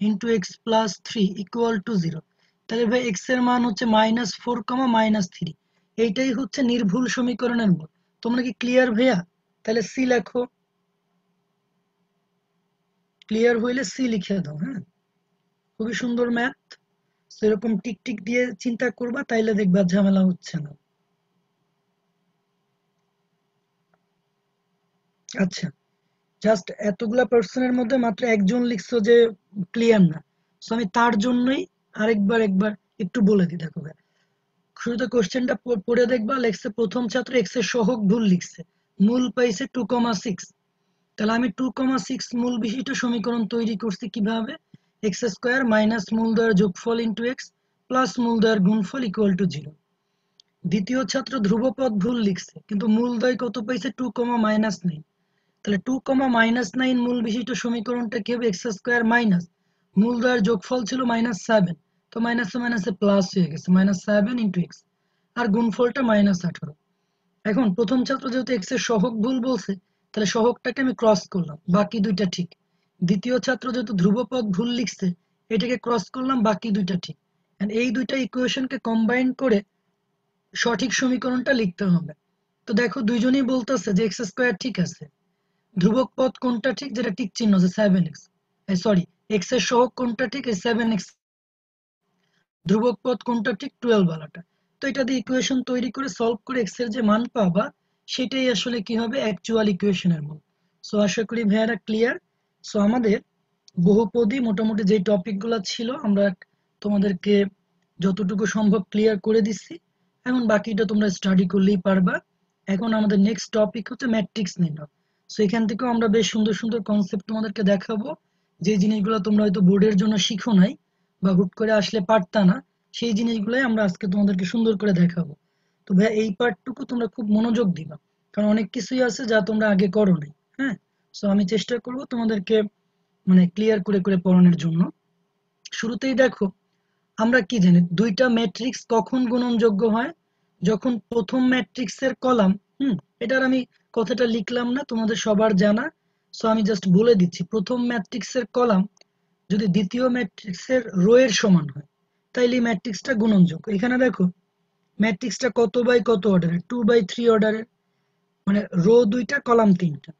into x plus three equal to zero তাহলে ভাই এক্সের মান হচ্ছে minus four comma minus three এইটাই হচ্ছে নির্ভুল সমীকরণের মূল তোমরা কি ক্লিয়ার ভাইয়া? তাহলে সি লেখো। ক্লিয়ার হইলে সি লিখে দাও হ্যাঁ? খুবই সুন্দর ম্যাথ। সেরকম টিক টিক দিয়ে চিন্তা করবা, তাইলে দেখবা ঝামেলা হচ্ছে না। আচ্ছা জাস্ট এতগুলা পার্সনের মধ্যে মাত্র একজন লিখছো যে ক্লিয়ার না। সো আমি তার জন্যই আরেকবার, একবার একটু বলে দিই, দেখো শুরুতে কোশ্চেনটা পড়ে দেখবা, লেখছে প্রথম ছাত্র এক্সের সহগ ভুল লিখছে। মূল পাইছে টু কমা সিক্স তাহলে আমি টু কমা সিক্স মূল বিশিষ্ট সমীকরণ তৈরি করছি কীভাবে? এক্স স্কোয়ার মাইনাস মূল দ্বয়ের যোগফল ইন্টু এক্স প্লাস মূল দ্বয়ের গুণফল ইকুয়াল টু জিরো দ্বিতীয় ছাত্র ধ্রুবপদ ভুল লিখছে, কিন্তু মূল মূলদয় কত পাইছে? টু কমা মাইনাস নাইন তাহলে টু কমা মাইনাস নাইন মূল বিশিষ্ট সমীকরণটা কি হবে? এক্স স্কোয়ার মাইনাস মূলদয়ের যোগফল ছিল মাইনাস সেভেন তো মাইনাসে মাইনাসে প্লাস হয়ে গেছে মাইনাস সেভেন ইন্টু এক্স। আর গুণফলটা মাইনাস আঠারো। এখন প্রথম ছাত্র যেহেতু এক্সের সহক ভুল বলছে, তাহলে সহকটাকে আমি ক্রস করলাম, বাকি দুইটা ঠিক। দ্বিতীয় ছাত্র যেহেতু ধ্রুবপদ ভুল লিখছে, এটাকে ক্রস করলাম, বাকি দুইটা ঠিক। এই দুইটা ইকুয়েশনকে কম্বাইন করে সঠিক সমীকরণটা লিখতে হবে। তো দেখো দুইজনই বলতেছে যে এক্স স্কোয়ার ঠিক আছে। ধ্রুবক পদ কোনটা ঠিক? যেটা টিক চিহ্ন আছে সেভেন এক্স সরি এক্সের সহগ কোনটা ঠিক? এই সেভেন এক্স ধ্রুবক পদ কোনটা ঠিক? টুয়েলভ আলাটা তো এটা দিয়ে ইকুয়েশন তৈরি করে সলভ করে এক্সের যে মান পাবা, সেটাই আসলে কি হবে? অ্যাকচুয়াল ইকুয়েশনের মান সো আশা করি ভাইয়ারা ক্লিয়ার সো আমাদের বহুপদী মোটামুটি যে টপিকগুলো ছিল, আমরা তোমাদেরকে যতটুকু সম্ভব ক্লিয়ার করে দিচ্ছি। এখন বাকিটা তোমরা স্টাডি করলেই পারবা। এখন আমাদের নেক্সট টপিক হচ্ছে ম্যাট্রিক্স নির্ণয়। সো এখান থেকেও আমরা বেশ সুন্দর সুন্দর কনসেপ্ট তোমাদেরকে দেখাবো। যে জিনিসগুলো তোমরা হয়তো বোর্ডের জন্য শিখো নাই বা হুট করে আসলে পারতা না, সেই জিনিসগুলোই আমরা আজকে তোমাদেরকে সুন্দর করে দেখাবো। তো ভাই এই পার্টটুকু তোমরা খুব মনোযোগ দিবা। কারণ অনেক কিছুই আছে যা তোমরা আগে করো নাই হ্যাঁ? সো আমি চেষ্টা করব তোমাদেরকে মানে ক্লিয়ার করে করে পড়ানোর জন্য। শুরুতেই দেখো, আমরা কি জানি, দুইটা ম্যাট্রিক্স কখন গুণনযোগ্য হয়? যখন প্রথম ম্যাট্রিক্সের কলাম, হুম, এটার আমি কথাটা লিখলাম না, তোমাদের সবার জানা। সো আমি জাস্ট বলে দিচ্ছি, প্রথম ম্যাট্রিক্সের কলাম যদি দ্বিতীয় ম্যাট্রিক্সের রো এর সমান হয়, তাইলে ম্যাট্রিক্সটা গুণনযোগ্য। এখানে দেখো ম্যাট্রিক্সটা কত বাই কত অর্ডারের টু বাই থ্রি অর্ডারের মানে রো দুইটা, কলাম তিনটা।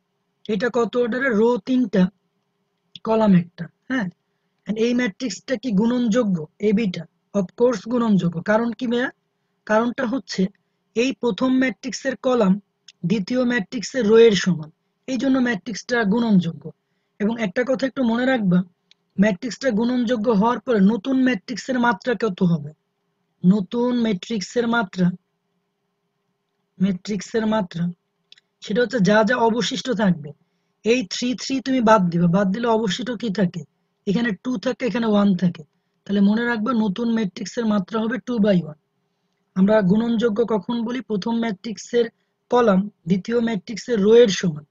এটা কত অর্ডারের রো তিনটা কলাম একটা হ্যাঁ? এই ম্যাট্রিক্সটা কি গুণনযোগ্য? এবিটা অফকোর্স গুণনযোগ্য। কারণ কি মেয়া? কারণটা হচ্ছে এই প্রথম ম্যাট্রিক্সের কলাম দ্বিতীয় ম্যাট্রিক্সের রো এর সমান। এই জন্য ম্যাট্রিক্সটা গুণনযোগ্য। এবং একটা কথা একটু মনে রাখবা ম্যাট্রিক্সটা গুণনযোগ্য হওয়ার পরে নতুন ম্যাট্রিক্সের মাত্রা কত হবে? নতুন ম্যাট্রিক্সের মাত্রা ম্যাট্রিক্সের মাত্রা সেটা হচ্ছে যা যা অবশিষ্ট থাকবে। এই থ্রি থ্রি তুমি বাদ দিবে। বাদ দিলে অবশিষ্ট কি থাকে? এখানে টু থাকে, এখানে ওয়ান থাকে। তাহলে মনে রাখবে নতুন ম্যাট্রিক্সের মাত্রা হবে টু বাই ওয়ান আমরা গুণনযোগ্য কখন বলি? প্রথম ম্যাট্রিক্সের কলাম, দ্বিতীয় ম্যাট্রিক্সের রো এর সমান।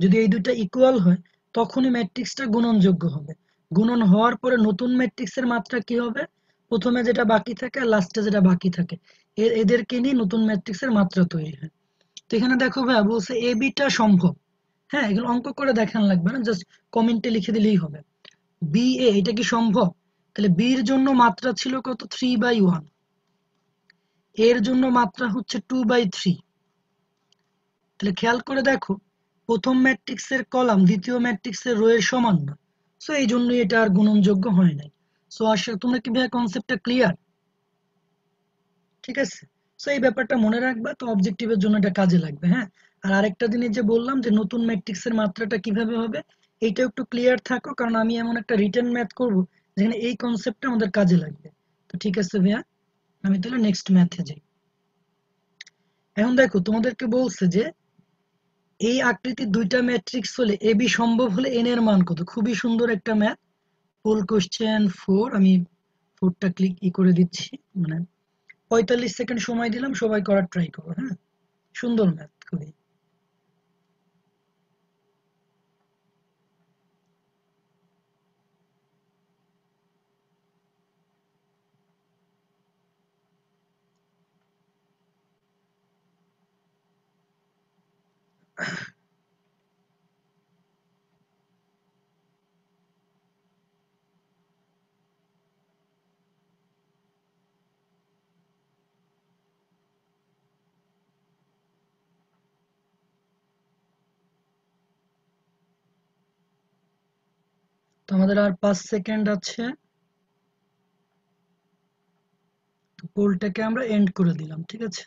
যদি এই দুইটা ইকুয়াল হয়, তখনই ম্যাট্রিক্সটা গুণনযোগ্য হবে। গুণন হওয়ার পরে নতুন ম্যাট্রিক্সের মাত্রা কি হবে? প্রথমে যেটা বাকি থাকে আর লাস্টে যেটা বাকি থাকে। এদেরকে নিয়ে নতুন ম্যাট্রিক্সের মাত্রা তৈরি হয়। তো এখানে দেখো ভাই বলছে এ বিটা সম্ভব। হ্যাঁ এগুলো অঙ্ক করে দেখান লাগবে না জাস্ট কমেন্টে লিখে দিলেই হবে। বি এ এটা কি সম্ভব? তাহলে বির জন্য মাত্রা ছিল কত? থ্রি বাই ওয়ানের জন্য মাত্রা হচ্ছে টু বাই থ্রি তাহলে খেয়াল করে দেখো, প্রথম ম্যাট্রিক্সের কলাম দ্বিতীয় ম্যাট্রিক্সের রো এর সমান না। সো এই জন্যই এটা আর গুণনযোগ্য হয় নাই। সো আসলে তোমরা কি ভাই কনসেপ্টটা ক্লিয়ার ঠিক আছে? সো এই ব্যাপারটা মনে রাখবা, তো অবজেক্টিভের জন্য এটা কাজে লাগবে হ্যাঁ? আর আরেকটা জিনিস যে বললাম যে নতুন ম্যাট্রিক্সের মাত্রাটা কীভাবে হবে এইটা একটু ক্লিয়ার থাকো, কারণ আমি এমন একটা রিটার্ন ম্যাথ করব, যেখানে এই কনসেপ্টটা আমাদের কাজে লাগবে। তো ঠিক আছে ভাইয়া, আমি তাহলে নেক্সট ম্যাথে যাই। এখন দেখো, তোমাদেরকে বলছে যে এই আকৃতির দুইটা ম্যাট্রিক্স হলে এ বি সম্ভব হলে এন এর মান কত? খুবই সুন্দর একটা ম্যাথ ফুল কোশ্চেন ফোর আমি ফোরটা ক্লিক ই করে দিচ্ছি মানে পঁয়তাল্লিশ সেকেন্ড সময় দিলাম সবাই করার ট্রাই করো হ্যাঁ? সুন্দর ম্যাথ খুবই। তো আমাদের আর পাঁচ সেকেন্ড আছে। পোলটাকে আমরা এন্ড করে দিলাম, ঠিক আছে?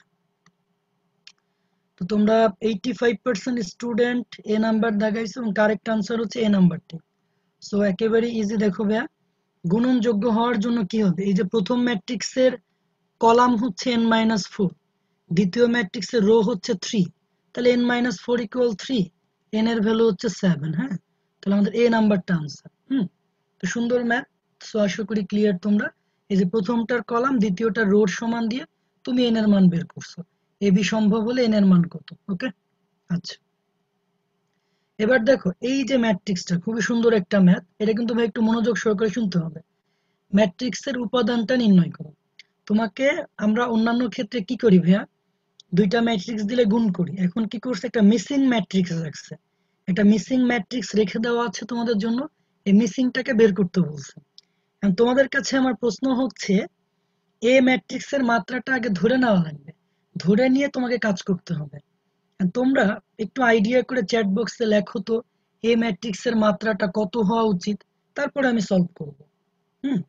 তো তো তোমরা eighty five percent student A number দেখাইছো এবং কারেক্ট আনসার হচ্ছে এ নাম্বারটি সো একেবারে ইজি দেখো ভাইয়া। গুণনযোগ্য হওয়ার জন্য কি হবে? এই যে প্রথম ম্যাট্রিক্সের কলাম হচ্ছে এন মাইনাস ফোর দ্বিতীয় ম্যাট্রিক্সের রো হচ্ছে থ্রি তাহলে n minus four equal three n এর ভ্যালু হচ্ছে সেভেন হ্যাঁ? তাহলে আমাদের এ নাম্বারটা আনসার তো সুন্দর ম্যাথ সো আশা করি ক্লিয়ার তোমরা। এই যে প্রথমটার কলাম দ্বিতীয়টার রোড সমান দিয়ে তুমি এন এর মান বের করছ। এ বি সম্ভব হলে এন এর মান কত ওকে আচ্ছা। এবার দেখো, এই যে ম্যাট্রিক্সটা খুবই সুন্দর একটা ম্যাথ এটা কিন্তু ভাই একটু মনোযোগ সহকারে শুনতে হবে। ম্যাট্রিক্সের উপাদানটা নির্ণয় করো। তোমাকে আমরা অন্যান্য ক্ষেত্রে কি করি ভাইয়া? দুইটা ম্যাট্রিক্স দিলে গুণ করি। এখন কি করছে? একটা মিসিং ম্যাট্রিক্স রাখছে। একটা মিসিং ম্যাট্রিক্স রেখে দেওয়া আছে তোমাদের জন্য। এই মিসিংটাকে বের করতে বলছে। তোমাদের কাছে আমার প্রশ্ন হচ্ছে এ ম্যাট্রিক্সের মাত্রাটা আগে ধরে নেওয়া লাগবে। ধরে নিয়ে তোমাকে কাজ করতে হবে। তোমরা একটু আইডিয়া করে চ্যাট বক্সে লেখো তো এ ম্যাট্রিক্সের মাত্রাটা কত হওয়া উচিত? তারপরে আমি সলভ করব। হুম?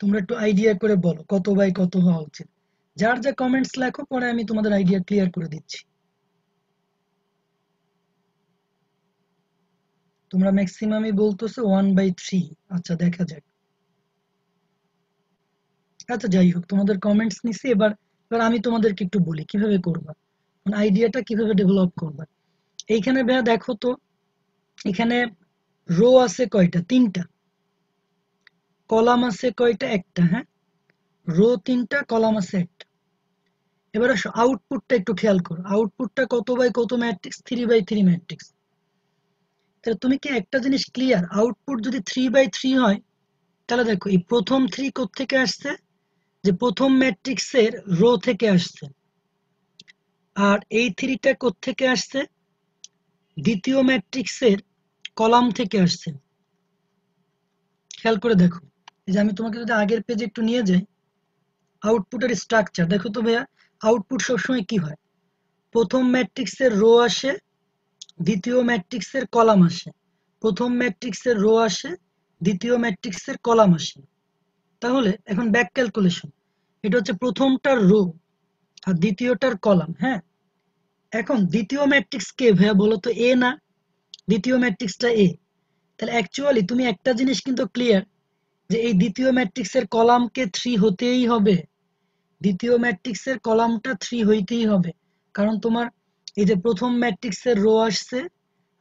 তোমরা একটু আইডিয়া করে বলো, কত বাই কত হওয়া উচিত? যার যা কমেন্টস লেখো, পরে আমি তোমাদের আইডিয়া ক্লিয়ার করে দিচ্ছি। তোমরা ম্যাক্সিমামই বলতেছো ওয়ান বাই থ্রি আচ্ছা দেখা যাক। আচ্ছা যাই হোক, তোমাদের কমেন্টস নিছি। এবার এবার আমি তোমাদেরকে একটু বলি, কীভাবে করবা? মানে আইডিয়াটা কীভাবে ডেভেলপ করবা? এইখানে ভাইয়া দেখো তো, এখানে রো আছে কয়টা? তিনটা। কলাম আছে কয়টা? একটা হ্যাঁ? রো তিনটা কলাম আছে একটা। এবার আসো আউটপুটটা একটু খেয়াল করো। আউটপুটটা কত বাই কত matrix three by three matrix তাহলে তুমি কি একটা জিনিস ক্লিয়ার আউটপুট যদি থ্রি বাই থ্রি হয়, তাহলে দেখো, এই প্রথম থ্রি থেকে আসছে? যে প্রথম ম্যাট্রিক্সের রো থেকে আসছে। আর এই থ্রিটা থেকে আসছে? দ্বিতীয় ম্যাট্রিক্সের কলাম থেকে আসছে। খেয়াল করে দেখো। এই যে আমি তোমাকে যদি আগের পেজে একটু নিয়ে যাই আউটপুটের স্ট্রাকচার দেখো তো ভাইয়া আউটপুট সবসময় কি হয়? প্রথম ম্যাট্রিক্সের রো আসে দ্বিতীয় ম্যাট্রিক্সের কলাম আসে। প্রথম ম্যাট্রিক্সের রো আসে, দ্বিতীয় ম্যাট্রিক্সের কলাম আসে। তাহলে এখন ব্যাক ক্যালকুলেশন। এটা হচ্ছে প্রথমটার রো আর দ্বিতীয়টার কলাম হ্যাঁ? এখন দ্বিতীয় ম্যাট্রিক্স কে ভাইয়া বলো তো, এ না? দ্বিতীয় ম্যাট্রিক্সটা এ। তাহলে অ্যাকচুয়ালি তুমি একটা জিনিস কিন্তু ক্লিয়ার যে এই দ্বিতীয় ম্যাট্রিক্সের কলামকে থ্রি হতেই হবে। দ্বিতীয় ম্যাট্রিক্সের কলামটা থ্রি হইতেই হবে। কারণ তোমার এই যে প্রথম ম্যাট্রিক্সের রো আসছে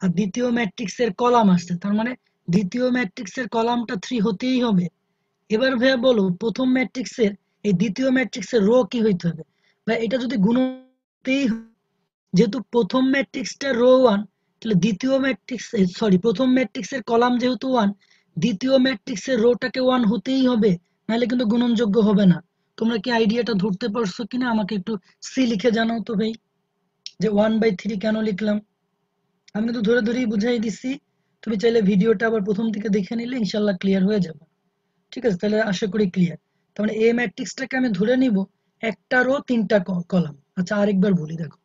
আর দ্বিতীয় ম্যাট্রিক্সের কলাম আসছে, তার মানে দ্বিতীয় ম্যাট্রিক্সের কলামটা থ্রি হতেই হবে। এবার ভাইয়া বলো, প্রথম ম্যাট্রিক্সের, এই দ্বিতীয় ম্যাট্রিক্সের রো কি হইতে হবে? ভাই এটা যদি গুণতেই যেহেতু প্রথম ম্যাট্রিক্সটা রো ওয়ান তাহলে দ্বিতীয় ম্যাট্রিক্স সরি প্রথম ম্যাট্রিক্সের কলাম যেহেতু ওয়ান দ্বিতীয় ম্যাট্রিক্সের রোটাকে ওয়ান হতেই হবে, নাহলে কিন্তু গুণনযোগ্য হবে না। তোমরা কি আইডিয়াটা ধরতে পারছ কিনা আমাকে একটু সি লিখে জানাও তো ভাই। যে ওয়ান বাই থ্রি কেন লিখলাম? আমি তো ধরে ধরেই বুঝাই দিছি। তুমি চাইলে ভিডিওটা আবার প্রথম থেকে দেখে নিলে ইনশাল্লাহ ক্লিয়ার হয়ে যাবে। ঠিক আছে, তাহলে আশা করি ক্লিয়ার মানে এ ম্যাট্রিক্সটাকে আমি ধরে নিব একটা রো তিনটা কলাম আচ্ছা আরেকবার বলি, দেখো।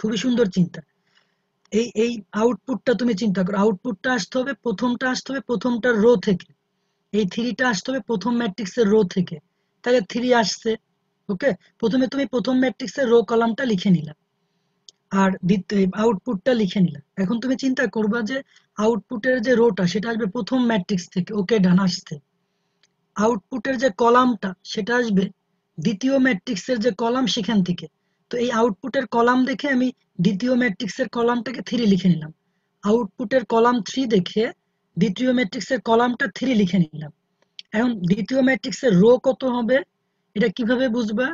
খুবই সুন্দর চিন্তা। এই এই আউটপুটটা তুমি চিন্তা করো। আউটপুটটা আসতে হবে, প্রথমটা আসতে হবে, প্রথমটার রো থেকে। এই থ্রিটা আসতে হবে, প্রথম ম্যাট্রিক্সের রো থেকে। তাহলে থ্রি আসছে ওকে প্রথমে তুমি প্রথম ম্যাট্রিক্সের রো কলামটা লিখে নিলা। আর আউটপুটটা লিখে নিলাম এখন তুমি চিন্তা করবা যে আউটপুটের যে রোটা সেটা আসবে প্রথম ম্যাট্রিক্স থেকে ওকে ডান আসছে। আউটপুটের যে কলামটা সেটা আসবে দ্বিতীয় ম্যাট্রিক্সের যে কলাম সেখান থেকে। তো এই আউটপুটের কলাম দেখে আমি দ্বিতীয় ম্যাট্রিক্সের কলামটাকে থ্রি লিখে নিলাম। আউটপুটের কলাম থ্রি দেখে দ্বিতীয় ম্যাট্রিক্সের কলামটা থ্রি লিখে নিলাম। এখন দ্বিতীয় ম্যাট্রিক্সের রো কত হবে? এটা কীভাবে বুঝবা?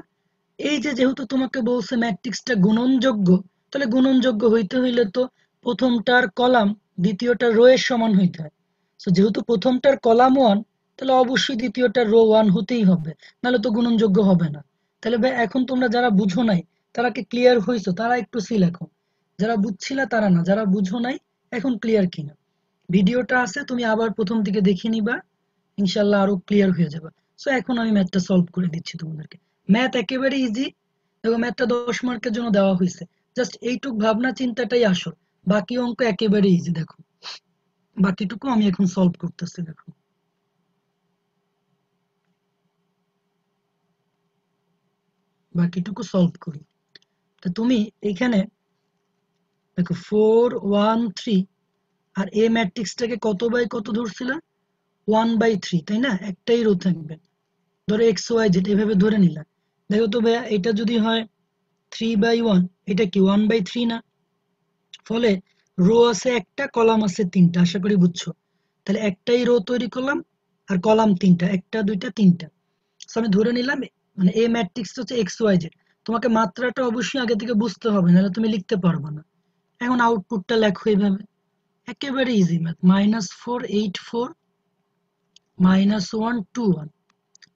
এই যে যেহেতু তোমাকে বলছে ম্যাট্রিক্সটা গুণনযোগ্য তাহলে গুণনযোগ্য হইতে হইলে তো প্রথমটার কলাম দ্বিতীয়টার রো এর সমান হইতে হয়। তো যেহেতু প্রথমটার কলাম ওয়ান তাহলে অবশ্যই দ্বিতীয়টার রো ওয়ান হতেই হবে, নাহলে তো গুণনযোগ্য হবে না। তাহলে ভাই, এখন তোমরা যারা বুঝো নাই, তারা কি ক্লিয়ার হইছো? তারা একটু সি লেখো। যারা বুঝছিল তারা না, যারা বুঝো নাই, এখন ক্লিয়ার কিনা। ভিডিওটা আছে, তুমি আবার প্রথম থেকে দেখে নিবা ইনশাল্লাহ আরও ক্লিয়ার হয়ে যাবে। সো এখন আমি ম্যাথটা সলভ করে দিচ্ছি তোমাদেরকে। ম্যাথ একেবারে ইজি দেখো ম্যাথটা দশ মার্কের জন্য দেওয়া হয়েছে জাস্ট এইটুক ভাবনা চিন্তাটাই আসল। বাকি অঙ্ক একেবারে ইজি দেখো। বাকিটুকু আমি এখন সলভ করতেছি, দেখো। বাকিটুকু সলভ করি। তা তুমি এখানে দেখো ফোর ওয়ান থ্রি আর এ ম্যাট্রিক্সটাকে কত বাই কত ধরছিল? ওয়ান বাই থ্রি তাই না? একটাই রো থাকবে। ধরো এক্স ওয়াই জেড এভাবে ধরে নিলাম দেখো তো ভাইয়া এটা যদি হয় থ্রি বাই ওয়ান এটা কি ওয়ান বাই থ্রি না? ফলে রো আছে একটা কলাম আছে তিনটা, আশা করি বুঝছ। তাহলে একটাই রো তৈরি করলাম, আর কলাম তিনটা, একটা, দুইটা, তিনটা। আমি ধরে নিলাম মানে এ ম্যাট্রিক্স হচ্ছে এক্স ওয়াই জেড তোমাকে মাত্রাটা অবশ্যই আগে থেকে বুঝতে হবে, নাহলে তুমি লিখতে পারবে না। এখন আউটপুটটা লেখো এইভাবে। একেবারে easy math minus four eight four minus one two one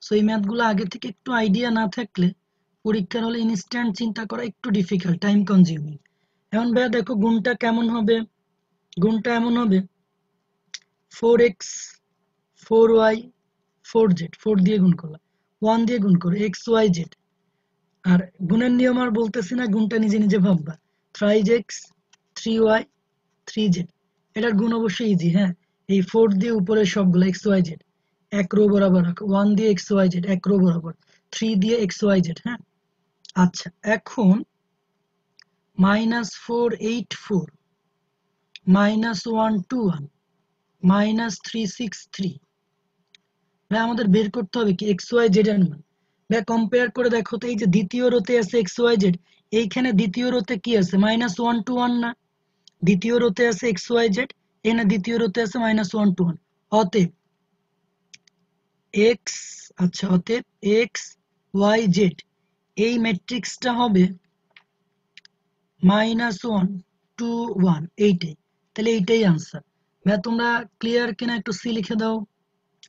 so এই ম্যাথগুলো আগে থেকে একটু আইডিয়া না থাকলে পরীক্ষার হলে ইনস্ট্যান্ট চিন্তা করা একটু ডিফিকাল্ট টাইম কনজিউমিং এখন ভাইয়া দেখো গুণটা কেমন হবে? গুণটা এমন হবে। Four x four y four z four দিয়ে গুণ করলাম ওয়ান দিয়ে গুণ করো এক্স ওয়াই জেড আর গুণের নিয়ম আর বলতেছি না, গুণটা নিজে নিজে ভাববা। Thrice x three y three z এটার গুণ অবশ্যই ইজি হ্যাঁ? এই ফোর দিয়ে উপরে সবগুলো এক্স ওয়াই জেড এক রো বরাবর ওয়ান দিয়ে এক্স ওয়াই জেড এক রো বরাবর। থ্রি দিয়ে এক্স ওয়াই জেড হ্যাঁ? আচ্ছা এখন minus four eight four minus one two one minus three six three ভাই, আমাদের বের করতে হবে কি? এক্স ওয়াই জেড এর মান ভাই কম্পেয়ার করে দেখো তো, এই যে দ্বিতীয় রোতে আছে এক্স ওয়াই জেড এইখানে দ্বিতীয় রোতে কি আছে? মাইনাস ওয়ান টু ওয়ান না? দ্বিতীয় রোতে আছে এক্স ওয়াই জেড এখানে দ্বিতীয় রোতে আছে মাইনাস ওয়ান টু ওয়ান অতএব এক্স আচ্ছা অতএব এক্স ওয়াই জেড এই ম্যাট্রিক্সটা হবে মাইনাস ওয়ান টু ওয়ান এইটাই। তাহলে এইটাই আনসার ভাই তোমরা ক্লিয়ার কিনা একটু সি লিখে দাও।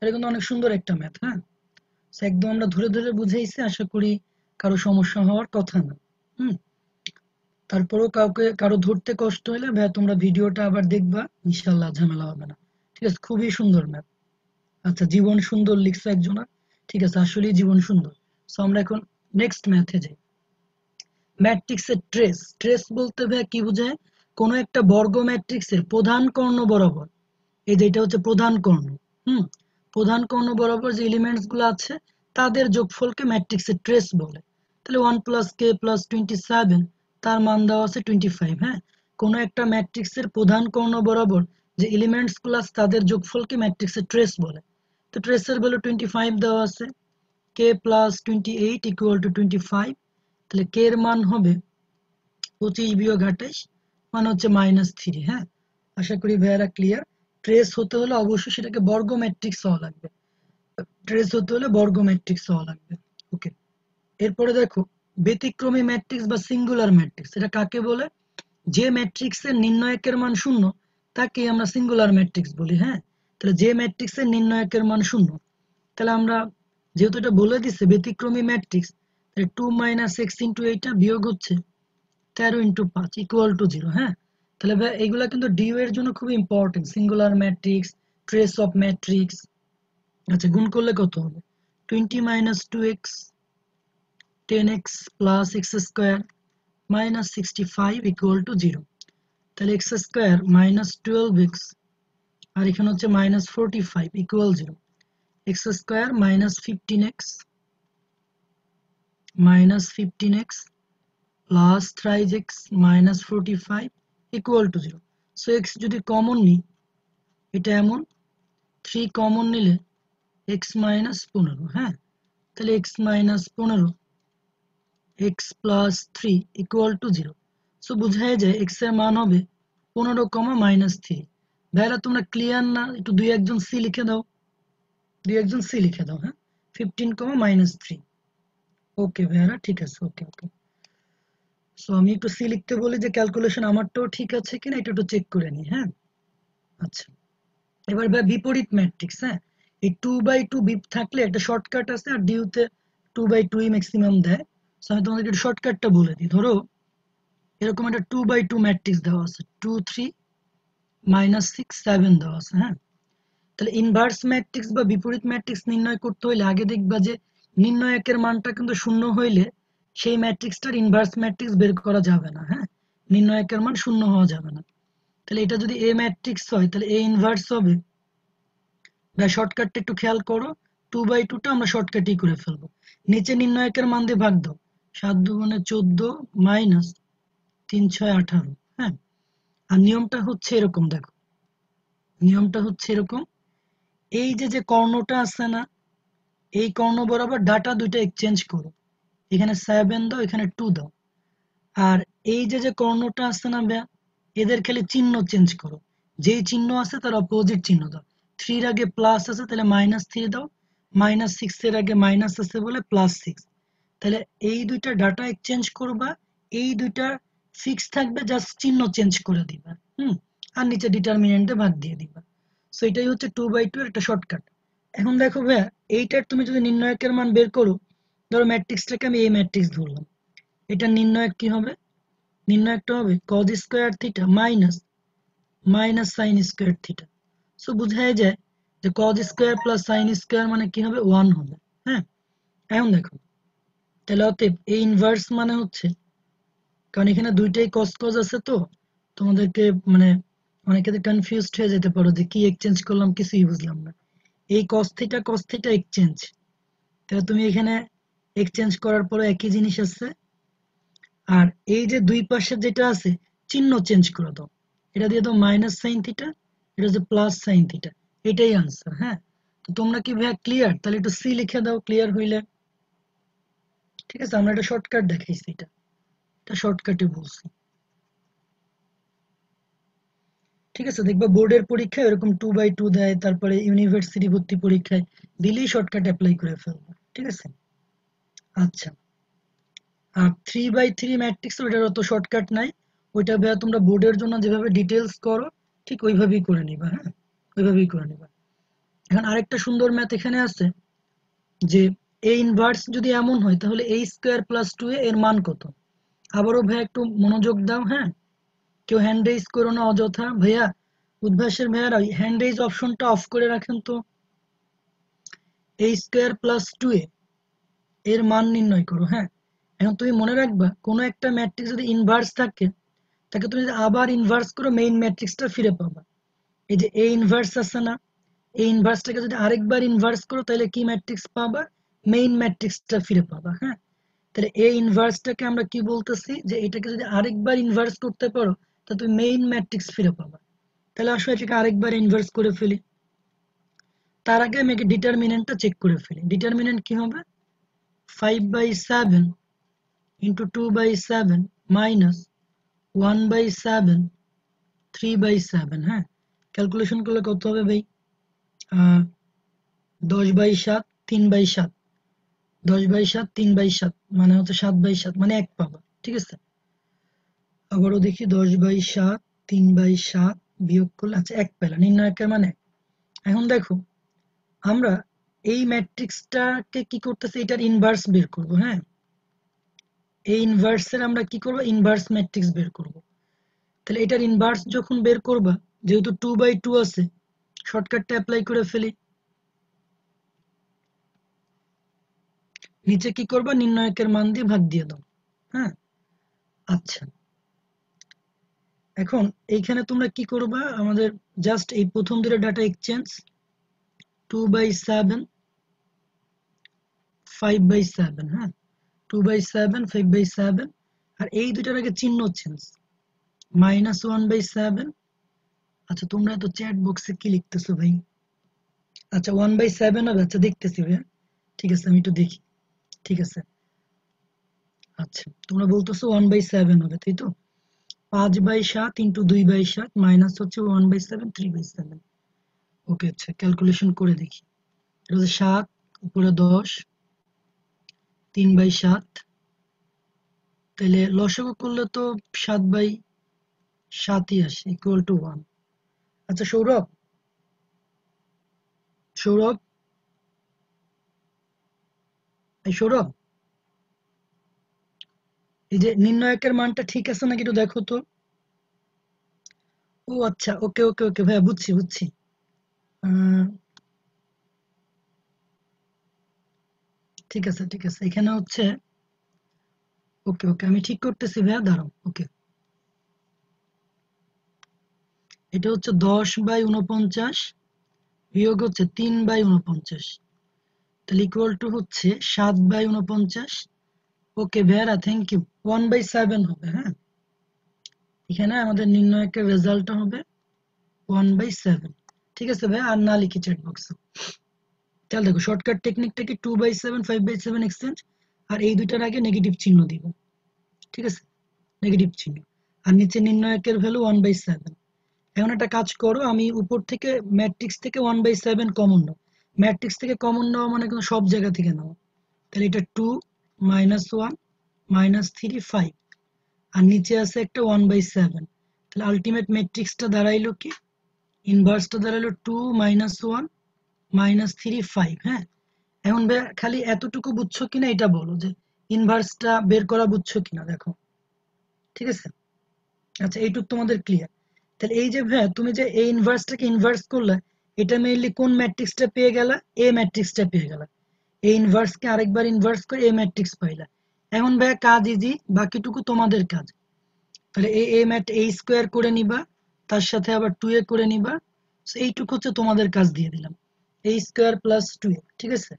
এটা কিন্তু অনেক সুন্দর একটা ম্যাথ হ্যাঁ? একদম আমরা ধরে ধরে বুঝাইছি, আশা করি কারও সমস্যা হওয়ার কথা না। হুম? তারপরেও কাউকে, কারও ধরতে কষ্ট হলে ভাই তোমরা ভিডিওটা আবার দেখবা ইনশাল্লাহ ঝামেলা হবে না। ঠিক আছে, খুবই সুন্দর ম্যাথ আচ্ছা জীবন সুন্দর লিখছো একজনা। ঠিক আছে, আসলেই জীবন সুন্দর। সো আমরা এখন নেক্সট ম্যাথে যাই ম্যাট্রিক্সের ট্রেস ট্রেস বলতে ভাই কি বোঝায়? কোনো একটা বর্গ ম্যাট্রিক্সের প্রধান কর্ণ বরাবর। এই যে এটা হচ্ছে প্রধান কর্ণ। হুম? প্রধান কর্ণ বরাবর যে এলিমেন্টসগুলো আছে, তাদের যোগফলকে ম্যাট্রিক্সের ট্রেস বলে। তাহলে one plus k plus twenty seven তার মান দেওয়া আছে টোয়েন্টি ফাইভ হ্যাঁ? কোনো একটা ম্যাট্রিক্সের প্রধান কর্ণ বরাবর যে এলিমেন্টসগুলো আছে, তাদের যোগফলকে ম্যাট্রিক্সের ট্রেস বলে। তো ট্রেসের ভ্যালু টোয়েন্টি ফাইভ দেওয়া আছে। K plus twenty eight equal to five তাহলে কে এর মান হবে পঁচিশ বিয়োগ আঠাইশ মানে হচ্ছে মাইনাস থ্রি হ্যাঁ? আশা করি ভাইয়ারা ক্লিয়ার ট্রেস হতে হলে অবশ্যই সেটাকে বর্গ ম্যাট্রিক্স হওয়া লাগবে। ট্রেস হতে হলে বর্গ ম্যাট্রিক্স হওয়া লাগবে। ওকে এরপরে দেখো, ব্যতিক্রমী ম্যাট্রিক্স বা সিঙ্গুলার ম্যাট্রিক্স এটা কাকে বলে? যে ম্যাট্রিক্সের নির্ণায়কের মান শূন্য তাকে আমরা সিঙ্গুলার ম্যাট্রিক্স বলি হ্যাঁ? তাহলে যে ম্যাট্রিক্সের নির্ণায়কের মান শূন্য, তাহলে আমরা যেহেতু এটা বলে দিচ্ছে ব্যতিক্রমী matrix two minus x into এইটা বিয়োগ হচ্ছে তেরো ইন্টু পাঁচ ইকুয়াল টু জিরো হ্যাঁ? তাহলে এগুলা কিন্তু ডিউ এর জন্য খুব important singular matrix trace of matrix আচ্ছা গুণ করলে কত হবে? Twenty minus two x ten x plus x square minus sixty five equal to zero তাহলে x square minus twelve x আর এখানে হচ্ছে minus forty five equal zero fifteen x minus fifteen x plus thrice x minus forty five equal to zero so x যদি common নিই, এটা এমন three common নিলে x minus পনেরো হ্যাঁ? তাহলে এক্স মাইনাস পনেরো x plus three equal to zero so বোঝাই যায় এক্সের মান হবে পনেরো কমা মাইনাস থ্রি ভাইরা, তোমরা ক্লিয়ার না? একটু দুই একজন সি লিখে দাও। দুই একজন সি লিখে দাও হ্যাঁ? Fifteen comma minus three okay ভাইয়ারা, ঠিক আছে ওকে ওকে সো আমি একটু সি লিখতে বলি যে ক্যালকুলেশন আমারটাও ঠিক আছে কিনা, এটা একটু চেক করে নিই হ্যাঁ? আচ্ছা। এবার ভাই বিপরীত ম্যাট্রিক্স হ্যাঁ? এই টু বাই টু বিপ থাকলে একটা শর্টকাট আছে আর ডিউতে টু বাই টুই ম্যাক্সিমাম দেয়। সো আমি তোমাদেরকে একটু শর্টকাটটা বলে দিই, ধরো এরকম একটা টু বাই টু ম্যাট্রিক্স দেওয়া আছে two three minus six seven দেওয়া আছে হ্যাঁ? তাহলে ইনভার্স ম্যাট্রিক্স বা বিপরীত ম্যাট্রিক্স নির্ণয় করতে হলে আগে দেখবা যে নির্ণয়কের মানটা কিন্তু শূন্য হইলে সেই ম্যাট্রিক্সটার ইনভার্স ম্যাট্রিক্স বের করা যাবে না হ্যাঁ? নির্ণয়কের মান শূন্য হওয়া যাবে না। তাহলে এটা যদি এ ম্যাট্রিক্স হয়, তাহলে এ ইনভার্স হবে। বা শর্টকাটটা একটু খেয়াল করো। টু বাই টুটা আমরা শর্টকাটই করে ফেলব। নিচে নির্ণয়কের মান দিয়ে ভাগ দাও। সাত দুগুণে চোদ্দ মাইনাস তিন ছয় আঠারো হ্যাঁ? আর নিয়মটা হচ্ছে এরকম, দেখো। নিয়মটা হচ্ছে এরকম। এই যে যে কর্ণটা আছে না, এই কর্ণ বরাবর ডাটা দুইটা এক্সচেঞ্জ করো। এখানে সেভেন দাও, এখানে টু দাও। আর এই যে যে কর্ণটা আছে না ব্যা এদের খালি চিহ্ন চেঞ্জ করো। যেই চিহ্ন আছে তার অপোজিট চিহ্ন দাও। থ্রির আগে প্লাস আছে, তাহলে মাইনাস থ্রি দাও। মাইনাস সিক্স এর আগে মাইনাস আছে বলে প্লাস সিক্স তাহলে এই দুইটা ডাটা এক্সচেঞ্জ করবা, এই দুইটা ফিক্স থাকবে জাস্ট চিহ্ন চেঞ্জ করে দিবা। হুম? আর নিচে ডিটারমিনেন্টে ভাগ দিয়ে দিবা। সো এটাই হচ্ছে টু বাই টু একটা শর্টকাট এখন দেখো ভাইয়া, এইটার তুমি যদি নির্ণায়কের মান বের করো, ধরো ম্যাট্রিক্সটাকে আমি এই ম্যাট্রিক্স ধরলাম। এটা নির্ণায়ক কি হবে? নির্ণায়কটা হবে cos square theta minus minus sine square theta so বোঝাই যায় যে cos square plus sine square মানে কি হবে? ওয়ান হবে হ্যাঁ? এখন দেখো, তাহলে অতএব এই ইনভার্স মানে হচ্ছে, কারণ এখানে দুইটাই কস কজ আছে তো, তোমাদেরকে মানে অনেকে কনফিউজড হয়ে যেতে পারো যে কি এক্সচেঞ্জ করলাম, কিছুই বুঝলাম না। এই cos theta cos theta exchange তাহলে তুমি এখানে এক্সচেঞ্জ করার পরে একই জিনিস আছে আর এই যে দুই পাশে যেটা আছে, চিহ্ন চেঞ্জ করে দাও। এটা দিয়ে দাও মাইনাস সাইন থিটা এটা হচ্ছে প্লাস সাইন থিটা এটাই আনসার হ্যাঁ? তো তোমরা কি ভাইয়া ক্লিয়ার তাহলে একটু সি লিখে দাও ক্লিয়ার হইলে। ঠিক আছে, আমরা একটা শর্টকাট দেখাইছি এটা। এটা শর্টকাটে বলছি। ঠিক আছে, দেখবা বোর্ডের পরীক্ষায় এরকম টু বাই টু দেয়, তারপরে ইউনিভার্সিটি ভর্তি পরীক্ষায়, দিলেই শর্টকাট অ্যাপ্লাই করে ফেলব, ঠিক আছে? আচ্ছা আর থ্রি বাই থ্রি ম্যাট্রিক্স ওইটার অত শর্টকাট নাই, ওইটা ভাইয়া তোমরা বোর্ডের জন্য যেভাবে ডিটেলস করো, ঠিক ওইভাবেই করে নিবা হ্যাঁ? ওইভাবেই করে নিবা। এখন আরেকটা সুন্দর ম্যাথ এখানে আছে, যে এ ইনভার্স যদি এমন হয়, তাহলে এই স্কোয়ার প্লাস টু এর মান কত? আবারও ভাইয়া একটু মনোযোগ দাও হ্যাঁ? কেউ হ্যান্ড রেজ করো না অযথা। ভাইয়া, উদ্ভাসের ভাইয়ারা হ্যান্ড রেজ অপশনটা অফ করে রাখেন তো। এই স্কোয়ার প্লাস টু এ এর মান নির্ণয় করো হ্যাঁ? এখন তুমি মনে রাখবা, কোনো একটা ম্যাট্রিক্স যদি ইনভার্স থাকে, তাকে তুমি যদি আবার ইনভার্স করো মেইন ম্যাট্রিক্সটা ফিরে পাবা। এই যে এ ইনভার্স আছে না এই ইনভার্সটাকে যদি আরেকবার ইনভার্স করো, তাহলে কি ম্যাট্রিক্স পাবা? মেইন ম্যাট্রিক্সটা ফিরে পাবা হ্যাঁ? তাহলে এ ইনভার্সটাকে আমরা কি বলতেছি? যে এটাকে যদি আরেকবার ইনভার্স করতে পারো তা তুমি মেইন ম্যাট্রিক্স ফিরে পাবা। তাহলে আসলে এটাকে আরেকবার ইনভার্স করে ফেলি। তার আগে আমি ডিটারমিনেন্টটা চেক করে ফেলি। ডিটারমিনেন্ট কি হবে? Five by seven into two by seven minus one by seven three by seven হ্যাঁ? ক্যালকুলেশন করলে কত হবে ভাই? দশ বাই সাত, তিন বাই সাত। দশ বাই সাত, তিন বাই সাত মানে হচ্ছে সাত বাই সাত মানে এক পাবা, ঠিক আছে? আবারও দেখি দশ বাই সাত, তিন বাই সাত বিয়োগ করলে আচ্ছা এক পেলা নির্ণায়কের মানে এখন দেখো, আমরা এই ম্যাট্রিক্সটাকে কি করতেছি? এটার ইনভার্স বের করব হ্যাঁ? এই ইনভার্সের আমরা কি করব? ইনভার্স ম্যাট্রিক্স বের করব। তাহলে এটার ইনভার্স যখন বের করবা, যেহেতু টু বাই টু আছে শর্টকাটটা অ্যাপ্লাই করে ফেলি। নিচে কি করবা? নির্ণায়কের মান দিয়ে ভাগ দিয়ে দাও হ্যাঁ? আচ্ছা। এখন এইখানে তোমরা কি করবা? আমাদের জাস্ট এই প্রথম দুটো data exchange two by seven five by seven হ্যাঁ? Two by seven five by seven আর এই দুটার আগে চিহ্ন change minus one by seven আচ্ছা তোমরা তো চ্যাট বক্সে কি লিখতেছো ভাই? আচ্ছা ওয়ান বাই সেভেন হবে। আচ্ছা দেখতেছি ভাইয়া। ঠিক আছে, আমি একটু দেখি। ঠিক আছে। আচ্ছা তোমরা বলতেছো ওয়ান বাই সেভেন হবে, তাই তো? পাঁচ বাই সাত ইন্টু দুই বাই সাত মাইনাস হচ্ছে one by seven three by seven okay আচ্ছা ক্যালকুলেশন করে দেখি। এটা হচ্ছে সাত, উপরে দশ, তিন বাই সাত। তাহলে লসগু করলে তো সাত বাই সাতই আসে ইকুয়াল টু ওয়ান আচ্ছা সৌরভ? সৌরভ? সৌরভ? এই যে নির্ণায়কের মানটা ঠিক আছে নাকি একটু দেখো তো। ও আচ্ছা ওকে ওকে ওকে, ভাইয়া বুঝছি বুঝছি। ঠিক আছে ঠিক আছে। এখানে হচ্ছে, ওকে ওকে, আমি ঠিক করতেছি ভাইয়া, দাঁড়াও, ওকে। এটা হচ্ছে দশ বাই উনপঞ্চাশ বিয়োগ হচ্ছে তিন বাই উনপঞ্চাশ তাহলে ইকুয়াল টু হচ্ছে সাত বাই উনপঞ্চাশ okay ভেরা thank you one by seven হবে হ্যাঁ? এখানে আমাদের নির্ণয়কের রেজাল্টটা হবে ওয়ান বাই সেভেন ঠিক আছে ভাই? আর না লিখি চ্যাট বক্সে তাহলে দেখো শর্টকাট টেকনিকটা কি? Two by seven five by seven exchange আর এই দুইটার আগে নেগেটিভ চিহ্ন দিব। ঠিক আছে? নেগেটিভ চিহ্ন। আর নিচে নির্ণয়কের ভ্যালু ওয়ান বাই সেভেন এখন একটা কাজ করো, আমি উপর থেকে ম্যাট্রিক্স থেকে ওয়ান বাই সেভেন কমন নাও ম্যাট্রিক্স থেকে কমন নেওয়া মানে কিন্তু সব জায়গা থেকে নাও তাহলে এটা two minus one minus three five আর নিচে আছে একটা ওয়ান বাই সেভেন তাহলে আলটিমেট ম্যাট্রিক্সটা দাঁড়াইলো কি? ইনভার্সটা দাঁড়াইলো two minus one minus three five হ্যাঁ? এখন খালি এতটুকু বুঝছ কিনা এটা বলো যে ইনভার্সটা বের করা বুঝছ কিনা, দেখো। ঠিক আছে? আচ্ছা এইটুক তোমাদের ক্লিয়ার তাহলে এই যে ভাই তুমি যে এই ইনভার্সটাকে ইনভার্স করলে, এটা মেইনলি কোন ম্যাট্রিক্সটা পেয়ে গেলা? এ ম্যাট্রিক্সটা পেয়ে গেলা। এই ইনভার্সকে আরেকবার ইনভার্স করে এ ম্যাট্রিক্স পাইলা। এখন ভাই কাজ ইজি বাকিটুকু তোমাদের কাজ। তাহলে এ এ ম্যাট এ স্কোয়ার করে নিবা, তার সাথে আবার টু এ করে নিবা। এইটুকু হচ্ছে তোমাদের কাজ দিয়ে দিলাম। A square plus two A ঠিক আছে?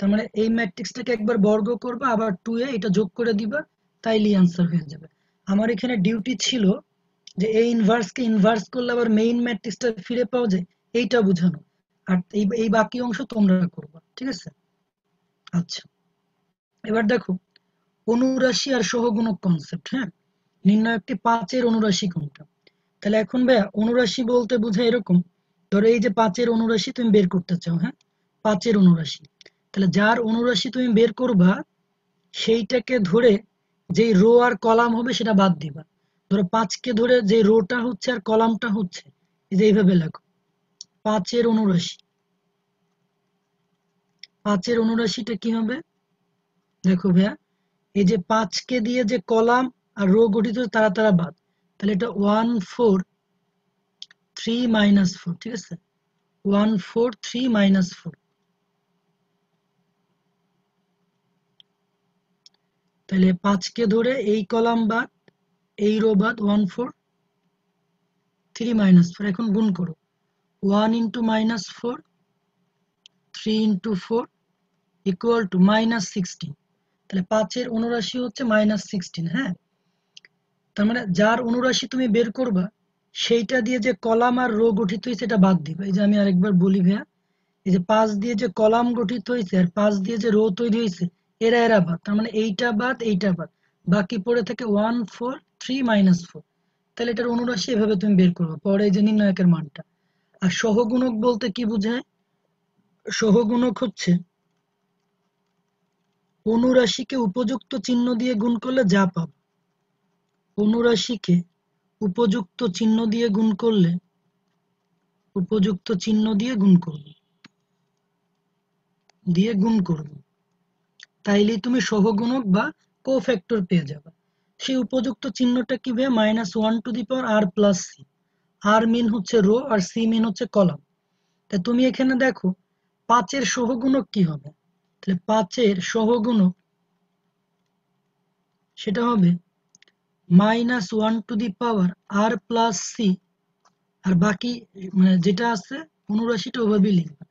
তার মানে এই ম্যাট্রিক্সটাকে একবার বর্গ করবা, আবার টু এ এটা যোগ করে দিবা, তাইলেই আনসার হয়ে যাবে। আমার এখানে ডিউটি ছিল যে এই ইনভার্সকে ইনভার্স করলে আবার মেইন ম্যাট্রিক্সটা ফিরে পাওয়া যায়, এইটা বোঝানো। আর এই এই বাকি অংশ তোমরা করবা, ঠিক আছে? আচ্ছা। এবার দেখো, অনুরাশি আর সহগুণক কনসেপ্ট হ্যাঁ? নির্ণয় একটি পাঁচের অনুরাশি কোনটা? তাহলে এখন ভাইয়া, অনুরাশি বলতে বোঝায় এরকম, ধরো এই যে পাঁচের অনুরাশি তুমি বের করতে চাও হ্যাঁ? পাঁচের অনুরাশি। তাহলে যার অনুরাশি তুমি বের করবা, সেইটাকে ধরে যেই রো আর কলাম হবে সেটা বাদ দিবা। ধরো পাঁচকে ধরে যে রোটা হচ্ছে আর কলামটা হচ্ছে, এই যে এইভাবে লেখো। পাঁচের অনুরাশি। পাঁচের অনুরাশিটা কি হবে? দেখো ভাইয়া, এই যে পাঁচকে দিয়ে যে কলাম আর রো গঠিত তারা তারা বাদ। তাহলে এটা one four three minus four, ঠিক আছে? One four three minus four. তাহলে পাঁচকে ধরে এই কলাম বাদ, এই রো বাদ, one four three minus four, এখন গুণ করো। One into minus four, three into four equal to minus sixteen তাহলে পাঁচের অনুরাশি হচ্ছে মাইনাস সিক্সটিন হ্যাঁ? তার মানে যার অনুরাশি তুমি বের করবা, সেইটা দিয়ে যে কলাম আর রো গঠিত হয়েছে এটা বাদ দিবা। এই যে আমি আরেকবার বলি ভাইয়া, এই যে পাঁচ দিয়ে যে কলাম গঠিত হয়েছে আর পাঁচ দিয়ে যে রো তৈরি হয়েছে, এরা এরা বাদ। তার মানে এইটা বাদ এইটা বাদ। বাকি পড়ে থাকে one four three minus four তাহলে এটার অনুরাশি এভাবে তুমি বের করবে। পরে যে নির্ণায়কের মানটা। আর সহগুণক বলতে কি বোঝায়? সহগুণক হচ্ছে অনুরাশিকে উপযুক্ত চিহ্ন দিয়ে গুণ করলে যা পাব। অনুরাশিকে উপযুক্ত চিহ্ন দিয়ে গুণ করলে, উপযুক্ত চিহ্ন দিয়ে গুণ করব। দিয়ে গুণ করব। তাইলেই তুমি সহগুণক বা কোফ্যাক্টর পেয়ে যাবে। সেই উপযুক্ত চিহ্নটা কি ভাবে minus one to the power R plus C R mean হচ্ছে রো আর সি মিন হচ্ছে কলাম। তা তুমি এখানে দেখো, পাঁচের সহগুণক কি হবে? তাহলে পাঁচের সহগুণক সেটা হবে minus one to the power R plus C. আর বাকি মানে যেটা আছে অনুরাশিটা ওভাবেই লিখবে।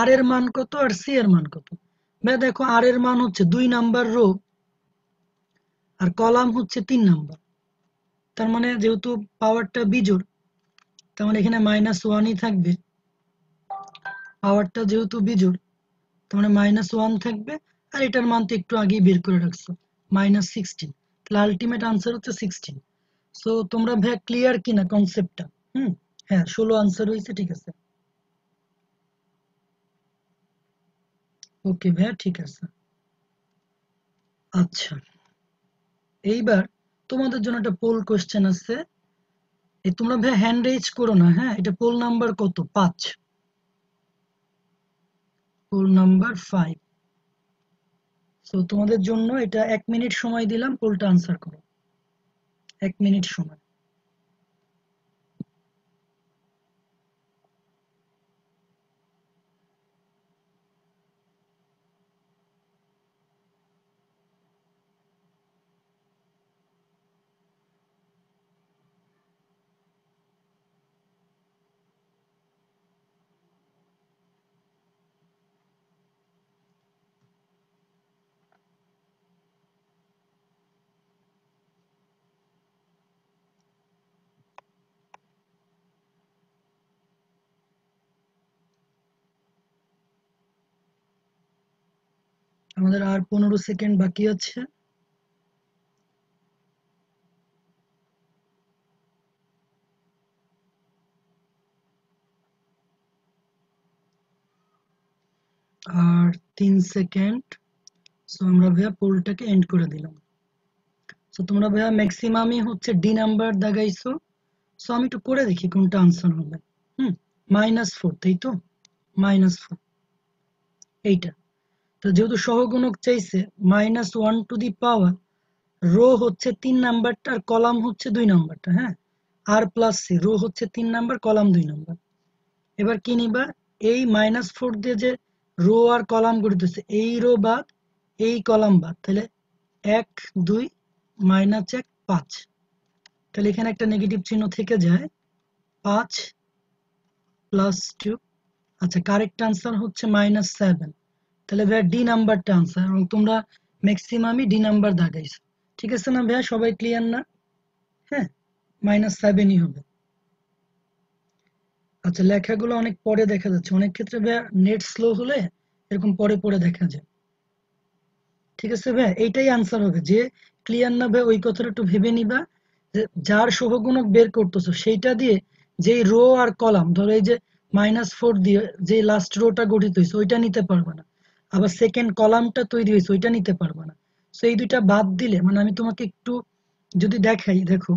আর এর মান কত আর সি এর মান কত? ভাই দেখো আর এর মান হচ্ছে দুই নাম্বার রো আর কলাম হচ্ছে তিন নাম্বার। তার মানে যেহেতু পাওয়ারটা বিজোড়, তার মানে এখানে মাইনাস ওয়ানই থাকবে। পাওয়ারটা যেহেতু বিজোড় মানে মাইনাস ওয়ান থাকবে, আর এটার মান তো একটু আগেই বের করে রাখছো মাইনাস সিক্সটিন তাহলে আলটিমেট আনসার হচ্ছে সিক্সটিন সো তোমরা ভাই ক্লিয়ার কিনা কনসেপ্টটা হুম? হ্যাঁ ষোলো আনসার হয়েছে, ঠিক আছে। ওকে ভাইয়া ঠিক আছে। আচ্ছা এইবার তোমাদের জন্য একটা পোল কোশ্চেন আছে। তোমরা ভাই হ্যান্ড রেজ করো না হ্যাঁ? এটা পোল নাম্বার কত? পাঁচ। পোল নাম্বার ফাইভ তো তোমাদের জন্য এটা এক মিনিট সময় দিলাম পোলটা আনসার করো। এক মিনিট সময়। আমাদের আর পনেরো সেকেন্ড বাকি আছে। আর তিন সেকেন্ড। সো আমরা ভাইয়া পোলটাকে এন্ড করে দিলাম। সো তোমরা ভাইয়া ম্যাক্সিমামই হচ্ছে ডি নাম্বার দাগাইছো। সো আমি একটু করে দেখি কোনটা আনসার হবে। হুম মাইনাস ফোর তাই তো? মাইনাস ফোর এইটা। তো যেহেতু সহগুণক চাইছে minus one to the power row হচ্ছে তিন নাম্বারটা আর কলাম হচ্ছে দুই নাম্বারটা হ্যাঁ? আর প্লাস সি রো হচ্ছে তিন নাম্বার কলাম দুই নাম্বার এবার কি নিবা? এই মাইনাস ফোর দিয়ে যে রো আর কলাম গঠিত হচ্ছে, এই রো বাদ, এই কলাম বাদ, তাহলে এক, দুই মাইনাস এক, পাঁচ। তাহলে এখানে একটা নেগেটিভ চিহ্ন থেকে যায়, পাঁচ প্লাস টু আচ্ছা কারেক্ট আনসার হচ্ছে মাইনাস সেভেন তাহলে ভাইয়া ডি নাম্বারটা আনসার এবং তোমরা ম্যাক্সিমামই ডি নাম্বার দাগাইছো ঠিক আছে না ভাইয়া? সবাই ক্লিয়ার না? হ্যাঁ? মাইনাস সেভেনই হবে। আচ্ছা লেখাগুলো অনেক পরে দেখা যাচ্ছে। অনেক ক্ষেত্রে ভাইয়া নেট স্লো হলে এরকম পরে পরে দেখা যায়। ঠিক আছে ভাইয়া? এইটাই আনসার হবে। যে ক্লিয়ার না ভাই ওই কথাটা একটু ভেবে নিবা। যে যার সহগুণক বের করতেছো, সেইটা দিয়ে যেই রো আর কলাম ধরো এই যে মাইনাস ফোর দিয়ে যে লাস্ট রোটা গঠিত হয়েছে, ওইটা নিতে পারবে না। আবার সেকেন্ড কলামটা তৈরি হয়েছে, ওইটা নিতে পারবে না। সো এই দুইটা বাদ দিলে মানে আমি তোমাকে একটু যদি দেখাই, দেখো,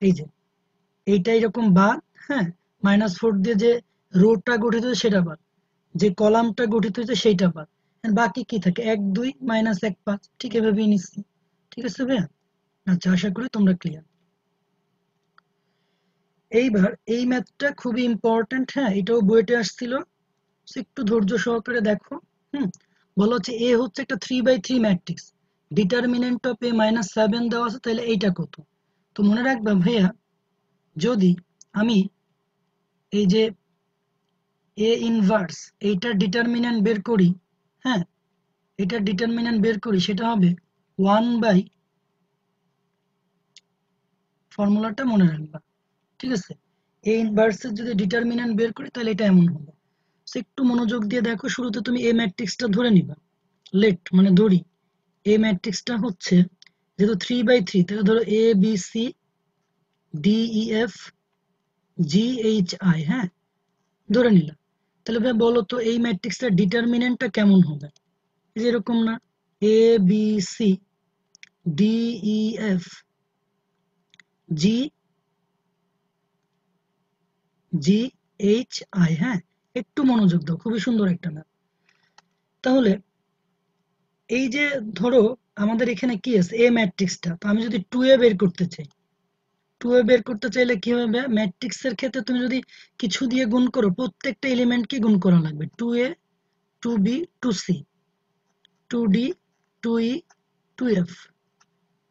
এই যে এইটা এরকম বাদ হ্যাঁ? মাইনাস ফোর দিয়ে যে রোটা গঠিত হয়েছে, সেটা বাদ। যে কলামটা গঠিত হয়েছে, সেইটা বাদ। বাকি কি থাকে? এক, দুই মাইনাস এক, পাঁচ, ঠিক এভাবেই নিচ্ছি। ঠিক আছে ভাইয়া? আচ্ছা আশা করি তোমরা ক্লিয়ার এইবার এই ম্যাথটা খুবই ইম্পর্টেন্ট হ্যাঁ? এটাও বইতে আসছিল। একটু ধৈর্য সহকারে দেখো, হুম? বলা হচ্ছে এ হচ্ছে একটা three by three matrix determinant of A minus seven দেওয়া আছে, তাহলে এইটা কত? তো মনে রাখবা ভাইয়া, যদি আমি এই যে এ ইনভার্স এইটার ডিটারমিনেন্ট বের করি হ্যাঁ এটার ডিটারমিনেন্ট বের করি, সেটা হবে ওয়ান বাই ফর্মুলাটা মনে রাখবা, ঠিক আছে? এ ইনভার্সের যদি ডিটারমিনেন্ট বের করি, তাহলে এটা এমন হবে। একটু মনোযোগ দিয়ে দেখো, শুরুতে তুমি এ ম্যাট্রিক্সটা ধরে নিবা। লেট মানে ধরি এ ম্যাট্রিক্সটা হচ্ছে যেহেতু থ্রি বাই থ্রি তাহলে ধরো a b c d e f g h i হ্যাঁ? ধরে নিলাম তাহলে ভাই বলো তো, এই ম্যাট্রিক্সটার ডিটারমিনেন্টটা কেমন হবে? এই যে এরকম না a b c d e f g g h i হ্যাঁ? একটু মনোযোগ দাও, খুবই সুন্দর একটা ম্যাপ তাহলে এই যে ধরো আমাদের এখানে কি আছে? এ ম্যাট্রিক্সটা তো আমি যদি টু এ বের করতে চাই টু এ বের করতে চাইলে কি হবে? ম্যাট্রিক্সের ক্ষেত্রে তুমি যদি কিছু দিয়ে গুণ করো, প্রত্যেকটা এলিমেন্টকে গুণ করা লাগবে। Two a two b two c two d two e two f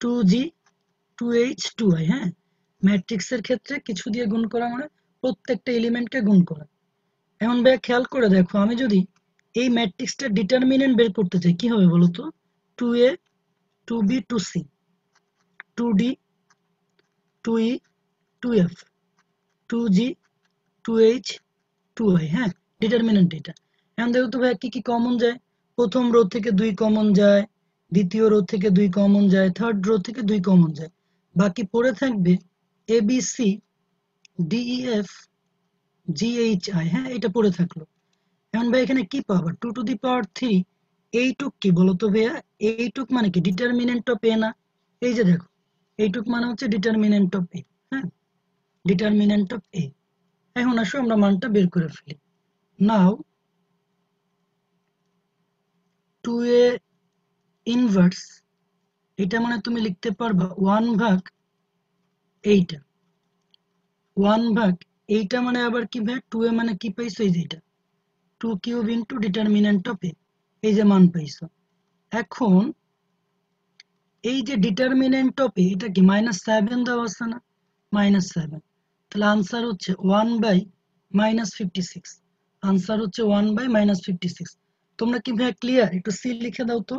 two g two h two i হ্যাঁ? ম্যাট্রিক্সের ক্ষেত্রে কিছু দিয়ে গুণ করা মানে প্রত্যেকটা এলিমেন্টকে গুণ করা। এখন ভাই খেয়াল করে দেখো, আমি যদি এই ম্যাট্রিক্সটা ডিটারমিনেন্ট বের করতে চাই, কি হবে বলো তো? Two a two b two c two d two e two f two g two h two i হ্যাঁ? ডিটারমিনেন্ট এটা। এখন দেখো তো ভাই কি কি কমন যায়? প্রথম রো থেকে দুই কমন যায়, দ্বিতীয় রো থেকে দুই কমন যায় থার্ড রো থেকে দুই কমন যায়। বাকি পড়ে থাকবে A B C D E F G H I হ্যাঁ এটা পড়ে থাকল। এখন ভাই, এখানে কি পাবো two to the power three এইটুক কি বলতো ভাইয়া? এইটুক মানে কি? ডিটারমিনেন্ট অফ এ না? এই যে দেখো, এইটুক মানে হচ্ছে ডিটারমিনেন্ট অফ এ হ্যাঁ? ডিটারমিনেন্ট অফ এ এখন আসো, আমরা মানটা বের করে ফেলি। নাও টু এ ইনভার্স এটা মানে তুমি লিখতে পারবা ওয়ান ভাগ এইটা। ওয়ান ভাগ এইটা মানে আবার কি ভাই? টু এ মানে কি পাইছো এই যে এটা? Two cube into determinant of A এই যে মান পাইছো। এখন এই যে ডিটারমিনেন্ট অফ এ এটা কি মাইনাস সেভেন দেওয়া আছে না? মাইনাস সেভেন তাহলে আনসার হচ্ছে one by minus fifty six answer হচ্ছে one by minus fifty six তোমরা কি ভাই ক্লিয়ার একটু সি লিখে দাও তো।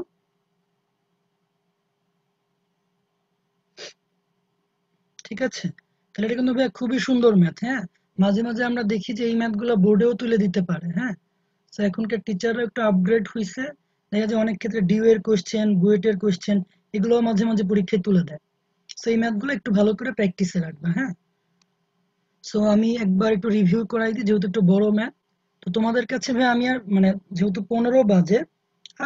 ঠিক আছে? তাহলে এটা কিন্তু ভাই খুবই সুন্দর ম্যাথ হ্যাঁ? মাঝে মাঝে আমরা দেখি যে এই ম্যাথগুলো বোর্ডেও তুলে দিতে পারে হ্যাঁ? এখনকার টিচাররা একটু আপগ্রেড হয়েছে দেখা যায় অনেক ক্ষেত্রে ডিউ এর কোশ্চেন বুয়েটের কোশ্চেন এগুলো মাঝে মাঝে পরীক্ষায় তুলে দেয়। সো এই ম্যাথগুলো একটু ভালো করে প্র্যাকটিসে রাখবে হ্যাঁ? সো আমি একবার একটু রিভিউ করাই দিই, যেহেতু একটু বড় ম্যাথ তো তোমাদের কাছে ভাই, আমি আর মানে যেহেতু পনেরো বাজে,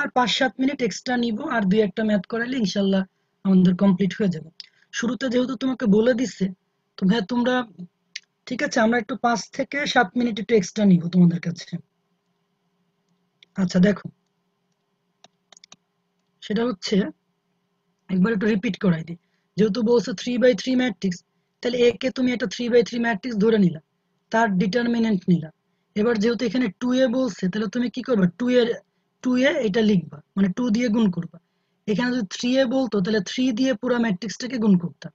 আর পাঁচ সাত মিনিট এক্সট্রা নিব, আর দুই একটা ম্যাথ করাইলে ইনশাল্লাহ আমাদের কমপ্লিট হয়ে যাবে। শুরুতে যেহেতু তোমাকে বলে দিচ্ছে তো ভাই, তোমরা ঠিক আছে, আমরা একটু পাঁচ থেকে সাত মিনিট একটু এক্সট্রা নিব তোমাদের কাছে। আচ্ছা দেখো। সেটা হচ্ছে, একবার একটু রিপিট করাই দিই। যেহেতু বলছে থ্রি বাই থ্রি ম্যাট্রিক্স তাহলে এ কে তুমি একটা থ্রি বাই থ্রি ম্যাট্রিক্স ধরে নিলা, তার ডিটারমিনেন্ট নিলা। এবার যেহেতু এখানে টু এ বলছে, তাহলে তুমি কি করবে? টু এর টু এ এটা লিখবা মানে টু দিয়ে গুণ করবা। এখানে যদি থ্রি এ বলতো, তাহলে থ্রি দিয়ে পুরো ম্যাট্রিক্সটাকে গুণ করতাম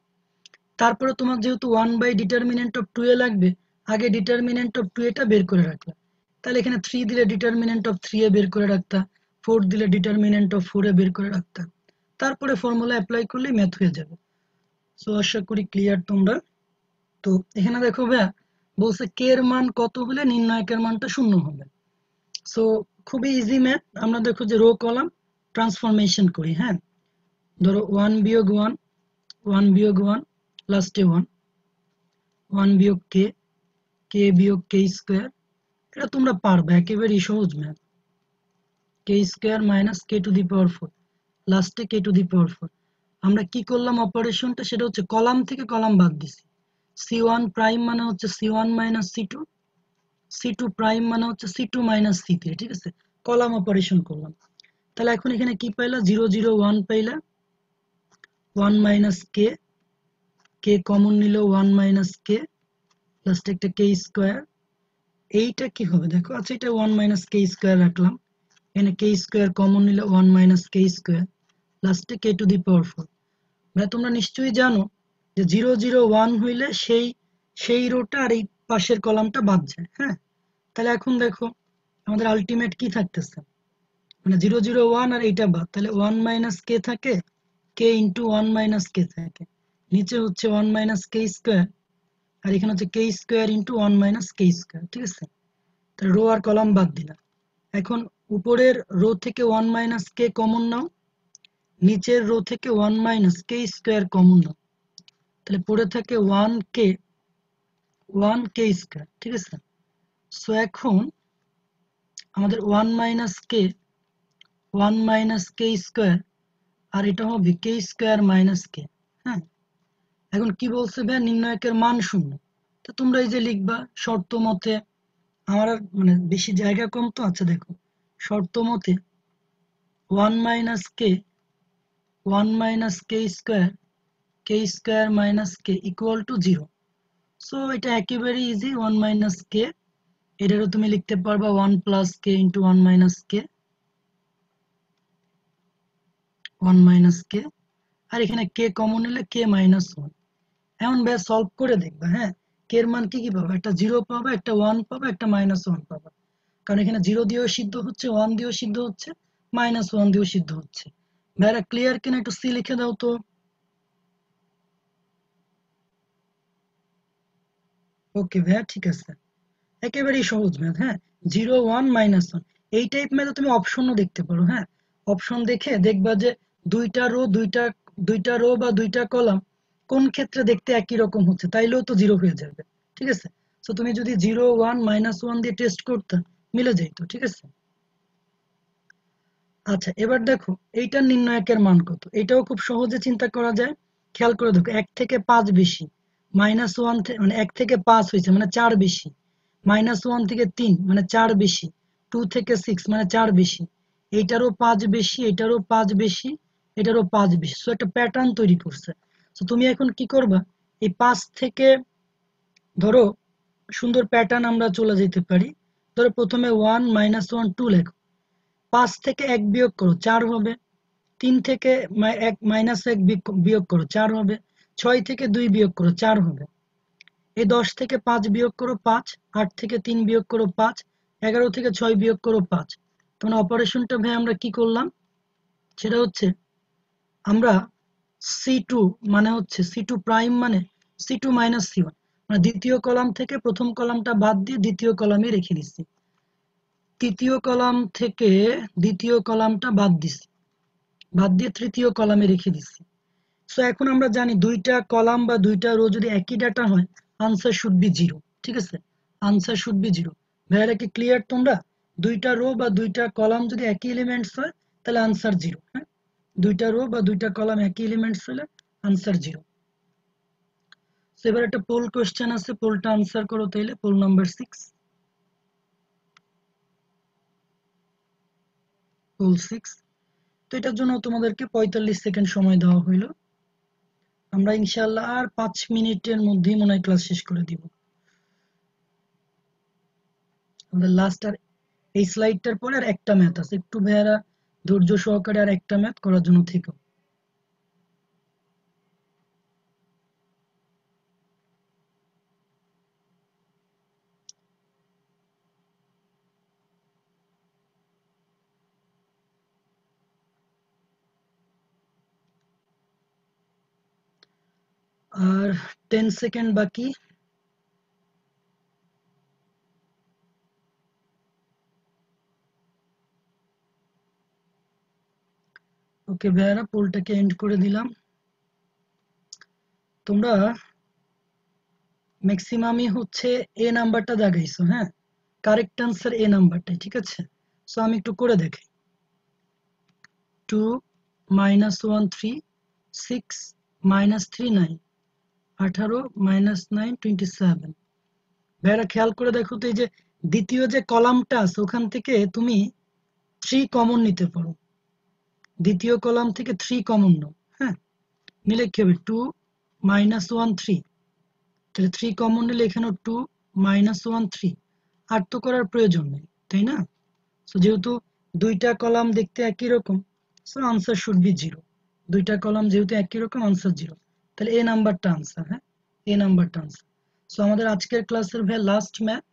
তারপরে তোমার যেহেতু one by determinant of two A লাগবে, আগে ডিটারমিনেন্ট অফ টু এটা বের করে রাখলাম। তাহলে এখানে থ্রি দিলে ডিটারমিনেন্ট অফ থ্রি এ বের করে রাখতাম ফোর দিলে ডিটারমিনেন্ট অফ ফোর এ বের করে রাখতাম তারপরে ফর্মুলা অ্যাপ্লাই করলে ম্যাথ হয়ে যাবে। সো আশা করি ক্লিয়ার তোমরা। তো, এখানে দেখো ভাইয়া, বলছে কে এর মান কত হলে নির্ণায়কের মানটা শূন্য হবে? সো খুবই ইজি ম্যাথ আমরা দেখো যে রো কলাম ট্রান্সফরমেশন করি হ্যাঁ? ধরো ওয়ান বিয়োগ ওয়ান ওয়ান বিয়োগ ওয়ান লাস্টে ওয়ান ওয়ান বিয়োগ কে কে বিয়োগ কে স্কোয়ার এটা তোমরা পারবে, একেবারেই সহজ math k square minus k to the power four লাস্টে কে টু দি পাওয়ার ফোর আমরা কি করলাম অপারেশনটা সেটা হচ্ছে কলাম থেকে কলাম বাদ দিছি। সি ওয়ান প্রাইম মানে হচ্ছে C one minus C two C two prime মানে হচ্ছে C two minus C three ঠিক আছে? কলাম অপারেশন করলাম। তাহলে এখন এখানে কি পাইলা? জিরো জিরো ওয়ান পাইলা। One minus k k common নিল ওয়ান মাইনাস কে লাস্টে একটা কে স্কোয়ার এইটা কি হবে? দেখো আচ্ছা এটা ওয়ান মাইনাস কে স্কোয়ার রাখলাম। এখানে কে স্কোয়ার কমন নিলে ওয়ান মাইনাস কে স্কোয়ার লাস্টে কে টু দি পাওয়ার ফোর ভাই তোমরা নিশ্চয়ই জানো যে জিরো জিরো ওয়ান হইলে সেই সেই রোটা আর এই পাশের কলামটা বাদ যায় হ্যাঁ? তাহলে এখন দেখো, আমাদের আলটিমেট কি থাকতেছে? মানে জিরো জিরো ওয়ান আর এইটা বাদ, তাহলে ওয়ান মাইনাস কে থাকে k into one minus k থাকে। নিচে হচ্ছে ওয়ান মাইনাস কে স্কোয়ার আর এখানে হচ্ছে k square into one minus k square ঠিক আছে? তাহলে রো আর কলাম বাদ দিলাম। এখন উপরের রো থেকে ওয়ান মাইনাস কে কমন নাও, নিচের রো থেকে one minus k square common নাও। তাহলে পড়ে থাকে one k one k square ঠিক আছে? সো এখন আমাদের one minus k one minus k square আর এটা হবে কে স্কোয়ার মাইনাস কে হ্যাঁ? এখন কি বলছে ভাই নির্ণায়কের মান শূন্য। তো তোমরা এই যে লিখবা, শর্ত মতে, আমার মানে বেশি জায়গা কম তো? আচ্ছা দেখো, শর্ত মতে one minus k one minus k square k square minus k equal to zero so এটা একেবারে ইজি ওয়ান মাইনাস কে এটারও তুমি লিখতে পারবা one plus k into one minus k one minus k আর এখানে কে কমন নিলে কে মাইনাস ওয়ান এখন ব্যাস সলভ করে দেখবা হ্যাঁ? কে এর মান কি কি পাবা? একটা জিরো পাবা, একটা ওয়ান পাবা, একটা মাইনাস ওয়ান পাবা। কারণ এখানে জিরো দিয়েও সিদ্ধ হচ্ছে ওয়ান দিয়েও সিদ্ধ হচ্ছে মাইনাস ওয়ান দিয়েও সিদ্ধ হচ্ছে। ভাইরা ক্লিয়ার কিনা একটু সি লিখে দাও তো। ওকে ভাইয়া, ঠিক আছে। একেবারেই সহজ ম্যাথ হ্যাঁ? জিরো ওয়ান মাইনাস ওয়ান এই টাইপ ম্যাথে তুমি অপশনও দেখতে পারো হ্যাঁ? অপশন দেখে দেখবা যে দুইটা রো দুইটা দুইটা রো বা দুইটা কলাম কোন ক্ষেত্রে দেখতে একই রকম হচ্ছে, তাইলেও তো জিরো হয়ে যাবে, ঠিক আছে? তো তুমি যদি জিরো ওয়ান মাইনাস ওয়ান দিয়ে টেস্ট করতে, মিলে যাইতো, ঠিক আছে? আচ্ছা এবার দেখো এইটার নির্ণায়কের মান কত? এটাও খুব সহজে চিন্তা করা যায়। খেয়াল করে দেখো, এক থেকে পাঁচ বেশি মাইনাস ওয়ান মানে এক থেকে পাঁচ হয়েছে মানে চার বেশি মাইনাস ওয়ান থেকে তিন মানে চার বেশি টু থেকে সিক্স মানে চার বেশি, এইটারও পাঁচ বেশি এটারও পাঁচ বেশি, এটারও পাঁচ বেশি একটা প্যাটার্ন তৈরি করছে। তো তুমি এখন কি করবা? এই পাঁচ থেকে, ধরো, সুন্দর প্যাটার্ন আমরা চলে যেতে পারি। ধরো, প্রথমে ওয়ান মাইনাস ওয়ান টু লেখো। পাঁচ থেকে এক বিয়োগ করো, চার হবে। তিন থেকে এক মাইনাস এক বিয়োগ করো, চার হবে। ছয় থেকে দুই বিয়োগ করো, চার হবে। এই দশ থেকে পাঁচ বিয়োগ করো, পাঁচ। আট থেকে তিন বিয়োগ করো, পাঁচ। এগারো থেকে ছয় বিয়োগ করো, পাঁচ। তখন অপারেশনটা ভাই আমরা কি করলাম? সেটা হচ্ছে, আমরা সি টু মানে হচ্ছে সি টু প্রাইম মানে C two minus C one মানে দ্বিতীয় কলাম থেকে প্রথম কলামটা বাদ দিয়ে দ্বিতীয় কলামে রেখে দিচ্ছি। তৃতীয় কলাম থেকে দ্বিতীয় কলামটা বাদ দিছি বাদ দিয়ে তৃতীয় কলামে রেখে দিছি সো এখন আমরা জানি দুইটা কলাম বা দুইটা রো যদি একই ডাটা হয় আনসার শুড বি জিরো ঠিক আছে? আনসার শুড বি জিরো ভাইয়ারা কি ক্লিয়ার তোমরা? দুইটা রো বা দুইটা কলাম যদি একই এলিমেন্টস হয়, তাহলে আনসার জিরো হ্যাঁ? দুইটা রো বা দুইটা কলাম একই এলিমেন্টস হলে আনসার জিরো এবার একটা পোল কোয়েশ্চেন আছে পোলটা আনসার করো তাইলে poll number six poll six তো এটার জন্য তোমাদেরকে পঁয়তাল্লিশ সেকেন্ড সময় দেওয়া হইল। আমরা ইনশাল্লাহ আর পাঁচ মিনিটের মধ্যেই মনে হয় ক্লাস শেষ করে দিব। আমাদের লাস্ট আর এই স্লাইডটার পরে আর একটা ম্যাথ আছে। একটু ভাইয়ারা ধৈর্য সহকারে আর একটা ম্যাথ করার জন্য থেকো। আর টেন সেকেন্ড বাকি। ওকে ভাইয়ারা পোলটাকে এন্ড করে দিলাম। তোমরা ম্যাক্সিমামই হচ্ছে এ নাম্বারটা দাগাইছো হ্যাঁ? কারেক্ট আনসার এ নাম্বারটাই ঠিক আছে? সো আমি একটু করে দেখাই two minus one three six minus three nine আঠারো মাইনাস নাইন টোয়েন্টি সেভেন ভাইয়ারা খেয়াল করে দেখো তো, এই যে দ্বিতীয় যে কলামটা আছে, ওখান থেকে তুমি থ্রি কমন নিতে পারো। দ্বিতীয় কলাম থেকে থ্রি কমন নাও হ্যাঁ? নিলে কি হবে? টু মাইনাস ওয়ান থ্রি তাহলে থ্রি কমন নিলে এখানে টু মাইনাস ওয়ান থ্রি আর তো করার প্রয়োজন নেই, তাই না? সো যেহেতু দুইটা কলাম দেখতে একই রকম so answer should be zero দুইটা কলাম যেহেতু একই রকম আনসার জিরো তাহলে এ নাম্বারটা আনসার হ্যাঁ? এ নাম্বারটা আনসার সো আমাদের আজকের ক্লাসের ভাই লাস্ট ম্যাথ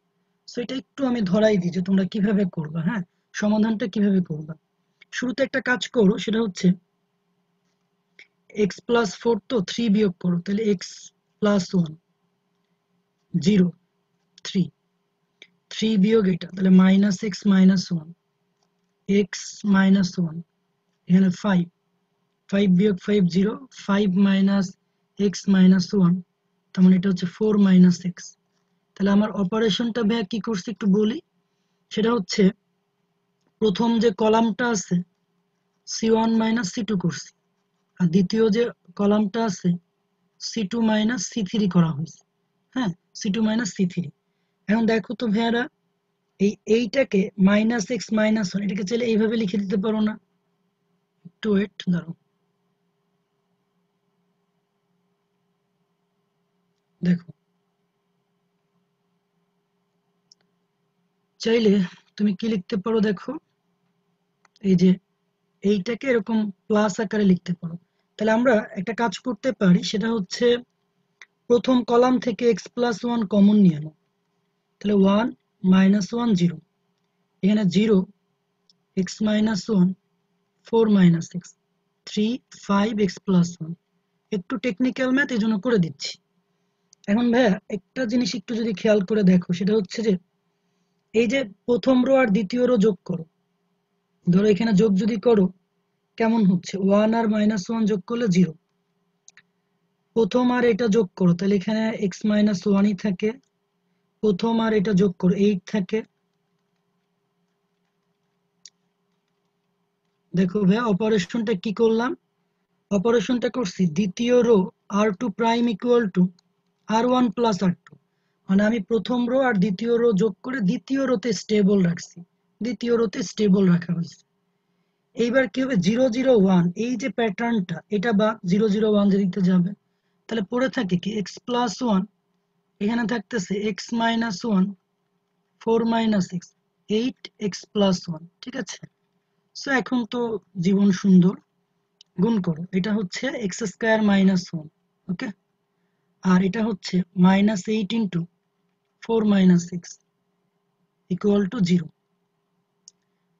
সো এটা একটু আমি ধরাই দিই যে তোমরা কীভাবে করবা হ্যাঁ? সমাধানটা কীভাবে করবা। শুরুতে একটা কাজ করো, সেটা হচ্ছে এক্স প্লাস ফোর তো থ্রি বিয়োগ করো, তাহলে x plus one zero three three বিয়োগ এটা, তাহলে minus x minus one x minus one এখানে ফাইভ ফাইভ বিয়োগ five zero five minus x minus one তার মানে এটা হচ্ছে ফোর মাইনাস এক্স তাহলে আমার অপারেশনটা ভাইয়া কি করছে একটু বলি, সেটা হচ্ছে প্রথম যে কলামটা আছে C one minus C two করছি, আর দ্বিতীয় যে কলামটা আছে C two minus C three করা হয়েছে হ্যাঁ? C two minus C three এখন দেখো তো ভাইয়ারা, এই এইটাকে মাইনাস এক্স মাইনাস ওয়ান এটাকে চাইলে এইভাবে লিখে দিতে পারো না। একটু ওয়েট ধরো দেখো। চাইলে তুমি কি লিখতে পারো দেখো? এই যে এইটাকে এরকম প্লাস আকারে লিখতে পারো। তাহলে আমরা একটা কাজ করতে পারি, সেটা হচ্ছে প্রথম কলাম থেকে এক্স প্লাস ওয়ান কমন নিয়ে নাও। তাহলে ওয়ান মাইনাস ওয়ান জিরো এখানে zero x minus one four minus x three five x plus one একটু টেকনিক্যাল ম্যাথ এই জন্য করে দিচ্ছি। এখন ভাইয়া, একটা জিনিস একটু যদি খেয়াল করে দেখো, সেটা হচ্ছে যে, এই যে প্রথম রো আর দ্বিতীয় রো যোগ করো। ধরো এখানে যোগ যদি করো, কেমন হচ্ছে? ওয়ান আর মাইনাস ওয়ান যোগ করলে জিরো প্রথম আর এটা যোগ করো, তাহলে এখানে এক্স মাইনাস ওয়ানই থাকে। প্রথম আর এটা যোগ করো এইট থাকে। দেখো ভাই অপারেশনটা কি করলাম? অপারেশনটা করছি, দ্বিতীয় row R two prime equal to R one plus R two মানে আমি প্রথম রো আর দ্বিতীয় রো যোগ করে দ্বিতীয় রোতে স্টেবল রাখছি। দ্বিতীয় রোতে স্টেবল রাখা হয়েছে। এইবার কি হবে? জিরো জিরো ওয়ান এই যে প্যাটার্নটা এটা বা জিরো জিরো ওয়ান যেদিকে যাবে, তাহলে পড়ে থাকে কি? এক্স প্লাস ওয়ান এখানে থাকতেছে x minus one four minus x eight x plus one ঠিক আছে? সো এখন তো জীবন সুন্দর। গুণ করো, এটা হচ্ছে x square minus one okay আর এটা হচ্ছে minus eight into four minus six equal to zero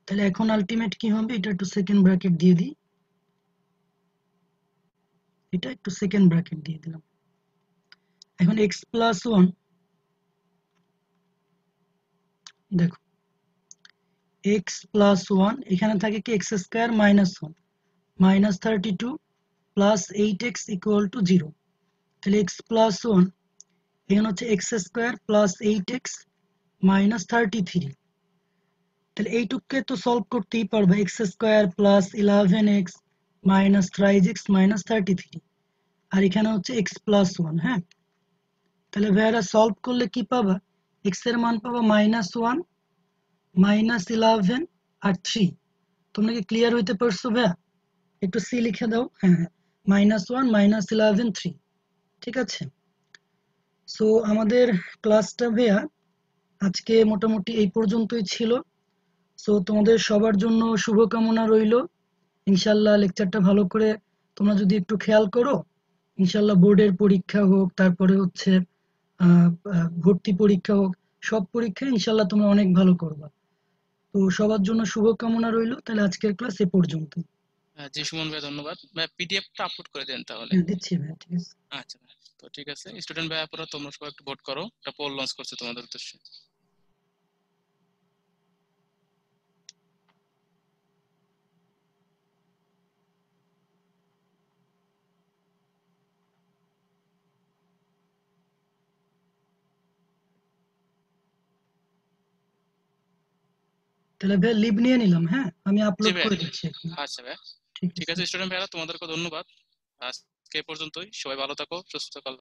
তাহলে এখন আলটিমেট কি হবে? এটা একটু সেকেন্ড ব্র্যাকেট দিয়ে দিই। এটা একটু সেকেন্ড ব্র্যাকেট দিয়ে দিলাম। এখন এক্স প্লাস ওয়ান দেখো এক্স প্লাস ওয়ান এখানে থাকে কি? X square minus one minus thirty two plus eight x equal to zero তাহলে এক্স প্লাস ওয়ান এখানে হচ্ছে x square plus eight x minus thirty three তাহলে এইটুককে তো সলভ করতেই পারবে x square plus eleven x minus thrice x minus thirty three আর এখানে হচ্ছে এক্স প্লাস ওয়ান হ্যাঁ? তাহলে ভাইয়ারা সলভ করলে কি পাবা? এক্সের মান পাবা মাইনাস ওয়ান মাইনাস ইলেভেন আর থ্রি তোমরা কি ক্লিয়ার হইতে পারছ ভাইয়া? একটু সি লিখে দাও হ্যাঁ হ্যাঁ। Minus one minus eleven three ঠিক আছে? সো আমাদের ক্লাসটা ভাইয়া আজকে মোটামুটি এই পর্যন্তই ছিল। সো তোমাদের সবার জন্য শুভকামনা রইল। ইনশাল্লাহ লেকচারটা ভালো করে তোমরা যদি একটু খেয়াল করো ইনশাল্লাহ বোর্ডের পরীক্ষা হোক তারপরে হচ্ছে ভর্তি পরীক্ষা হোক সব পরীক্ষায় ইনশাল্লাহ তোমরা অনেক ভালো করবা। তো সবার জন্য শুভকামনা রইল তাহলে আজকের ক্লাস এ পর্যন্ত জি সুমন ভাই ধন্যবাদ। ভাই পিডিএফটা আপলোড করে দেন তাহলে। হ্যাঁ দিচ্ছি ভাই ঠিক আছে। আচ্ছা তো ঠিক আছে। স্টুডেন্ট ভাই আপনারা তোমরা সবাই একটু ভোট করো। একটা পোল লঞ্চ করছে তোমাদের উদ্দেশ্যে। তাহলে ভাই লিভ নিয়ে নিলাম হ্যাঁ? আমি আপলোড। করে দিচ্ছি আচ্ছা ভাই। ঠিক আছে। স্টুডেন্ট ভাইরা তোমাদেরকে ধন্যবাদ। আজকে পর্যন্তই। সবাই ভালো থাকো সুস্থ থাকো।